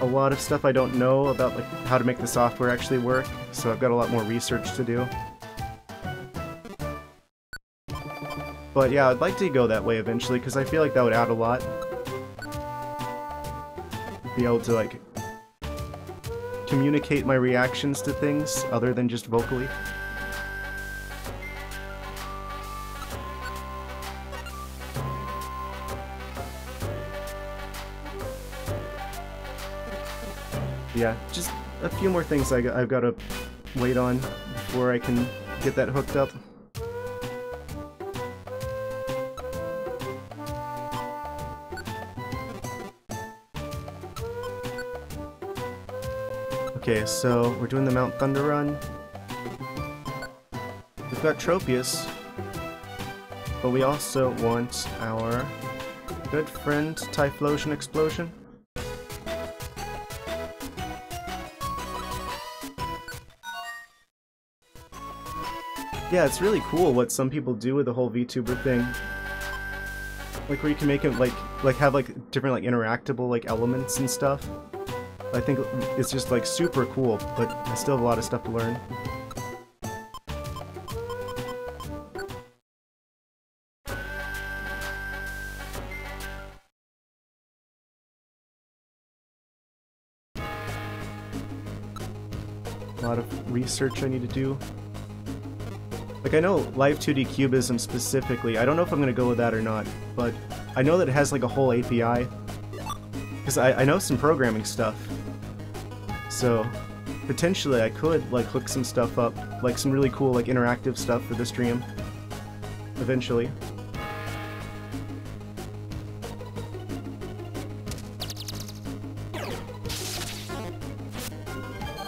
a lot of stuff I don't know about like how to make the software actually work, so I've got a lot more research to do. But yeah, I'd like to go that way eventually because I feel like that would add a lot. Be able to like communicate my reactions to things other than just vocally. Yeah, just a few more things I, I've got to wait on before I can get that hooked up. Okay, so we're doing the Mount Thunder run. We've got Tropius, but we also want our good friend Typhlosion Explosion. Yeah, it's really cool what some people do with the whole VTuber thing. Like where you can make it like like have like different like interactable like elements and stuff. I think it's just like super cool, but I still have a lot of stuff to learn. A lot of research I need to do. Like, I know Live 2D Cubism specifically, I don't know if I'm going to go with that or not, but I know that it has like a whole API. Because I, I know some programming stuff, so potentially I could like hook some stuff up, like some really cool like interactive stuff for the stream. Eventually.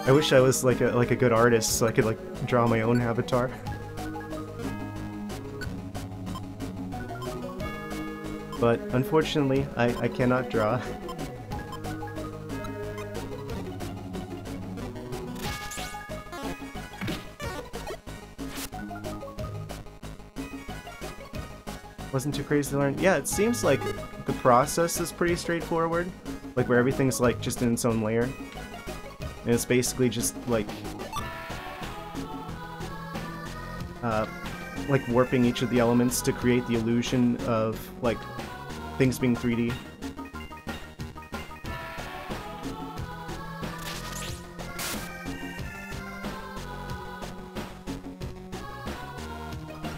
I wish I was like a like a good artist so I could like draw my own avatar. But unfortunately, I, I cannot draw. wasn't too crazy to learn. Yeah, it seems like the process is pretty straightforward. Like where everything's like just in its own layer. And it's basically just like uh, like warping each of the elements to create the illusion of like things being 3D.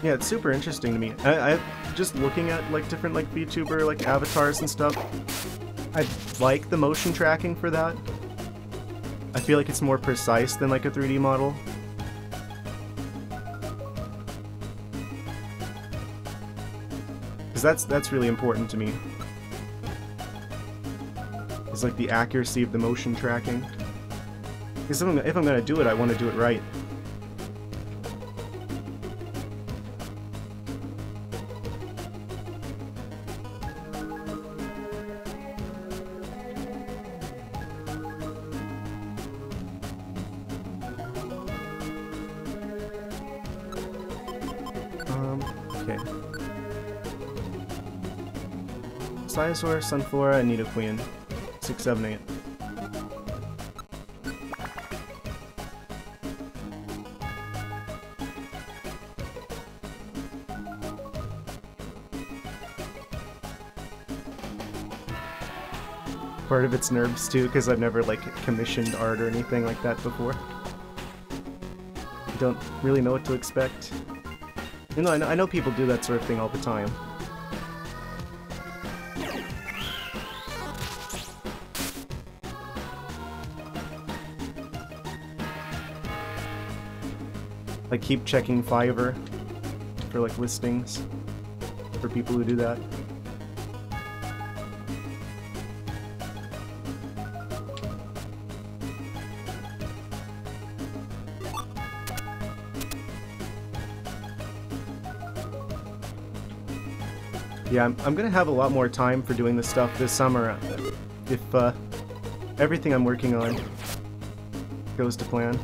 Yeah, it's super interesting to me. I, I just looking at like different like VTuber like avatars and stuff. I like the motion tracking for that. I feel like it's more precise than like a 3D model. Because that's that's really important to me. It's like the accuracy of the motion tracking. Because if I'm, if I'm gonna do it, I want to do it right. Dinosaur, Sunflora, and Nidoqueen. 6, 7, 8. Part of it's nerves too, because I've never like commissioned art or anything like that before. Don't really know what to expect. You know, I know people do that sort of thing all the time. Keep checking Fiverr for like listings for people who do that. Yeah, I'm, I'm gonna have a lot more time for doing this stuff this summer if uh, everything I'm working on goes to plan.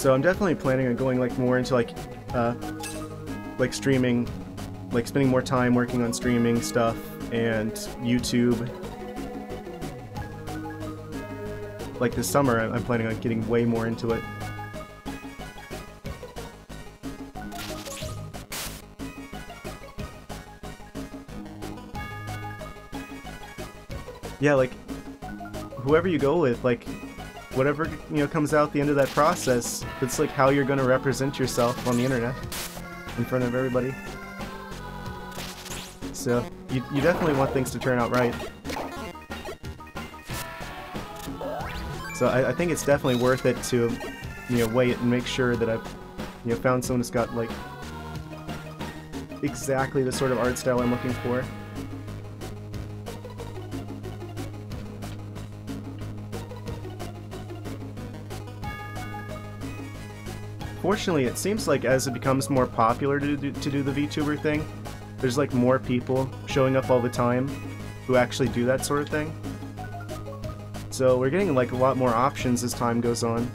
So I'm definitely planning on going like more into like uh, like streaming, like spending more time working on streaming stuff and YouTube. Like this summer, I'm planning on getting way more into it. Yeah, like, whoever you go with, like, whatever you know comes out the end of that process, it's like how you're going to represent yourself on the internet in front of everybody. So you, you definitely want things to turn out right. So I, I think it's definitely worth it to you know wait and make sure that I've you know found someone who's got like exactly the sort of art style I'm looking for. Fortunately, it seems like as it becomes more popular to do, to do the VTuber thing, there's like more people showing up all the time who actually do that sort of thing. So we're getting like a lot more options as time goes on.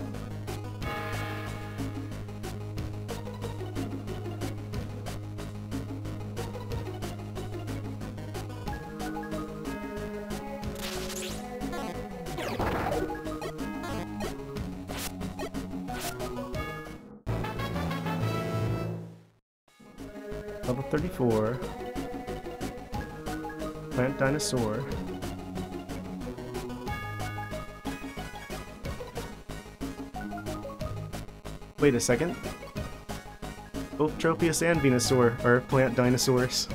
Wait a second. Both Tropius and Venusaur are plant dinosaurs.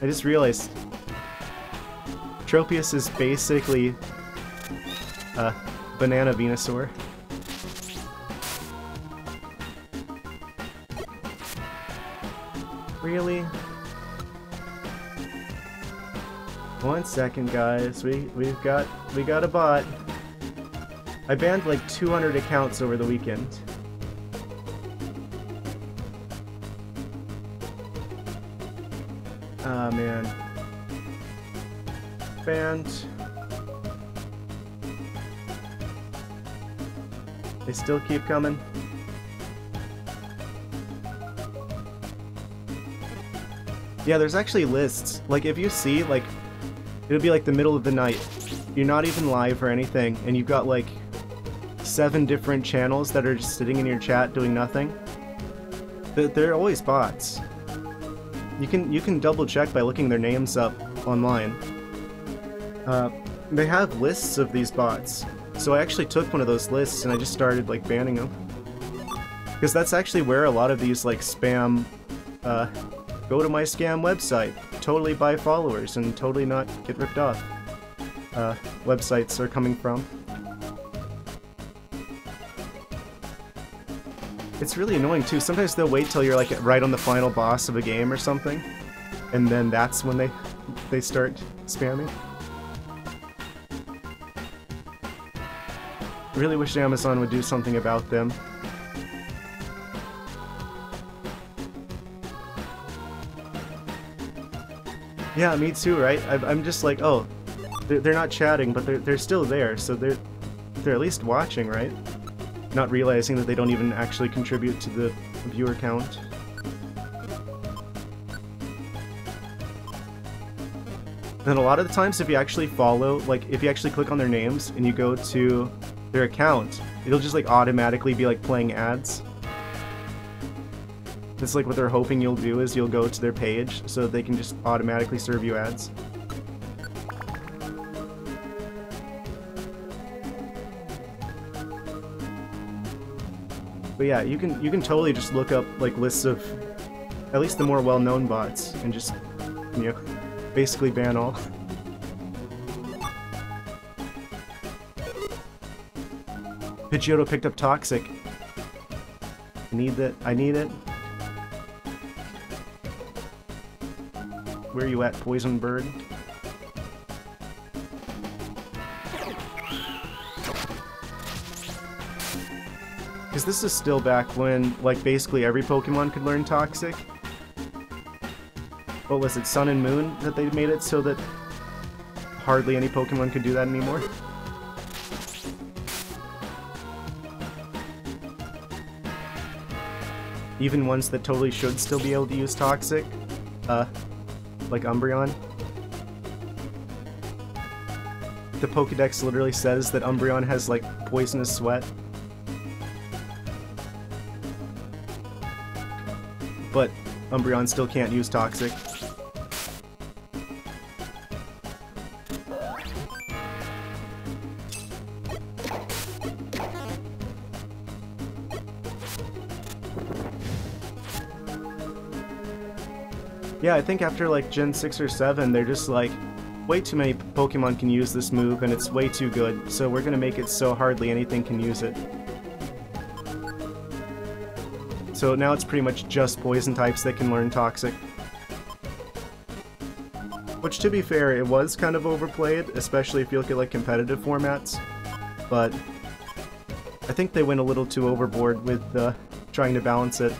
I just realized Tropius is basically a banana Venusaur. Second, guys. We we've got we got a bot. I banned like 200 accounts over the weekend. Ah, oh, man. Banned. They still keep coming. Yeah, there's actually lists. Like, if you see, like, it would be like the middle of the night. you're not even live or anything, and you've got like seven different channels that are just sitting in your chat doing nothing, they're always bots. You can you can double check by looking their names up online. Uh, they have lists of these bots, so I actually took one of those lists and I just started like banning them. Because that's actually where a lot of these like spam, uh, go to my scam website, totally buy followers and totally not get ripped off, uh, websites are coming from. It's really annoying too. Sometimes they'll wait till you're like right on the final boss of a game or something, and then that's when they they start spamming. Really wish Amazon would do something about them. Yeah, me too, right? I'm just like, oh, they're not chatting, but they're, they're still there, so they're, they're at least watching, right? Not realizing that they don't even actually contribute to the viewer count. And a lot of the times, if you actually follow, like, if you actually click on their names and you go to their account, it'll just, like, automatically be, like, playing ads. It's like what they're hoping you'll do is you'll go to their page so they can just automatically serve you ads. But yeah, you can you can totally just look up like lists of at least the more well-known bots and just you know basically ban all. Pidgeotto picked up Toxic. I need that. I need it. Where are you at, Poison Bird? Because this is still back when, like, basically every Pokemon could learn Toxic. What was it, Sun and Moon, that they made it so that hardly any Pokemon could do that anymore? Even ones that totally should still be able to use Toxic. Uh, like Umbreon. The Pokedex literally says that Umbreon has like poisonous sweat. But Umbreon still can't use Toxic. Yeah, I think after like Gen 6 or 7, they're just like, way too many Pokemon can use this move and it's way too good, so we're gonna make it so hardly anything can use it. So now it's pretty much just poison types that can learn Toxic. Which, to be fair, it was kind of overplayed, especially if you look at like competitive formats, but I think they went a little too overboard with uh, trying to balance it.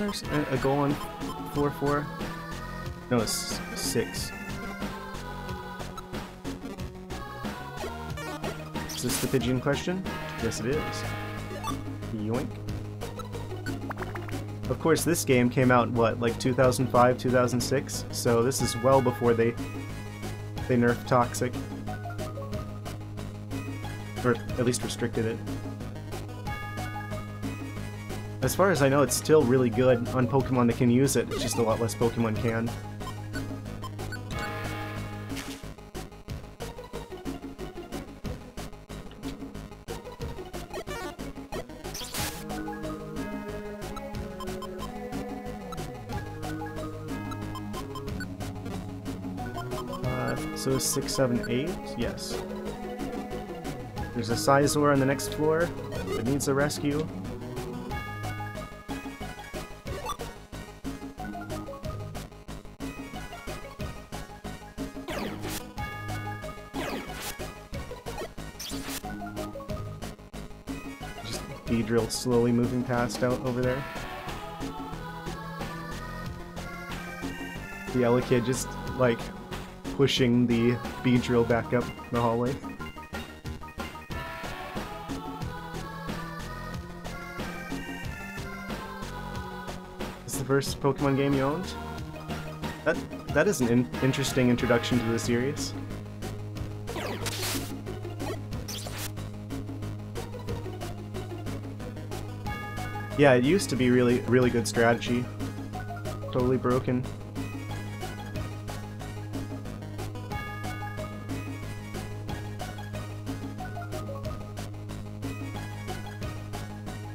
A goal on 4-4? No, it's 6. Is this the pigeon question? Yes, it is. Yoink. Of course, this game came out, what, like 2005, 2006? So this is well before they they nerfed Toxic. Or at least restricted it. As far as I know, it's still really good on Pokemon that can use it, it's just a lot less Pokemon can. Uh, so six, seven, eight? Yes. There's a Scizor on the next floor that needs a rescue. Galadriel slowly moving past out over there. The Elekid just, like, pushing the Beedrill back up the hallway. It's the first Pokemon game you owned? That, that is an in interesting introduction to the series. Yeah, it used to be really, really good strategy. Totally broken.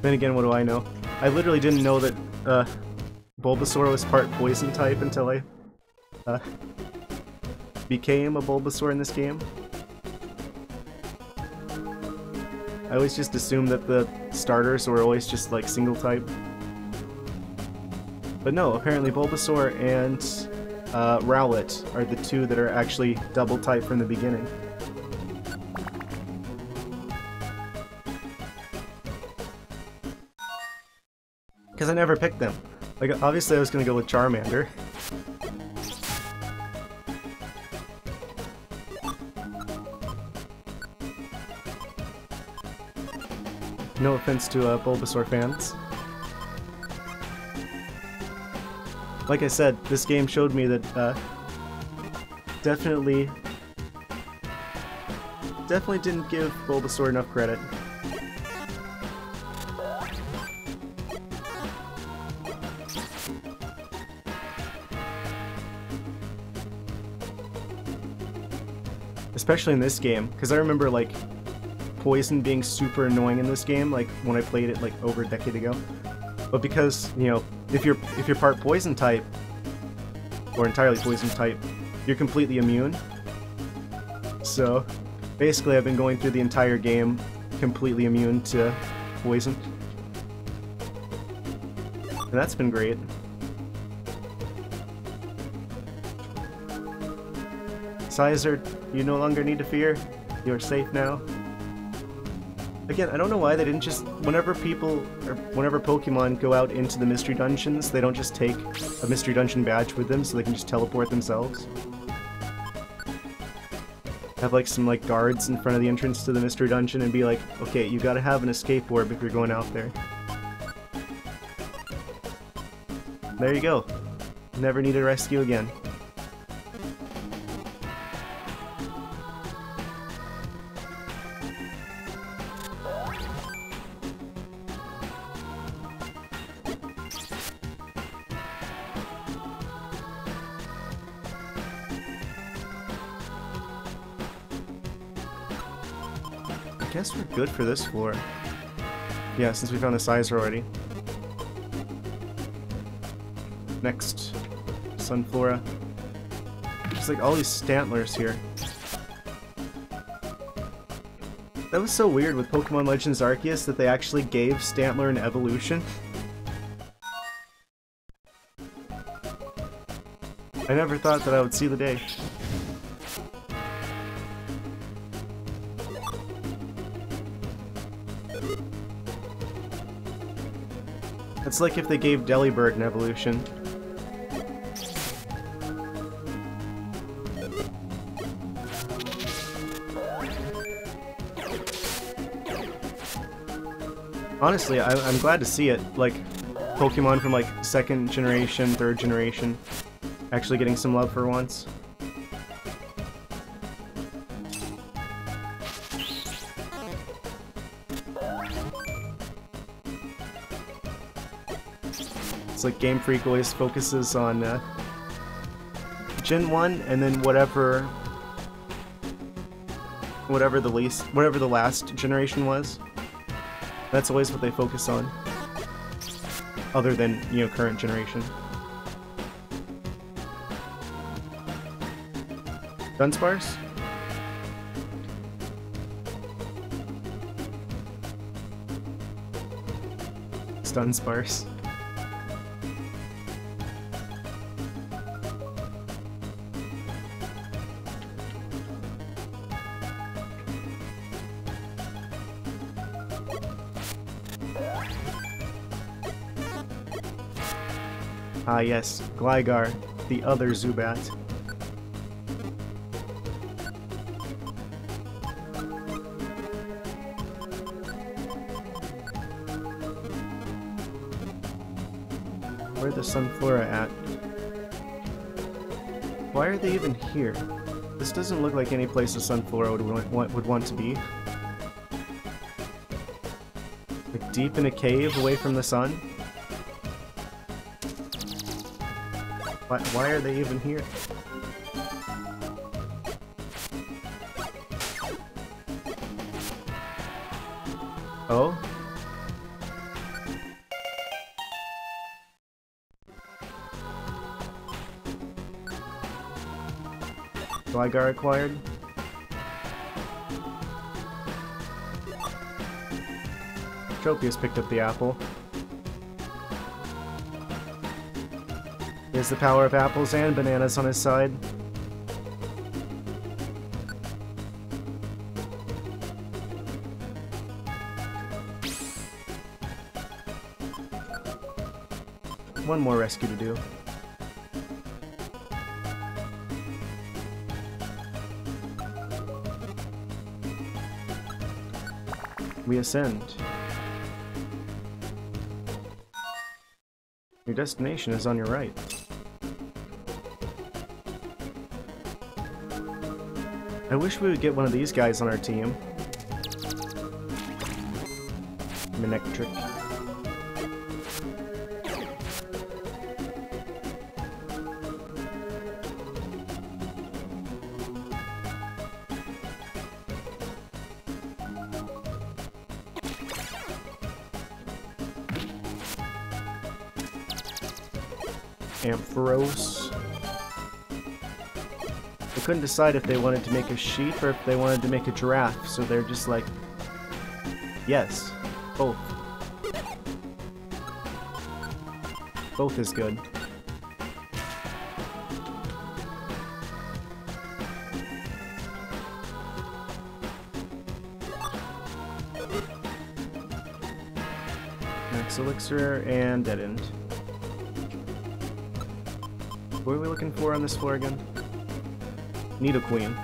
Then again, what do I know? I literally didn't know that uh, Bulbasaur was part poison type until I uh, became a Bulbasaur in this game. I always just assumed that the starters were always just like single type. But no, apparently Bulbasaur and uh, Rowlet are the two that are actually double type from the beginning. Because I never picked them. Like, obviously I was gonna go with Charmander. No offense to uh, Bulbasaur fans. Like I said, this game showed me that uh, definitely definitely didn't give Bulbasaur enough credit. Especially in this game, because I remember like poison being super annoying in this game, like when I played it like over a decade ago. But because, you know, if you're if you're part poison type, or entirely poison type, you're completely immune. So basically I've been going through the entire game completely immune to poison. And that's been great. Scizor, you no longer need to fear. You're safe now. Again, I don't know why they didn't just... Whenever people, or whenever Pokemon go out into the Mystery Dungeons, they don't just take a Mystery Dungeon badge with them so they can just teleport themselves. Have like some like guards in front of the entrance to the Mystery Dungeon and be like, okay, you gotta have an escape orb if you're going out there. There you go. Never need a rescue again. For this floor. Yeah, since we found a Scizor already. Next, Sunflora. There's like all these Stantlers here. That was so weird with Pokemon Legends Arceus that they actually gave Stantler an evolution. I never thought that I would see the day. It's like if they gave Delibird an evolution. Honestly, I, am glad to see it. Like, Pokemon from like second generation, third generation, actually getting some love for once. Game Freak always focuses on uh, Gen 1 and then whatever whatever the least whatever the last generation was. That's always what they focus on. Other than, you know, current generation. Dunsparce? Dunsparce. Yes, Gligar, the other Zubat. Where the Sunflora at? Why are they even here? This doesn't look like any place a Sunflora would want, would want to be. Like deep in a cave away from the sun? Why, are they even here? Oh? Gligar acquired? Tropius picked up the apple. He has the power of apples and bananas on his side. One more rescue to do. We ascend. Your destination is on your right. I wish we would get one of these guys on our team. Decide if they wanted to make a sheep or if they wanted to make a giraffe, so they're just like, yes, both. Both is good. Max Elixir and Dead End. What are we looking for on this floor again? Nidoqueen.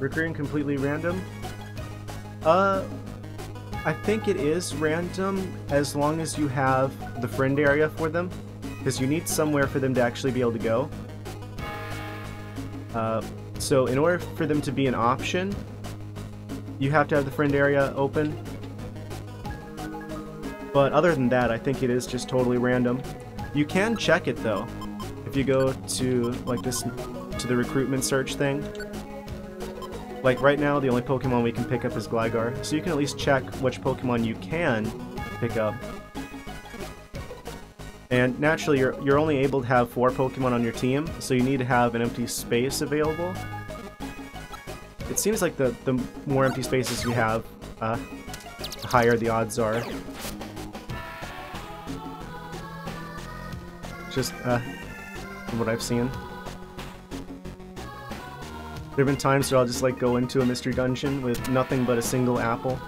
Recurring completely random? Uh, I think it is random as long as you have the friend area for them, because you need somewhere for them to actually be able to go. Uh, so in order for them to be an option, you have to have the friend area open, but other than that, I think it is just totally random. You can check it though. You go to like this to the recruitment search thing. Like right now, the only Pokemon we can pick up is Gligar, so you can at least check which Pokemon you can pick up. And naturally, you're, you're only able to have four Pokemon on your team, so you need to have an empty space available. It seems like the, the more empty spaces you have, uh, the higher the odds are Just, uh, from what I've seen. There have been times where I'll just like go into a mystery dungeon with nothing but a single apple,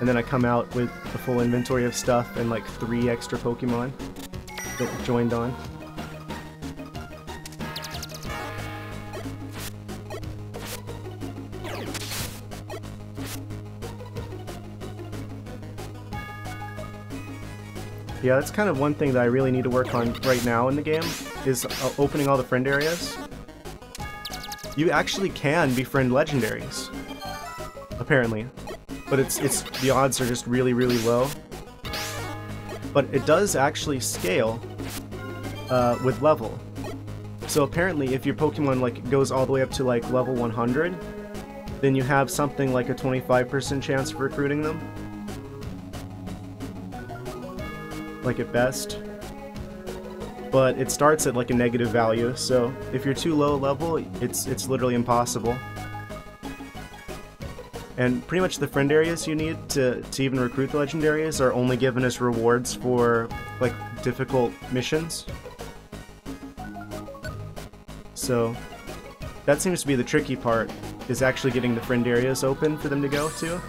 and then I come out with a full inventory of stuff and like three extra Pokemon that joined on. Yeah, that's kind of one thing that I really need to work on right now in the game, is uh, opening all the friend areas. You actually can befriend legendaries, apparently, but it's it's the odds are just really really low. But it does actually scale uh, with level. So apparently, if your Pokemon like goes all the way up to like level 100, then you have something like a 25% chance of recruiting them. like at best. But it starts at like a negative value, so if you're too low level, it's it's literally impossible. And pretty much the friend areas you need to, to even recruit the legendaries are only given as rewards for like difficult missions. So that seems to be the tricky part, is actually getting the friend areas open for them to go to.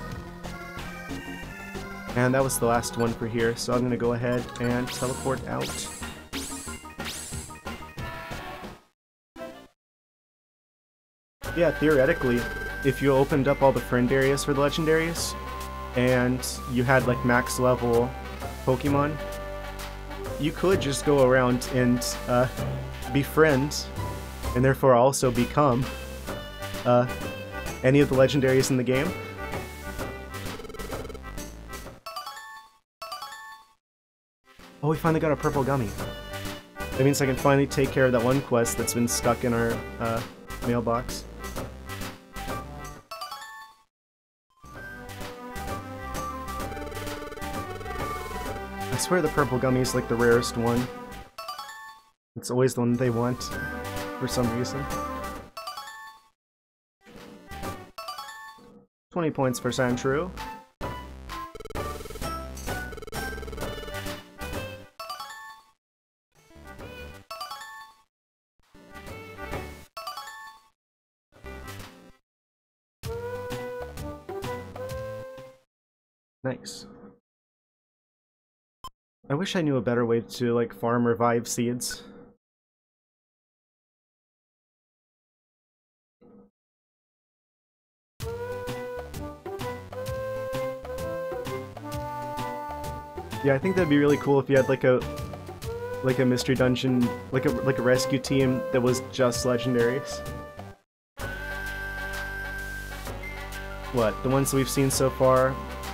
And that was the last one for here, so I'm to go ahead and teleport out. Yeah, theoretically, if you opened up all the friend areas for the legendaries, and you had like max level Pokemon, you could just go around and uh, befriend, and therefore also become uh, any of the legendaries in the game. Oh, we finally got a purple gummy. That means I can finally take care of that one quest that's been stuck in our uh, mailbox. Swear the purple gummy is like the rarest one. It's always the one they want, for some reason. 20 points for Sandshrew. Wish I knew a better way to like farm revive seeds. Yeah, I think that'd be really cool if you had like a like a mystery dungeon, like a like a rescue team that was just legendaries. What, the ones we've seen so far?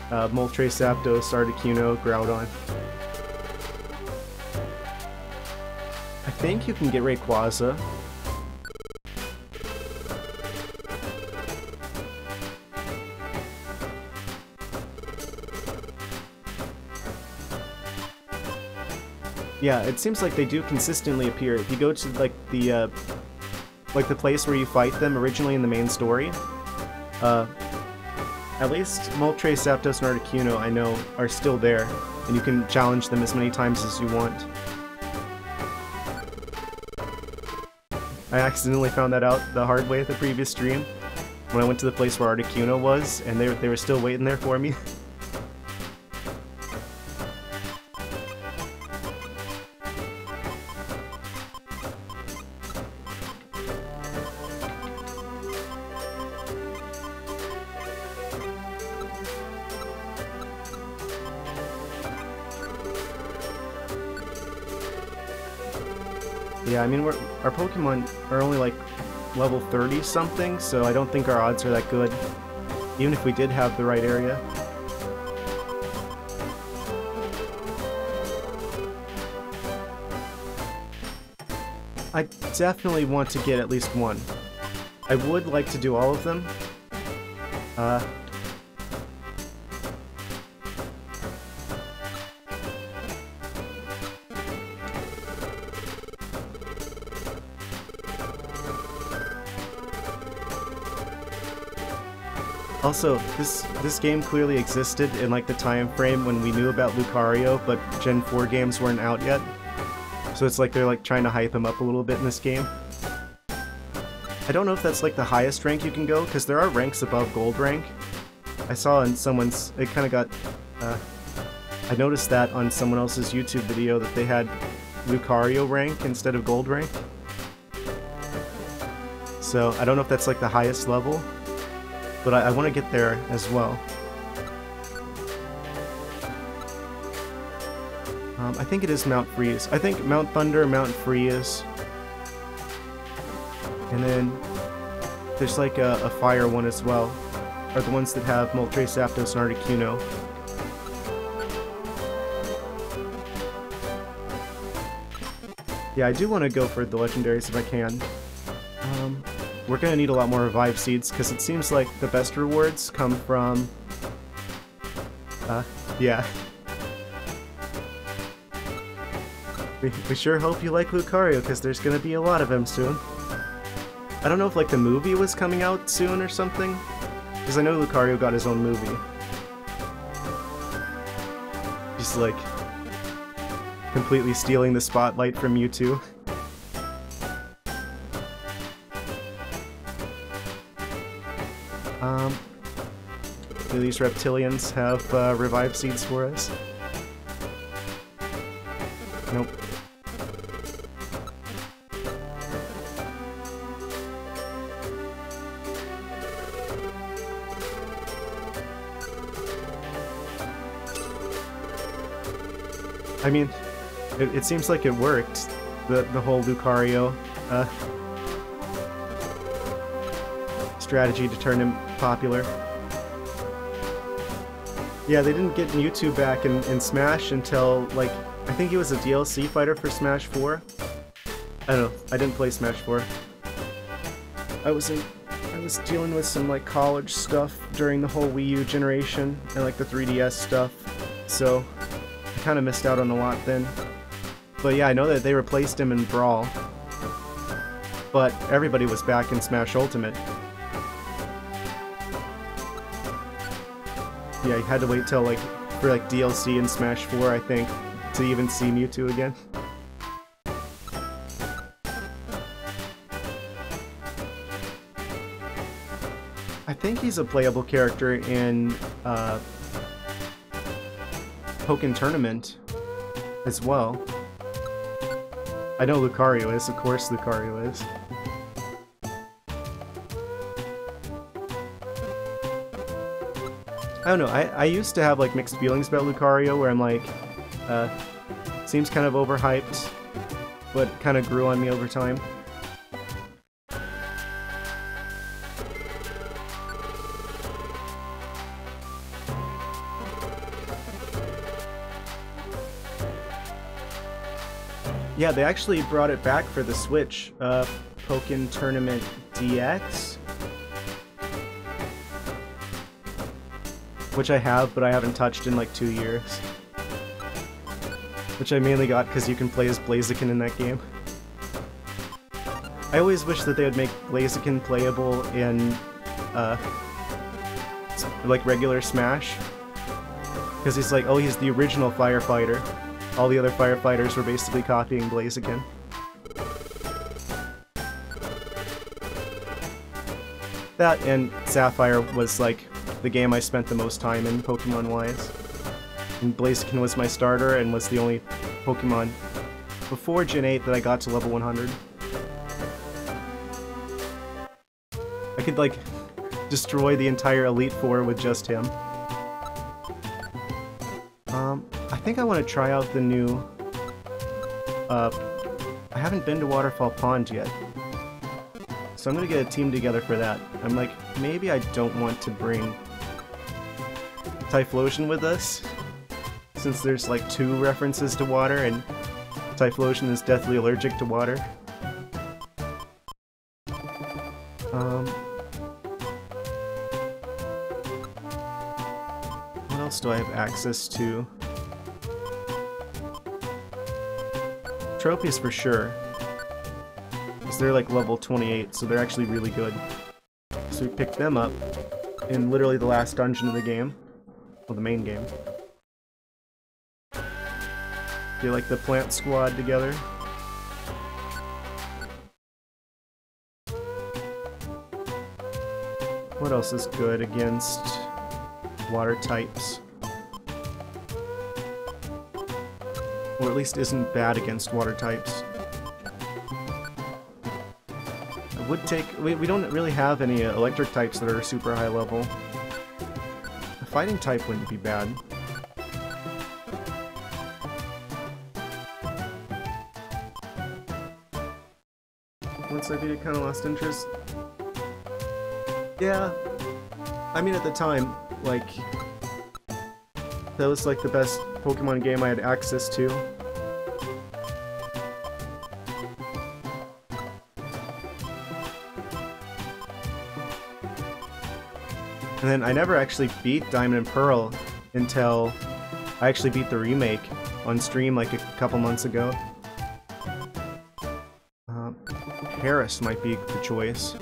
Uh, Moltres, Zapdos, Articuno, Groudon. Think you can get Rayquaza. Yeah, it seems like they do consistently appear. If you go to like the uh, like the place where you fight them originally in the main story, uh, at least Moltres, Zapdos, and Articuno I know are still there, and you can challenge them as many times as you want. I accidentally found that out the hard way at the previous stream, when I went to the place where Articuno was, and they, they were still waiting there for me. our Pokemon are only like level 30 something, so I don't think our odds are that good, even if we did have the right area. I definitely want to get at least one. I would like to do all of them. Uh, Also, this this game clearly existed in like the time frame when we knew about Lucario, but Gen 4 games weren't out yet. So it's like they're like trying to hype him up a little bit in this game. I don't know if that's like the highest rank you can go, because there are ranks above gold rank. I saw in someone's, it kind of got, uh, I noticed that on someone else's YouTube video that they had Lucario rank instead of gold rank. So I don't know if that's like the highest level, but I, I want to get there as well. Um, I think it is Mount Freeze. I think Mount Thunder, Mount Freeze, and then there's like a, a fire one as well, are the ones that have Moltres, Zapdos, and Articuno. Yeah, I do want to go for the legendaries if I can. We're gonna need a lot more revive seeds, because it seems like the best rewards come from... Uh, yeah. We, we sure hope you like Lucario, because there's gonna be a lot of him soon. I don't know if, like, the movie was coming out soon or something, because I know Lucario got his own movie. Just, like, completely stealing the spotlight from you Um, do these reptilians have uh, revive seeds for us? Nope. I mean, it, it seems like it worked. The the whole Lucario uh, strategy to turn him popular. Yeah, they didn't get Mewtwo back in, in Smash until, like, I think he was a DLC fighter for Smash 4. I don't know, I didn't play Smash 4. I was in, I was dealing with some, like, college stuff during the whole Wii U generation, and, like, the 3DS stuff, so I kind of missed out on a lot then. But yeah, I know that they replaced him in Brawl, but everybody was back in Smash Ultimate. Yeah, you had to wait till like for like DLC in Smash 4, I think, to even see Mewtwo again. I think he's a playable character in uh, Pokken Tournament as well. I know Lucario is, of course Lucario is. I don't know, I, I used to have like mixed feelings about Lucario where I'm like, uh, seems kind of overhyped, but kind of grew on me over time. Yeah, they actually brought it back for the Switch, uh, Pokken Tournament DX. Which I have, but I haven't touched in like two years. Which I mainly got because you can play as Blaziken in that game. I always wish that they would make Blaziken playable in, uh, like regular Smash. Because he's like, oh, he's the original firefighter. All the other firefighters were basically copying Blaziken. That and Sapphire was like the game I spent the most time in Pokemon-wise. And Blaziken was my starter and was the only Pokemon before Gen 8 that I got to level 100. I could, like, destroy the entire Elite Four with just him. Um, I think I want to try out the new... Uh, I haven't been to Waterfall Pond yet. So I'm gonna get a team together for that. I'm like, maybe I don't want to bring Typhlosion with us, since there's like two references to water, and Typhlosion is deathly allergic to water. Um, what else do I have access to? Tropius for sure. Because they're like level 28, so they're actually really good. So we picked them up in literally the last dungeon of the game the main game. Do you like the plant squad together? What else is good against water types? Or at least isn't bad against water types. I would take... We, we don't really have any electric types that are super high level fighting type wouldn't be bad. Once I beat it, kind of lost interest. Yeah. I mean, at the time, like, that was like the best Pokemon game I had access to. And then I never actually beat Diamond and Pearl until I actually beat the remake on stream like a couple months ago. Uh, might be the choice.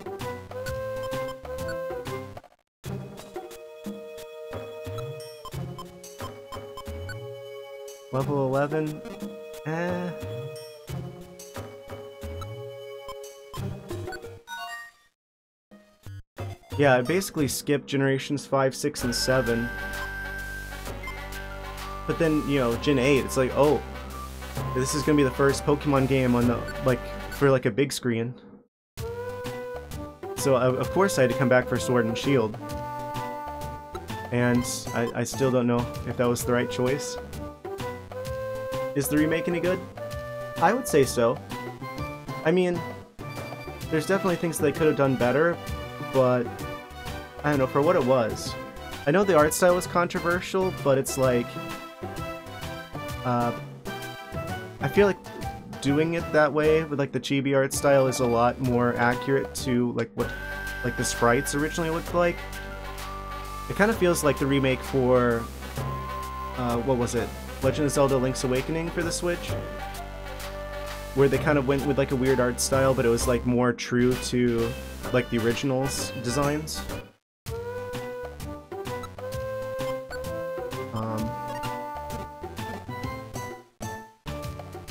Level 11? Eh... Yeah, I basically skipped generations 5, 6, and 7. But then, you know, Gen 8, it's like, oh, this is gonna be the first Pokemon game on the, like, for like a big screen. So, of course I had to come back for Sword and Shield. And I, I still don't know if that was the right choice. Is the remake any good? I would say so. I mean, there's definitely things they could have done better, but I don't know, for what it was. I know the art style was controversial, but it's like... Uh, I feel like doing it that way with like the chibi art style is a lot more accurate to like what like the sprites originally looked like. It kind of feels like the remake for uh, what was it? Legend of Zelda Link's Awakening for the Switch? Where they kind of went with like a weird art style, but it was like more true to like the original's designs.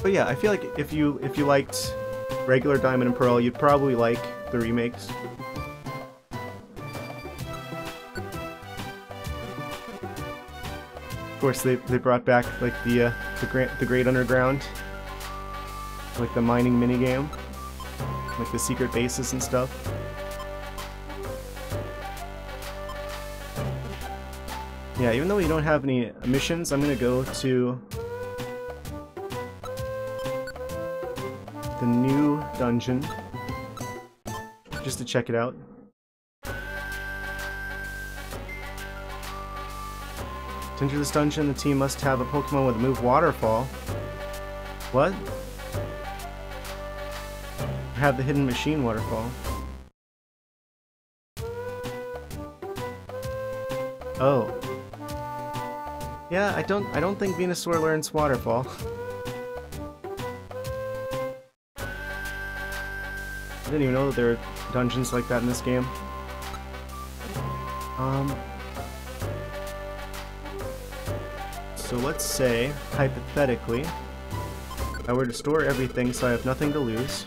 But yeah, I feel like if you if you liked regular Diamond and Pearl, you'd probably like the remakes. Of course, they, they brought back like the uh, the great the Great Underground, like the mining minigame, like the secret bases and stuff. Yeah, even though we don't have any missions, I'm gonna go to the new dungeon just to check it out. To enter this dungeon, the team must have a Pokemon with a move Waterfall. What? Have the hidden machine Waterfall. Oh. Yeah, I don't I don't think Venusaur learns Waterfall. didn't even know that there are dungeons like that in this game. Um, So let's say, hypothetically, I were to store everything so I have nothing to lose,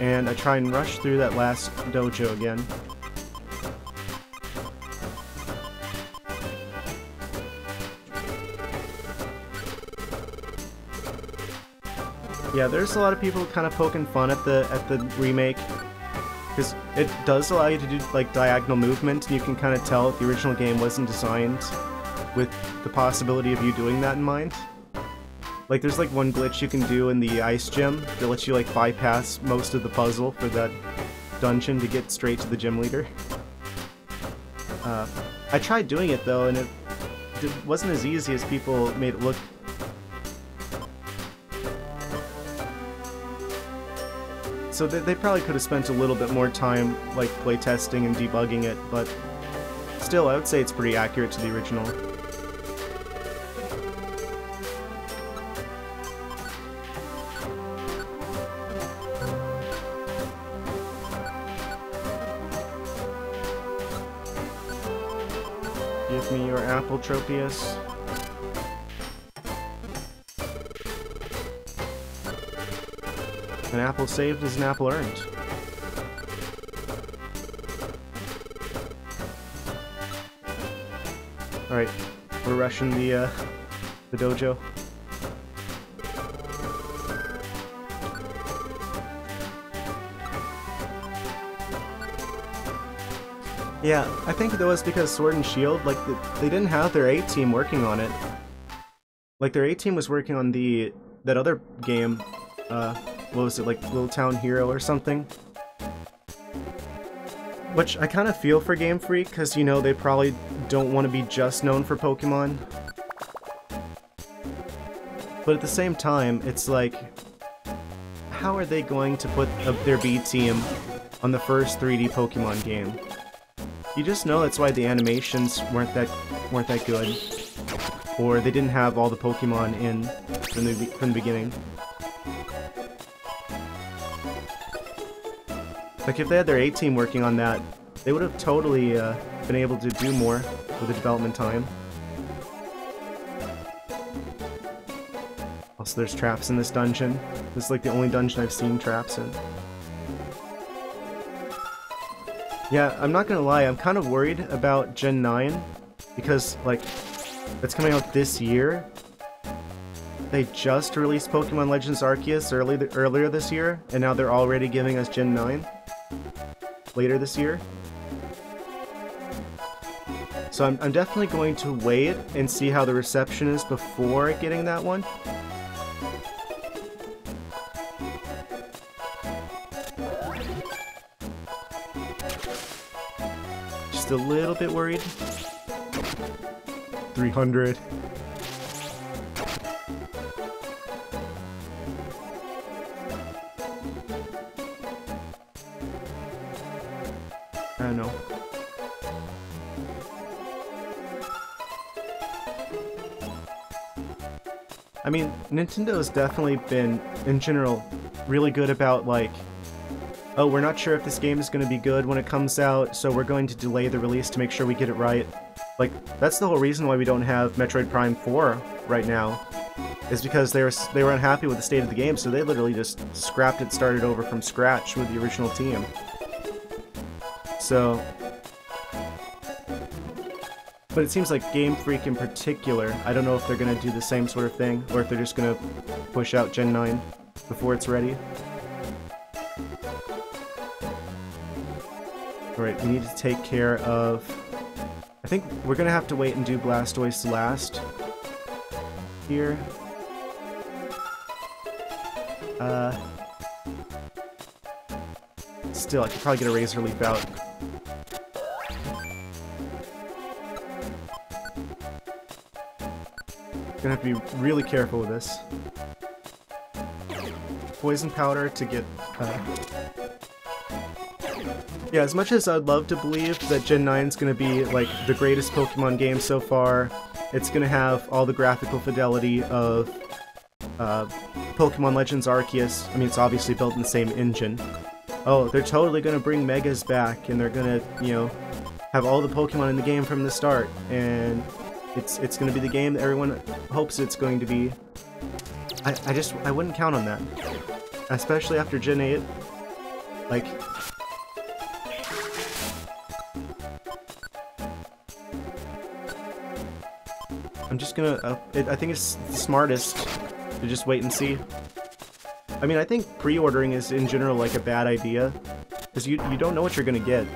and I try and rush through that last dojo again. Yeah, there's a lot of people kind of poking fun at the at the remake because it does allow you to do like diagonal movement, and you can kind of tell the original game wasn't designed with the possibility of you doing that in mind. Like, there's like one glitch you can do in the ice gym that lets you like bypass most of the puzzle for that dungeon to get straight to the gym leader. Uh, I tried doing it though, and it, it wasn't as easy as people made it look. So they, they probably could have spent a little bit more time like playtesting and debugging it, but still, I would say it's pretty accurate to the original. Give me your apple, Tropius. An apple saved is an apple earned. Alright, we're rushing the, uh, the dojo. Yeah, I think that was because Sword and Shield, like, they didn't have their A-team working on it. Like, their A-team was working on the, that other game, uh, what was it, like, Little Town Hero or something? Which I kind of feel for Game Freak, because, you know, they probably don't want to be just known for Pokemon. But at the same time, it's like, how are they going to put their B team on the first 3D Pokemon game? You just know that's why the animations weren't that weren't that good, or they didn't have all the Pokemon in from the from the beginning. Like if they had their A team working on that, they would have totally uh, been able to do more with the development time. Also, there's traps in this dungeon. This is like the only dungeon I've seen traps in. Yeah, I'm not gonna lie, I'm kind of worried about Gen 9, because, like, it's coming out this year. They just released Pokemon Legends Arceus early th earlier this year, and now they're already giving us Gen 9 later this year. So I'm, I'm definitely going to wait and see how the reception is before getting that one. Just a little bit worried. 300. I mean, Nintendo has definitely been, in general, really good about, like, oh, we're not sure if this game is going to be good when it comes out, so we're going to delay the release to make sure we get it right. Like, that's the whole reason why we don't have Metroid Prime 4 right now, is because they were, they were unhappy with the state of the game, so they literally just scrapped it, started over from scratch with the original team. So, but it seems like Game Freak in particular, I don't know if they're going to do the same sort of thing, or if they're just going to push out Gen 9 before it's ready. Alright, we need to take care of... I think we're going to have to wait and do Blastoise last. Here. Uh... Still, I could probably get a Razor Leaf out. Gonna have to be really careful with this. Poison powder to get... Uh... Yeah, as much as I'd love to believe that Gen 9 is gonna be, like, the greatest Pokemon game so far, it's gonna have all the graphical fidelity of uh, Pokemon Legends Arceus. I mean, it's obviously built in the same engine. Oh, they're totally gonna bring Megas back, and they're gonna, you know, have all the Pokemon in the game from the start, and it's it's going to be the game that everyone hopes it's going to be. I, I just, I wouldn't count on that. Especially after Gen 8. Like... I'm just gonna, uh, it, I think it's smartest to just wait and see. I mean, I think pre-ordering is in general like a bad idea. Because you, you don't know what you're gonna get.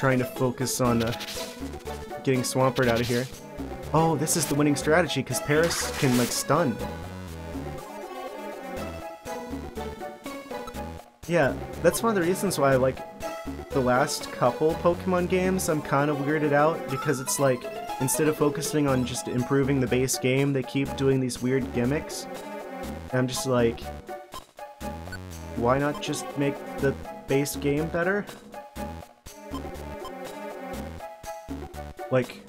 Trying to focus on uh, getting Swampert out of here. Oh, this is the winning strategy, because Paras can, like, stun. Yeah, that's one of the reasons why like the last couple Pokemon games, I'm kind of weirded out, because it's like, instead of focusing on just improving the base game, they keep doing these weird gimmicks. And I'm just like, why not just make the base game better? Like,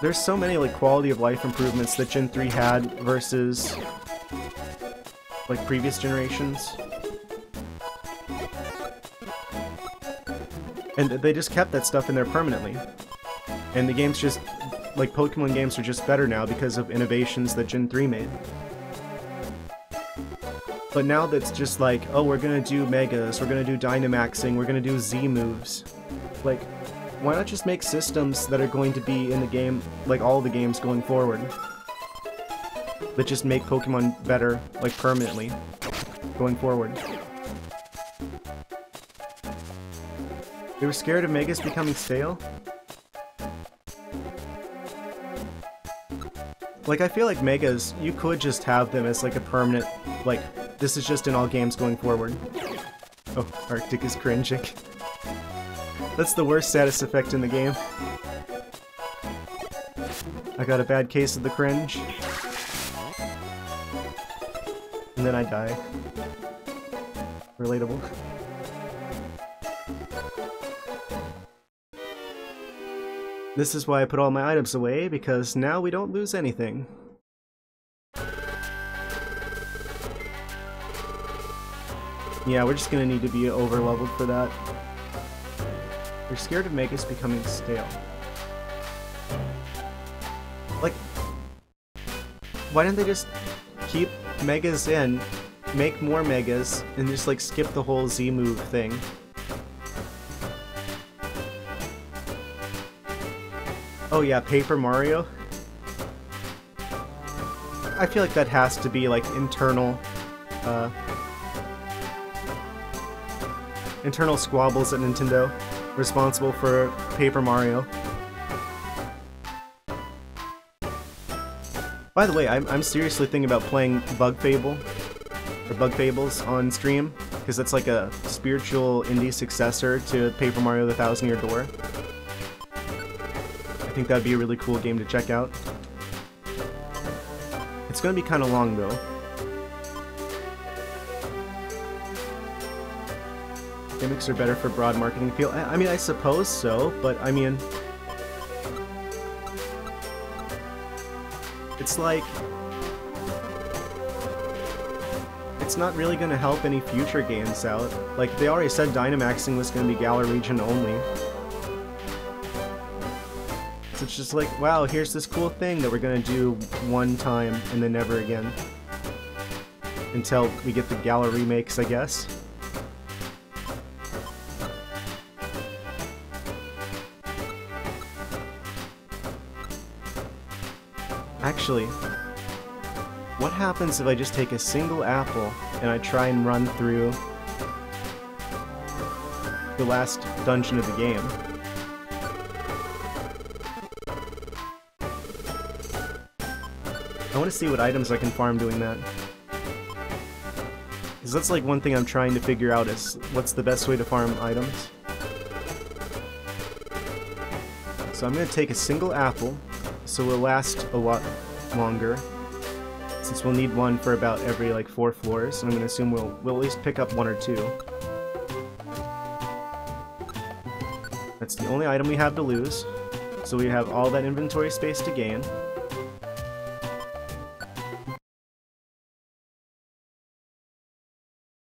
there's so many like quality of life improvements that Gen 3 had versus like previous generations. And they just kept that stuff in there permanently. And the game's just, like Pokemon games are just better now because of innovations that Gen 3 made. But now that's just like, oh, we're gonna do Megas, we're gonna do Dynamaxing, we're gonna do Z moves. Like, why not just make systems that are going to be in the game, like all the games going forward? That just make Pokemon better, like permanently, going forward. They were scared of Megas becoming stale? Like, I feel like Megas, you could just have them as like a permanent, like, this is just in all games going forward. Oh, Arctic is cringing. That's the worst status effect in the game. I got a bad case of the cringe. And then I die. Relatable. This is why I put all my items away, because now we don't lose anything. Yeah, we're just gonna need to be over leveled for that. They're scared of Megas becoming stale. Like, why didn't they just keep Megas in, make more Megas, and just like skip the whole Z move thing? Oh yeah, Paper Mario. I feel like that has to be like internal, uh, internal squabbles at Nintendo, responsible for Paper Mario. By the way, I'm, I'm seriously thinking about playing Bug Fable, or Bug Fables on stream, because that's like a spiritual indie successor to Paper Mario The Thousand Year Door. I think that'd be a really cool game to check out. It's gonna be kind of long though. Gimmicks are better for broad marketing appeal. I, I mean, I suppose so, but I mean... It's like... It's not really going to help any future games out. Like, they already said Dynamaxing was going to be Galar region only. So it's just like, wow, here's this cool thing that we're going to do one time and then never again. Until we get the Galar remakes, I guess. Actually, what happens if I just take a single apple and I try and run through the last dungeon of the game? I want to see what items I can farm doing that. Because that's like one thing I'm trying to figure out is what's the best way to farm items. So I'm going to take a single apple, so it'll last a lot longer. Since we'll need one for about every like four floors, and I'm gonna assume we'll we'll at least pick up one or two. That's the only item we have to lose. So we have all that inventory space to gain.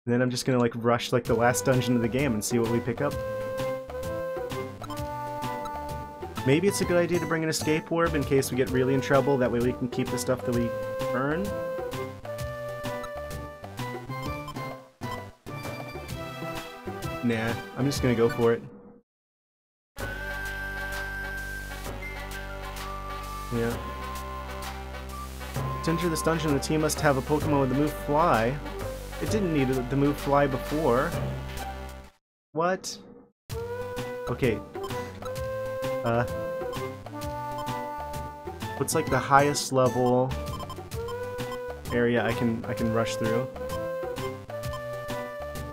And then I'm just gonna like rush like the last dungeon of the game and see what we pick up. Maybe it's a good idea to bring an escape orb in case we get really in trouble, that way we can keep the stuff that we earn. Nah, I'm just gonna go for it. Yeah. To enter this dungeon, the team must have a Pokemon with the move Fly. It didn't need the move Fly before. What? Okay, uh, what's like the highest level area I can I can rush through?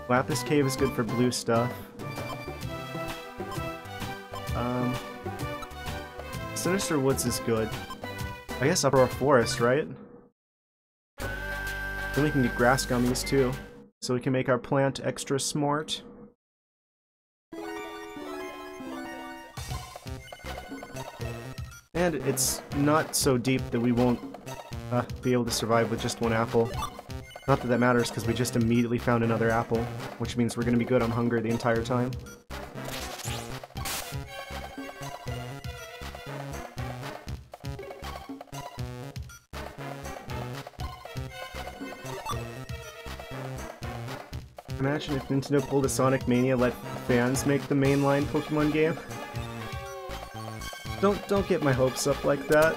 Lapis Cave is good for blue stuff. Um, Sinister Woods is good. I guess Uproar Forest, right? Then we can get grass gummies too, so we can make our plant extra smart. And it's not so deep that we won't uh, be able to survive with just one apple. Not that that matters, because we just immediately found another apple, which means we're going to be good on hunger the entire time. Imagine if Nintendo pulled a Sonic Mania let fans make the mainline Pokemon game. Don't don't get my hopes up like that.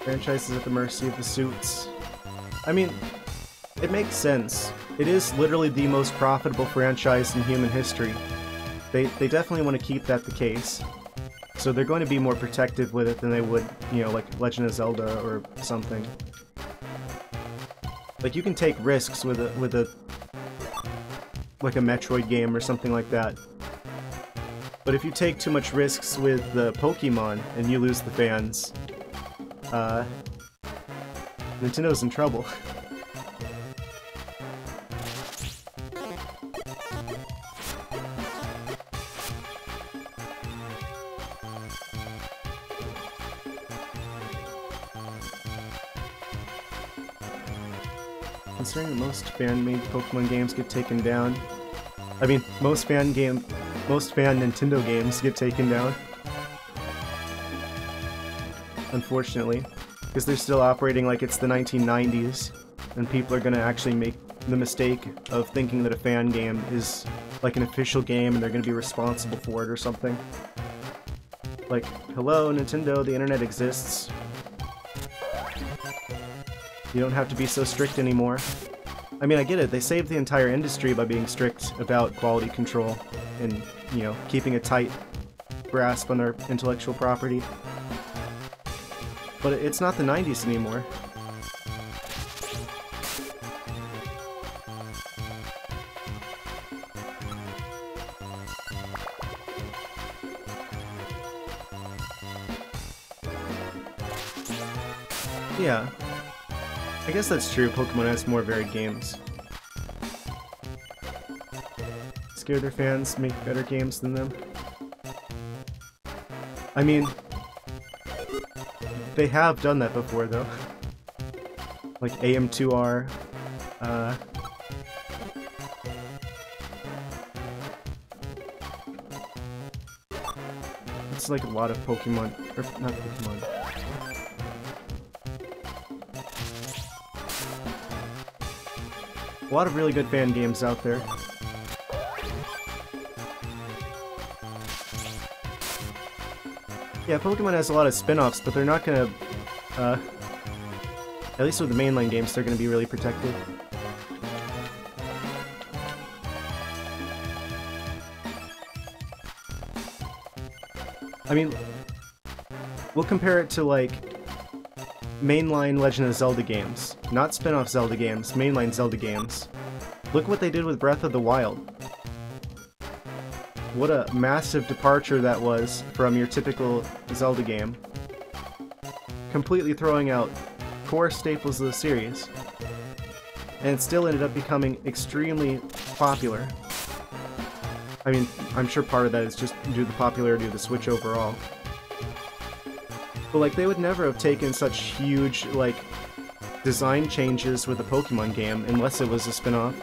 Franchise is at the mercy of the suits. I mean, it makes sense. It is literally the most profitable franchise in human history. They, they definitely want to keep that the case. So they're going to be more protective with it than they would, you know, like Legend of Zelda or something. Like, you can take risks with a, with a like a Metroid game or something like that. But if you take too much risks with the Pokemon and you lose the fans, uh, Nintendo's in trouble. most fan-made Pokemon games get taken down. I mean, most fan game, most fan Nintendo games get taken down. Unfortunately, because they're still operating like it's the 1990s, and people are gonna actually make the mistake of thinking that a fan game is like an official game and they're to be responsible for it or something. Like, hello, Nintendo, the internet exists. You don't have to be so strict anymore. I mean, I get it, they saved the entire industry by being strict about quality control and, you know, keeping a tight grasp on their intellectual property. But it's not the 90s anymore. Yeah. I guess that's true, Pokemon has more varied games. Scare their fans, make better games than them. I mean, they have done that before, though. like AM2R, uh... It's like a lot of Pokemon, or not Pokemon. A lot of really good fan games out there. Yeah, Pokemon has a lot of spin-offs, but they're not gonna, uh, at least with the mainline games, they're gonna be really protected. I mean, we'll compare it to, like, mainline Legend of Zelda games. Not spin-off Zelda games, mainline Zelda games. Look what they did with Breath of the Wild. What a massive departure that was from your typical Zelda game. Completely throwing out core staples of the series. And it still ended up becoming extremely popular. I mean, I'm sure part of that is just due to the popularity of the Switch overall. But like, they would never have taken such huge, like, design changes with a Pokemon game unless it was a spin-off.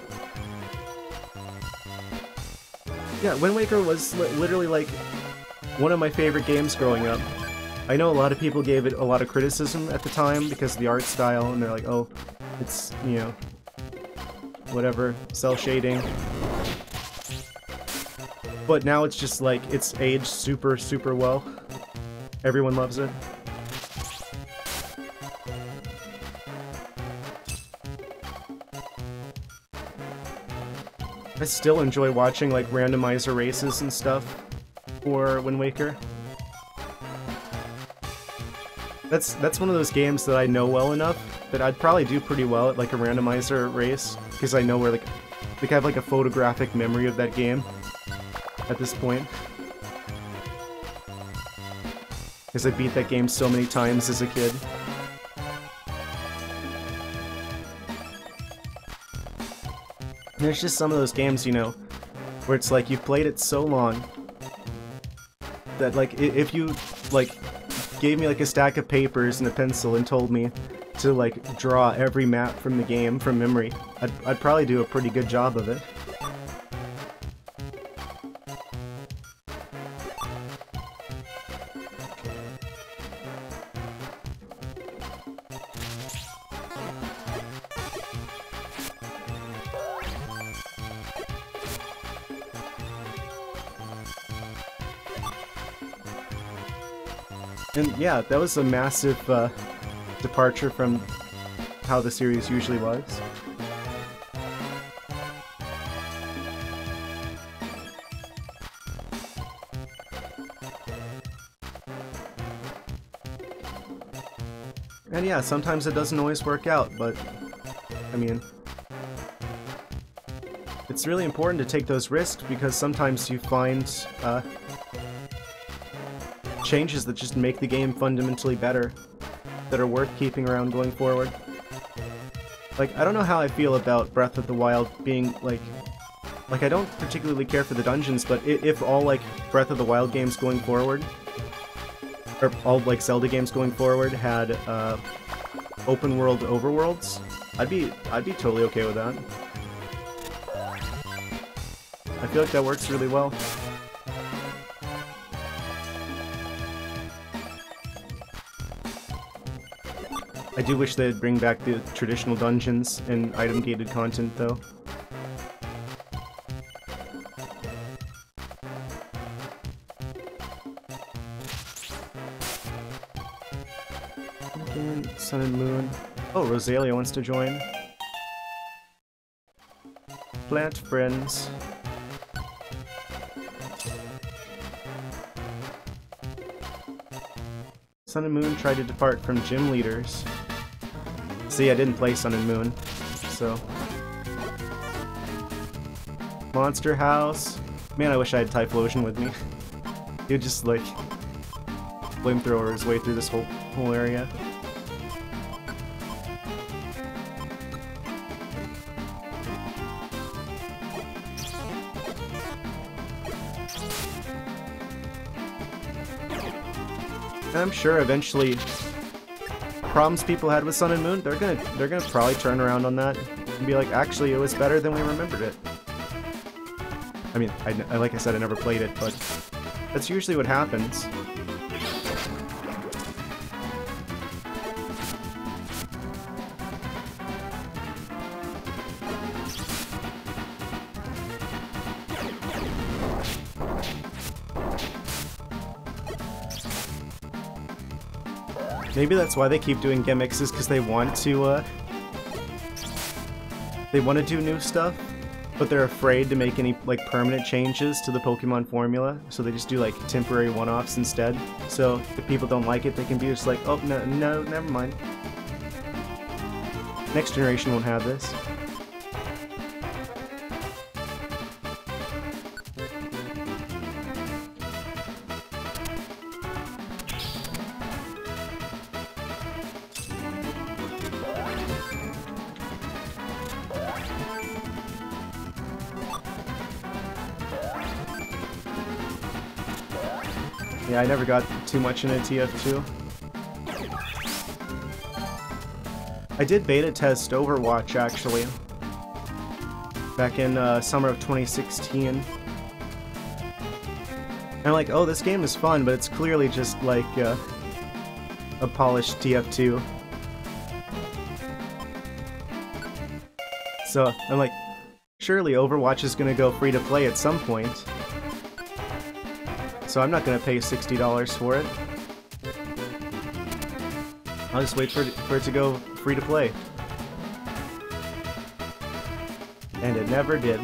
Yeah, Wind Waker was li literally like one of my favorite games growing up. I know a lot of people gave it a lot of criticism at the time because of the art style, and they're like, oh, it's, you know, whatever, cel shading. But now it's just like, it's aged super, super well. Everyone loves it. I still enjoy watching like randomizer races and stuff for Wind Waker. That's that's one of those games that I know well enough that I'd probably do pretty well at like a randomizer race because I know where like like I have like a photographic memory of that game at this point. Because I beat that game so many times as a kid. There's just some of those games, you know, where it's like you've played it so long that like if you like gave me like a stack of papers and a pencil and told me to like draw every map from the game from memory, I'd, I'd probably do a pretty good job of it. Yeah, that was a massive uh, departure from how the series usually was. And yeah, sometimes it doesn't always work out, but I mean, it's really important to take those risks because sometimes you find uh, changes that just make the game fundamentally better, that are worth keeping around going forward. Like, I don't know how I feel about Breath of the Wild being, like... Like, I don't particularly care for the dungeons, but if all, like, Breath of the Wild games going forward, or all, like, Zelda games going forward had, uh, open-world overworlds, I'd be, I'd be totally okay with that. I feel like that works really well. I do wish they'd bring back the traditional dungeons and item-gated content, though. Again, Sun and Moon. Oh, Roselia wants to join. Plant friends. Sun and Moon tried to depart from gym leaders. See, I didn't play Sun and Moon, so... Monster House. Man, I wish I had Typhlosion with me. He'd just, like, flamethrower his way through this whole, whole area. I'm sure eventually problems people had with Sun and Moon, they're gonna they're gonna probably turn around on that and be like, actually, it was better than we remembered it. I mean, I, I like I said, I never played it, but that's usually what happens. Maybe that's why they keep doing gimmicks, is because they want to, uh... They want to do new stuff, but they're afraid to make any, like, permanent changes to the Pokemon formula, so they just do, like, temporary one-offs instead. So, if people don't like it, they can be just like, oh, no, no, never mind. Next generation won't have this. I never got too much into TF2. I did beta test Overwatch, actually. Back in uh, summer of 2016. And I'm like, oh, this game is fun, but it's clearly just like uh, a polished TF2. So I'm like, surely Overwatch is going to go free to play at some point so I'm not going to pay $60 for it. I'll just wait for it, for it to go free to play. And it never did.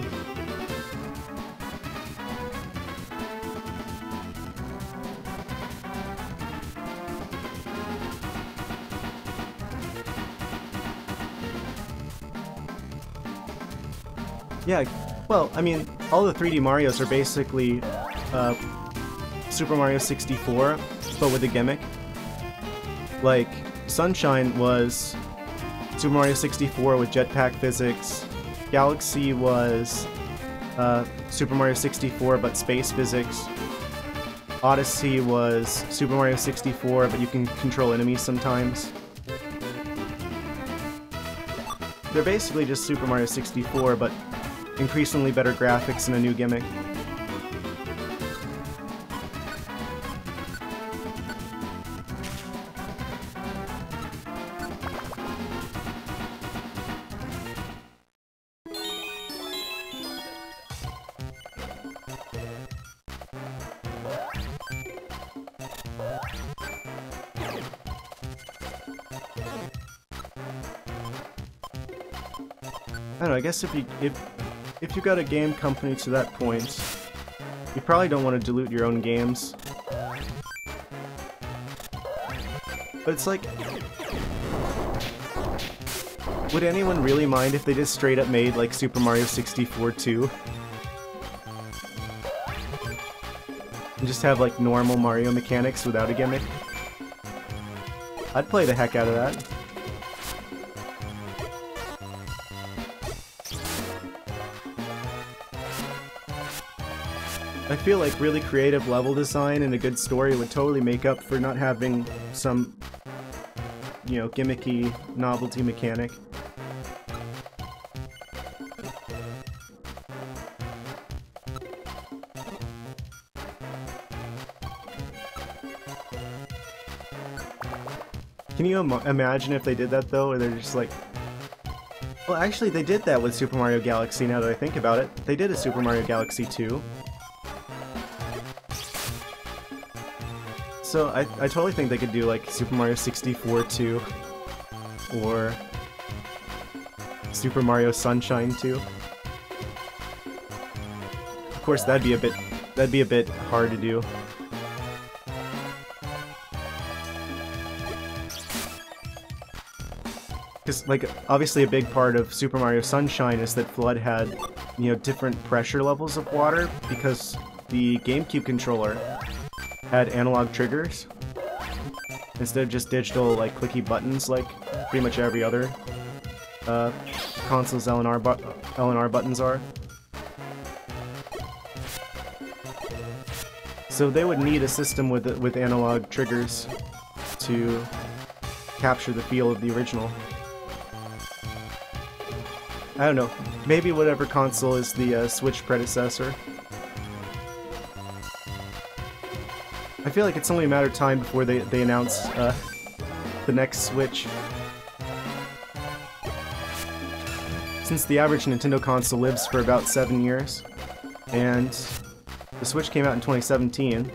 Yeah, well, I mean, all the 3D Marios are basically uh, Super Mario 64, but with a gimmick. Like, Sunshine was Super Mario 64 with jetpack physics. Galaxy was uh, Super Mario 64 but space physics. Odyssey was Super Mario 64 but you can control enemies sometimes. They're basically just Super Mario 64 but increasingly better graphics and a new gimmick. Guess if you if if you got a game company to that point, you probably don't want to dilute your own games. But it's like would anyone really mind if they just straight up made like Super Mario 64 2? And just have like normal Mario mechanics without a gimmick? I'd play the heck out of that. Feel like really creative level design and a good story would totally make up for not having some, you know, gimmicky novelty mechanic. Can you Im imagine if they did that though, or they're just like... Well, actually, they did that with Super Mario Galaxy, now that I think about it. They did a Super Mario Galaxy 2. So I, I totally think they could do like Super Mario 64 2, or Super Mario Sunshine 2. Of course, that'd be a bit that'd be a bit hard to do. Because, like, obviously a big part of Super Mario Sunshine is that FLUDD had, you know, different pressure levels of water because the GameCube controller had analog triggers instead of just digital, like, clicky buttons like pretty much every other uh, console's LNR, bu LNR buttons are. So they would need a system with with analog triggers to capture the feel of the original. I don't know, maybe whatever console is the uh, Switch predecessor. I feel like it's only a matter of time before they, they announce uh, the next Switch. Since the average Nintendo console lives for about 7 years, and the Switch came out in 2017,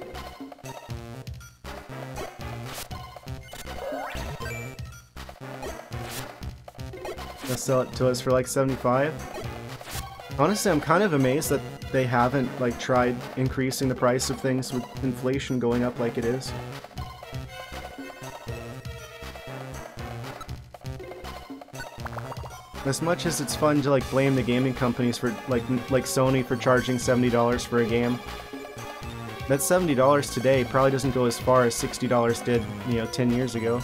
They'll sell it to us for like 75. Honestly, I'm kind of amazed that they haven't like tried increasing the price of things with inflation going up like it is. As much as it's fun to like blame the gaming companies for like like Sony for charging $70 for a game, that $70 today probably doesn't go as far as $60 did, you know, 10 years ago.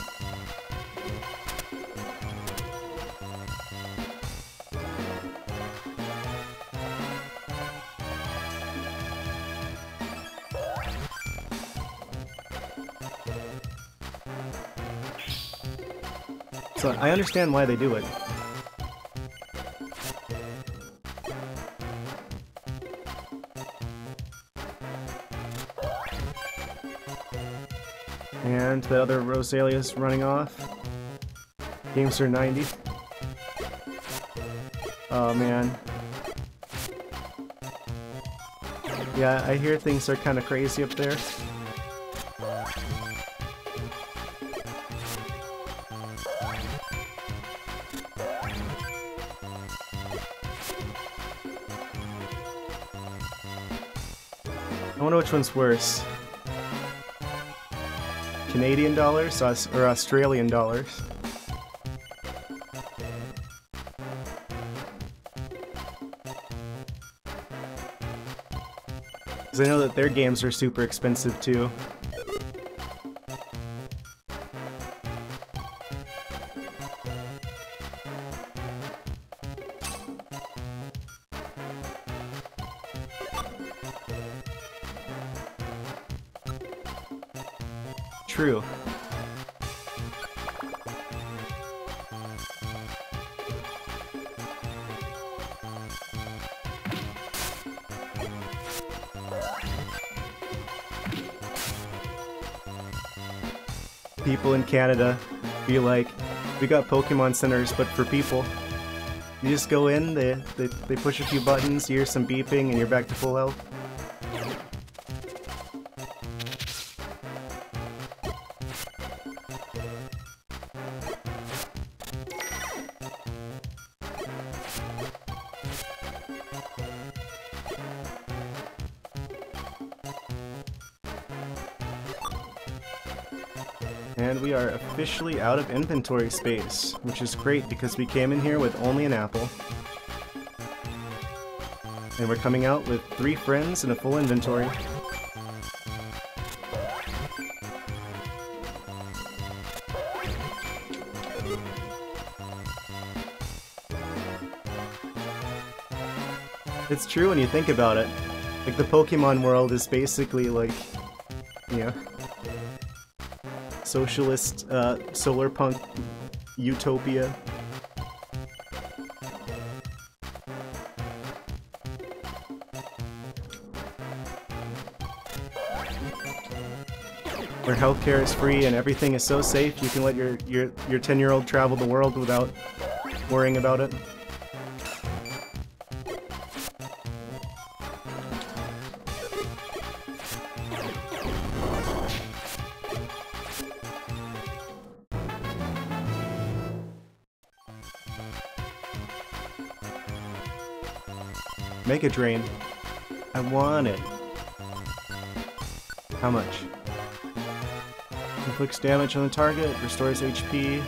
So I understand why they do it. And the other Roselia's running off. Gamester 90. Oh man. Yeah, I hear things are kind of crazy up there. Which one's worse. Canadian dollars or Australian dollars? Because I know that their games are super expensive too. Canada be like, we got Pokemon centers, but for people. You just go in, they, they, they push a few buttons, you hear some beeping, and you're back to full health. Officially out of inventory space, which is great because we came in here with only an apple. And we're coming out with three friends and a full inventory. It's true when you think about it. Like, the Pokemon world is basically like, you know, socialist uh, solar punk utopia. where healthcare is free and everything is so safe you can let your your your 10 year old travel the world without worrying about it. Mega Drain. I want it. How much? Inflicts damage on the target, restores HP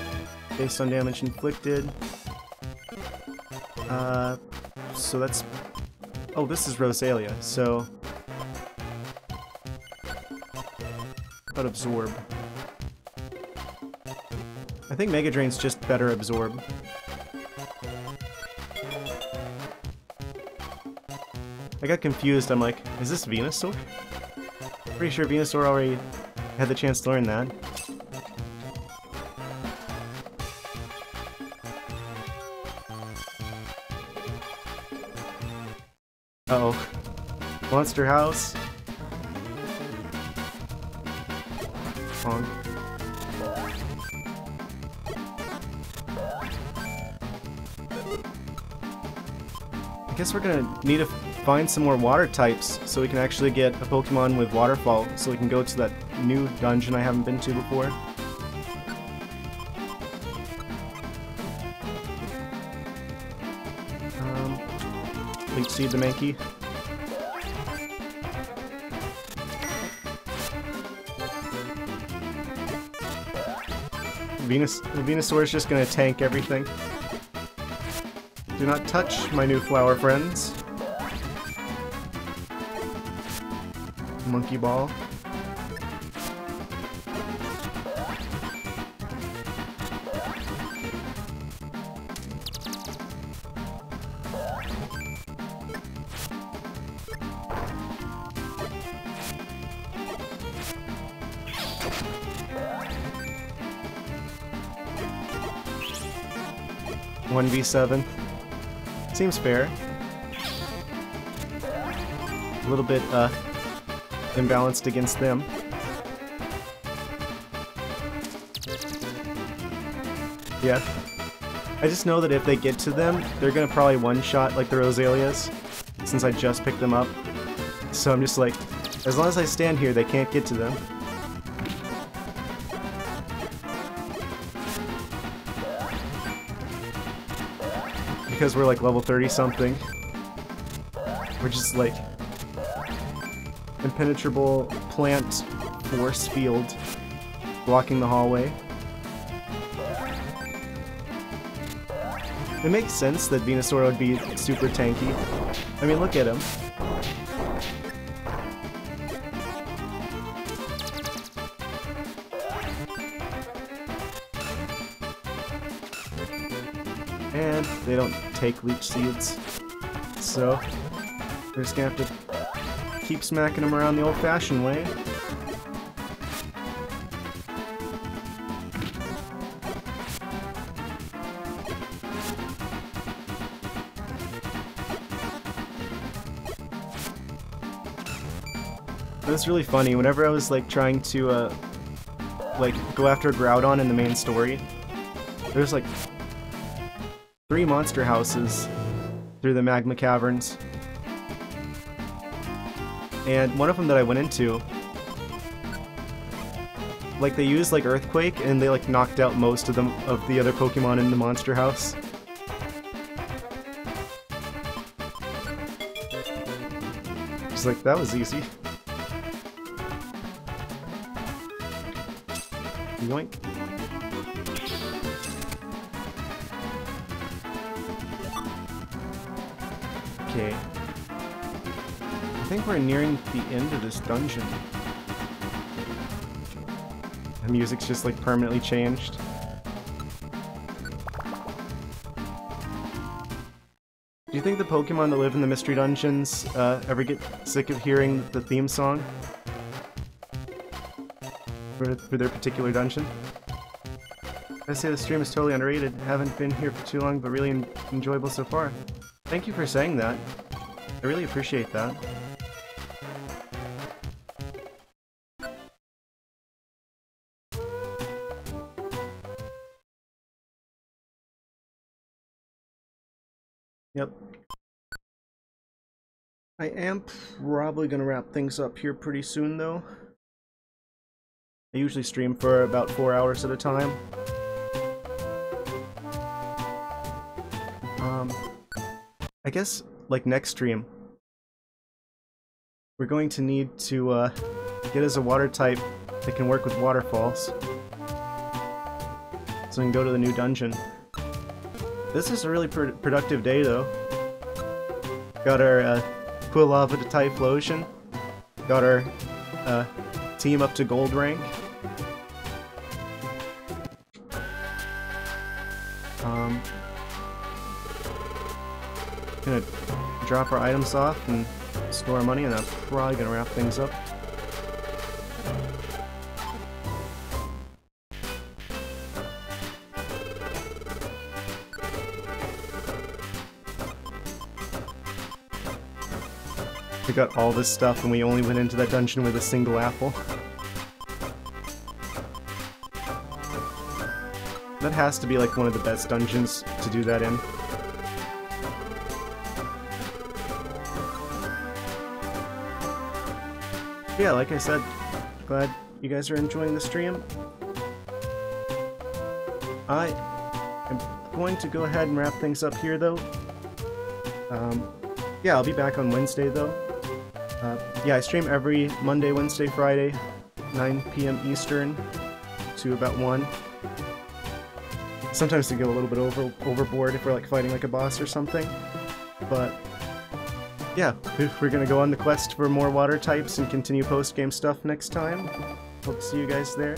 based on damage inflicted. Uh, so that's... Oh, this is Roselia, so... But Absorb. I think Mega Drain's just better Absorb. I got confused, I'm like, is this Venusaur? Pretty sure Venusaur already had the chance to learn that. Uh oh Monster House. Honk. I guess we're gonna need to find some more water types so we can actually get a Pokemon with Waterfall so we can go to that new dungeon I haven't been to before. Um, Leech Seed the Mankey. Venus the Venusaur is just gonna tank everything. Do not touch my new flower friends. Monkey Ball. One v seven. Seems fair. A little bit uh imbalanced against them. Yeah. I just know that if they get to them, they're gonna probably one-shot like the Roselias, since I just picked them up. So I'm just like, as long as I stand here, they can't get to them. Because we're like level 30 something. We're just like impenetrable plant force field blocking the hallway. It makes sense that Venusaur would be super tanky. I mean, look at him. And they don't take leech seeds. So, we're just gonna have to keep smacking them around the old-fashioned way. It was really funny. Whenever I was like trying to uh, like go after Groudon in the main story, there's like three monster houses through the magma caverns. And one of them that I went into, like they used like Earthquake and they like knocked out most of them of the other Pokemon in the monster house. Just like, that was easy. Yoink. We're nearing the end of this dungeon. The music's just like permanently changed. Do you think the Pokemon that live in the Mystery Dungeons uh, ever get sick of hearing the theme song? For, for their particular dungeon? I say the stream is totally underrated. Haven't been here for too long, but really enjoyable so far. Thank you for saying that. I really appreciate that. I am probably gonna wrap things up here pretty soon though. I usually stream for about four hours at a time. Um, I guess, like next stream, we're going to need to uh, get us a water type that can work with waterfalls. So we can go to the new dungeon. This is a really pr productive day though. Got our uh, Quilava to Typhlosion. Got our uh, team up to gold rank. Um, gonna drop our items off and store our money, and I'm probably gonna wrap things up. Got all this stuff and we only went into that dungeon with a single apple. That has to be like one of the best dungeons to do that in. Yeah, like I said, glad you guys are enjoying the stream. I am going to go ahead and wrap things up here though. Um, yeah, I'll be back on Wednesday though. Yeah, I stream every Monday, Wednesday, Friday, 9 p.m. Eastern to about 1. Sometimes to go a little bit over overboard if we're like fighting like a boss or something. But yeah, we're gonna go on the quest for more water types and continue post-game stuff next time. Hope to see you guys there.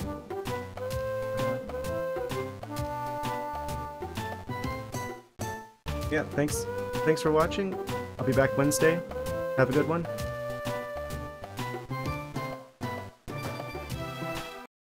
yeah, thanks. Thanks for watching. I'll be back Wednesday. Have a good one.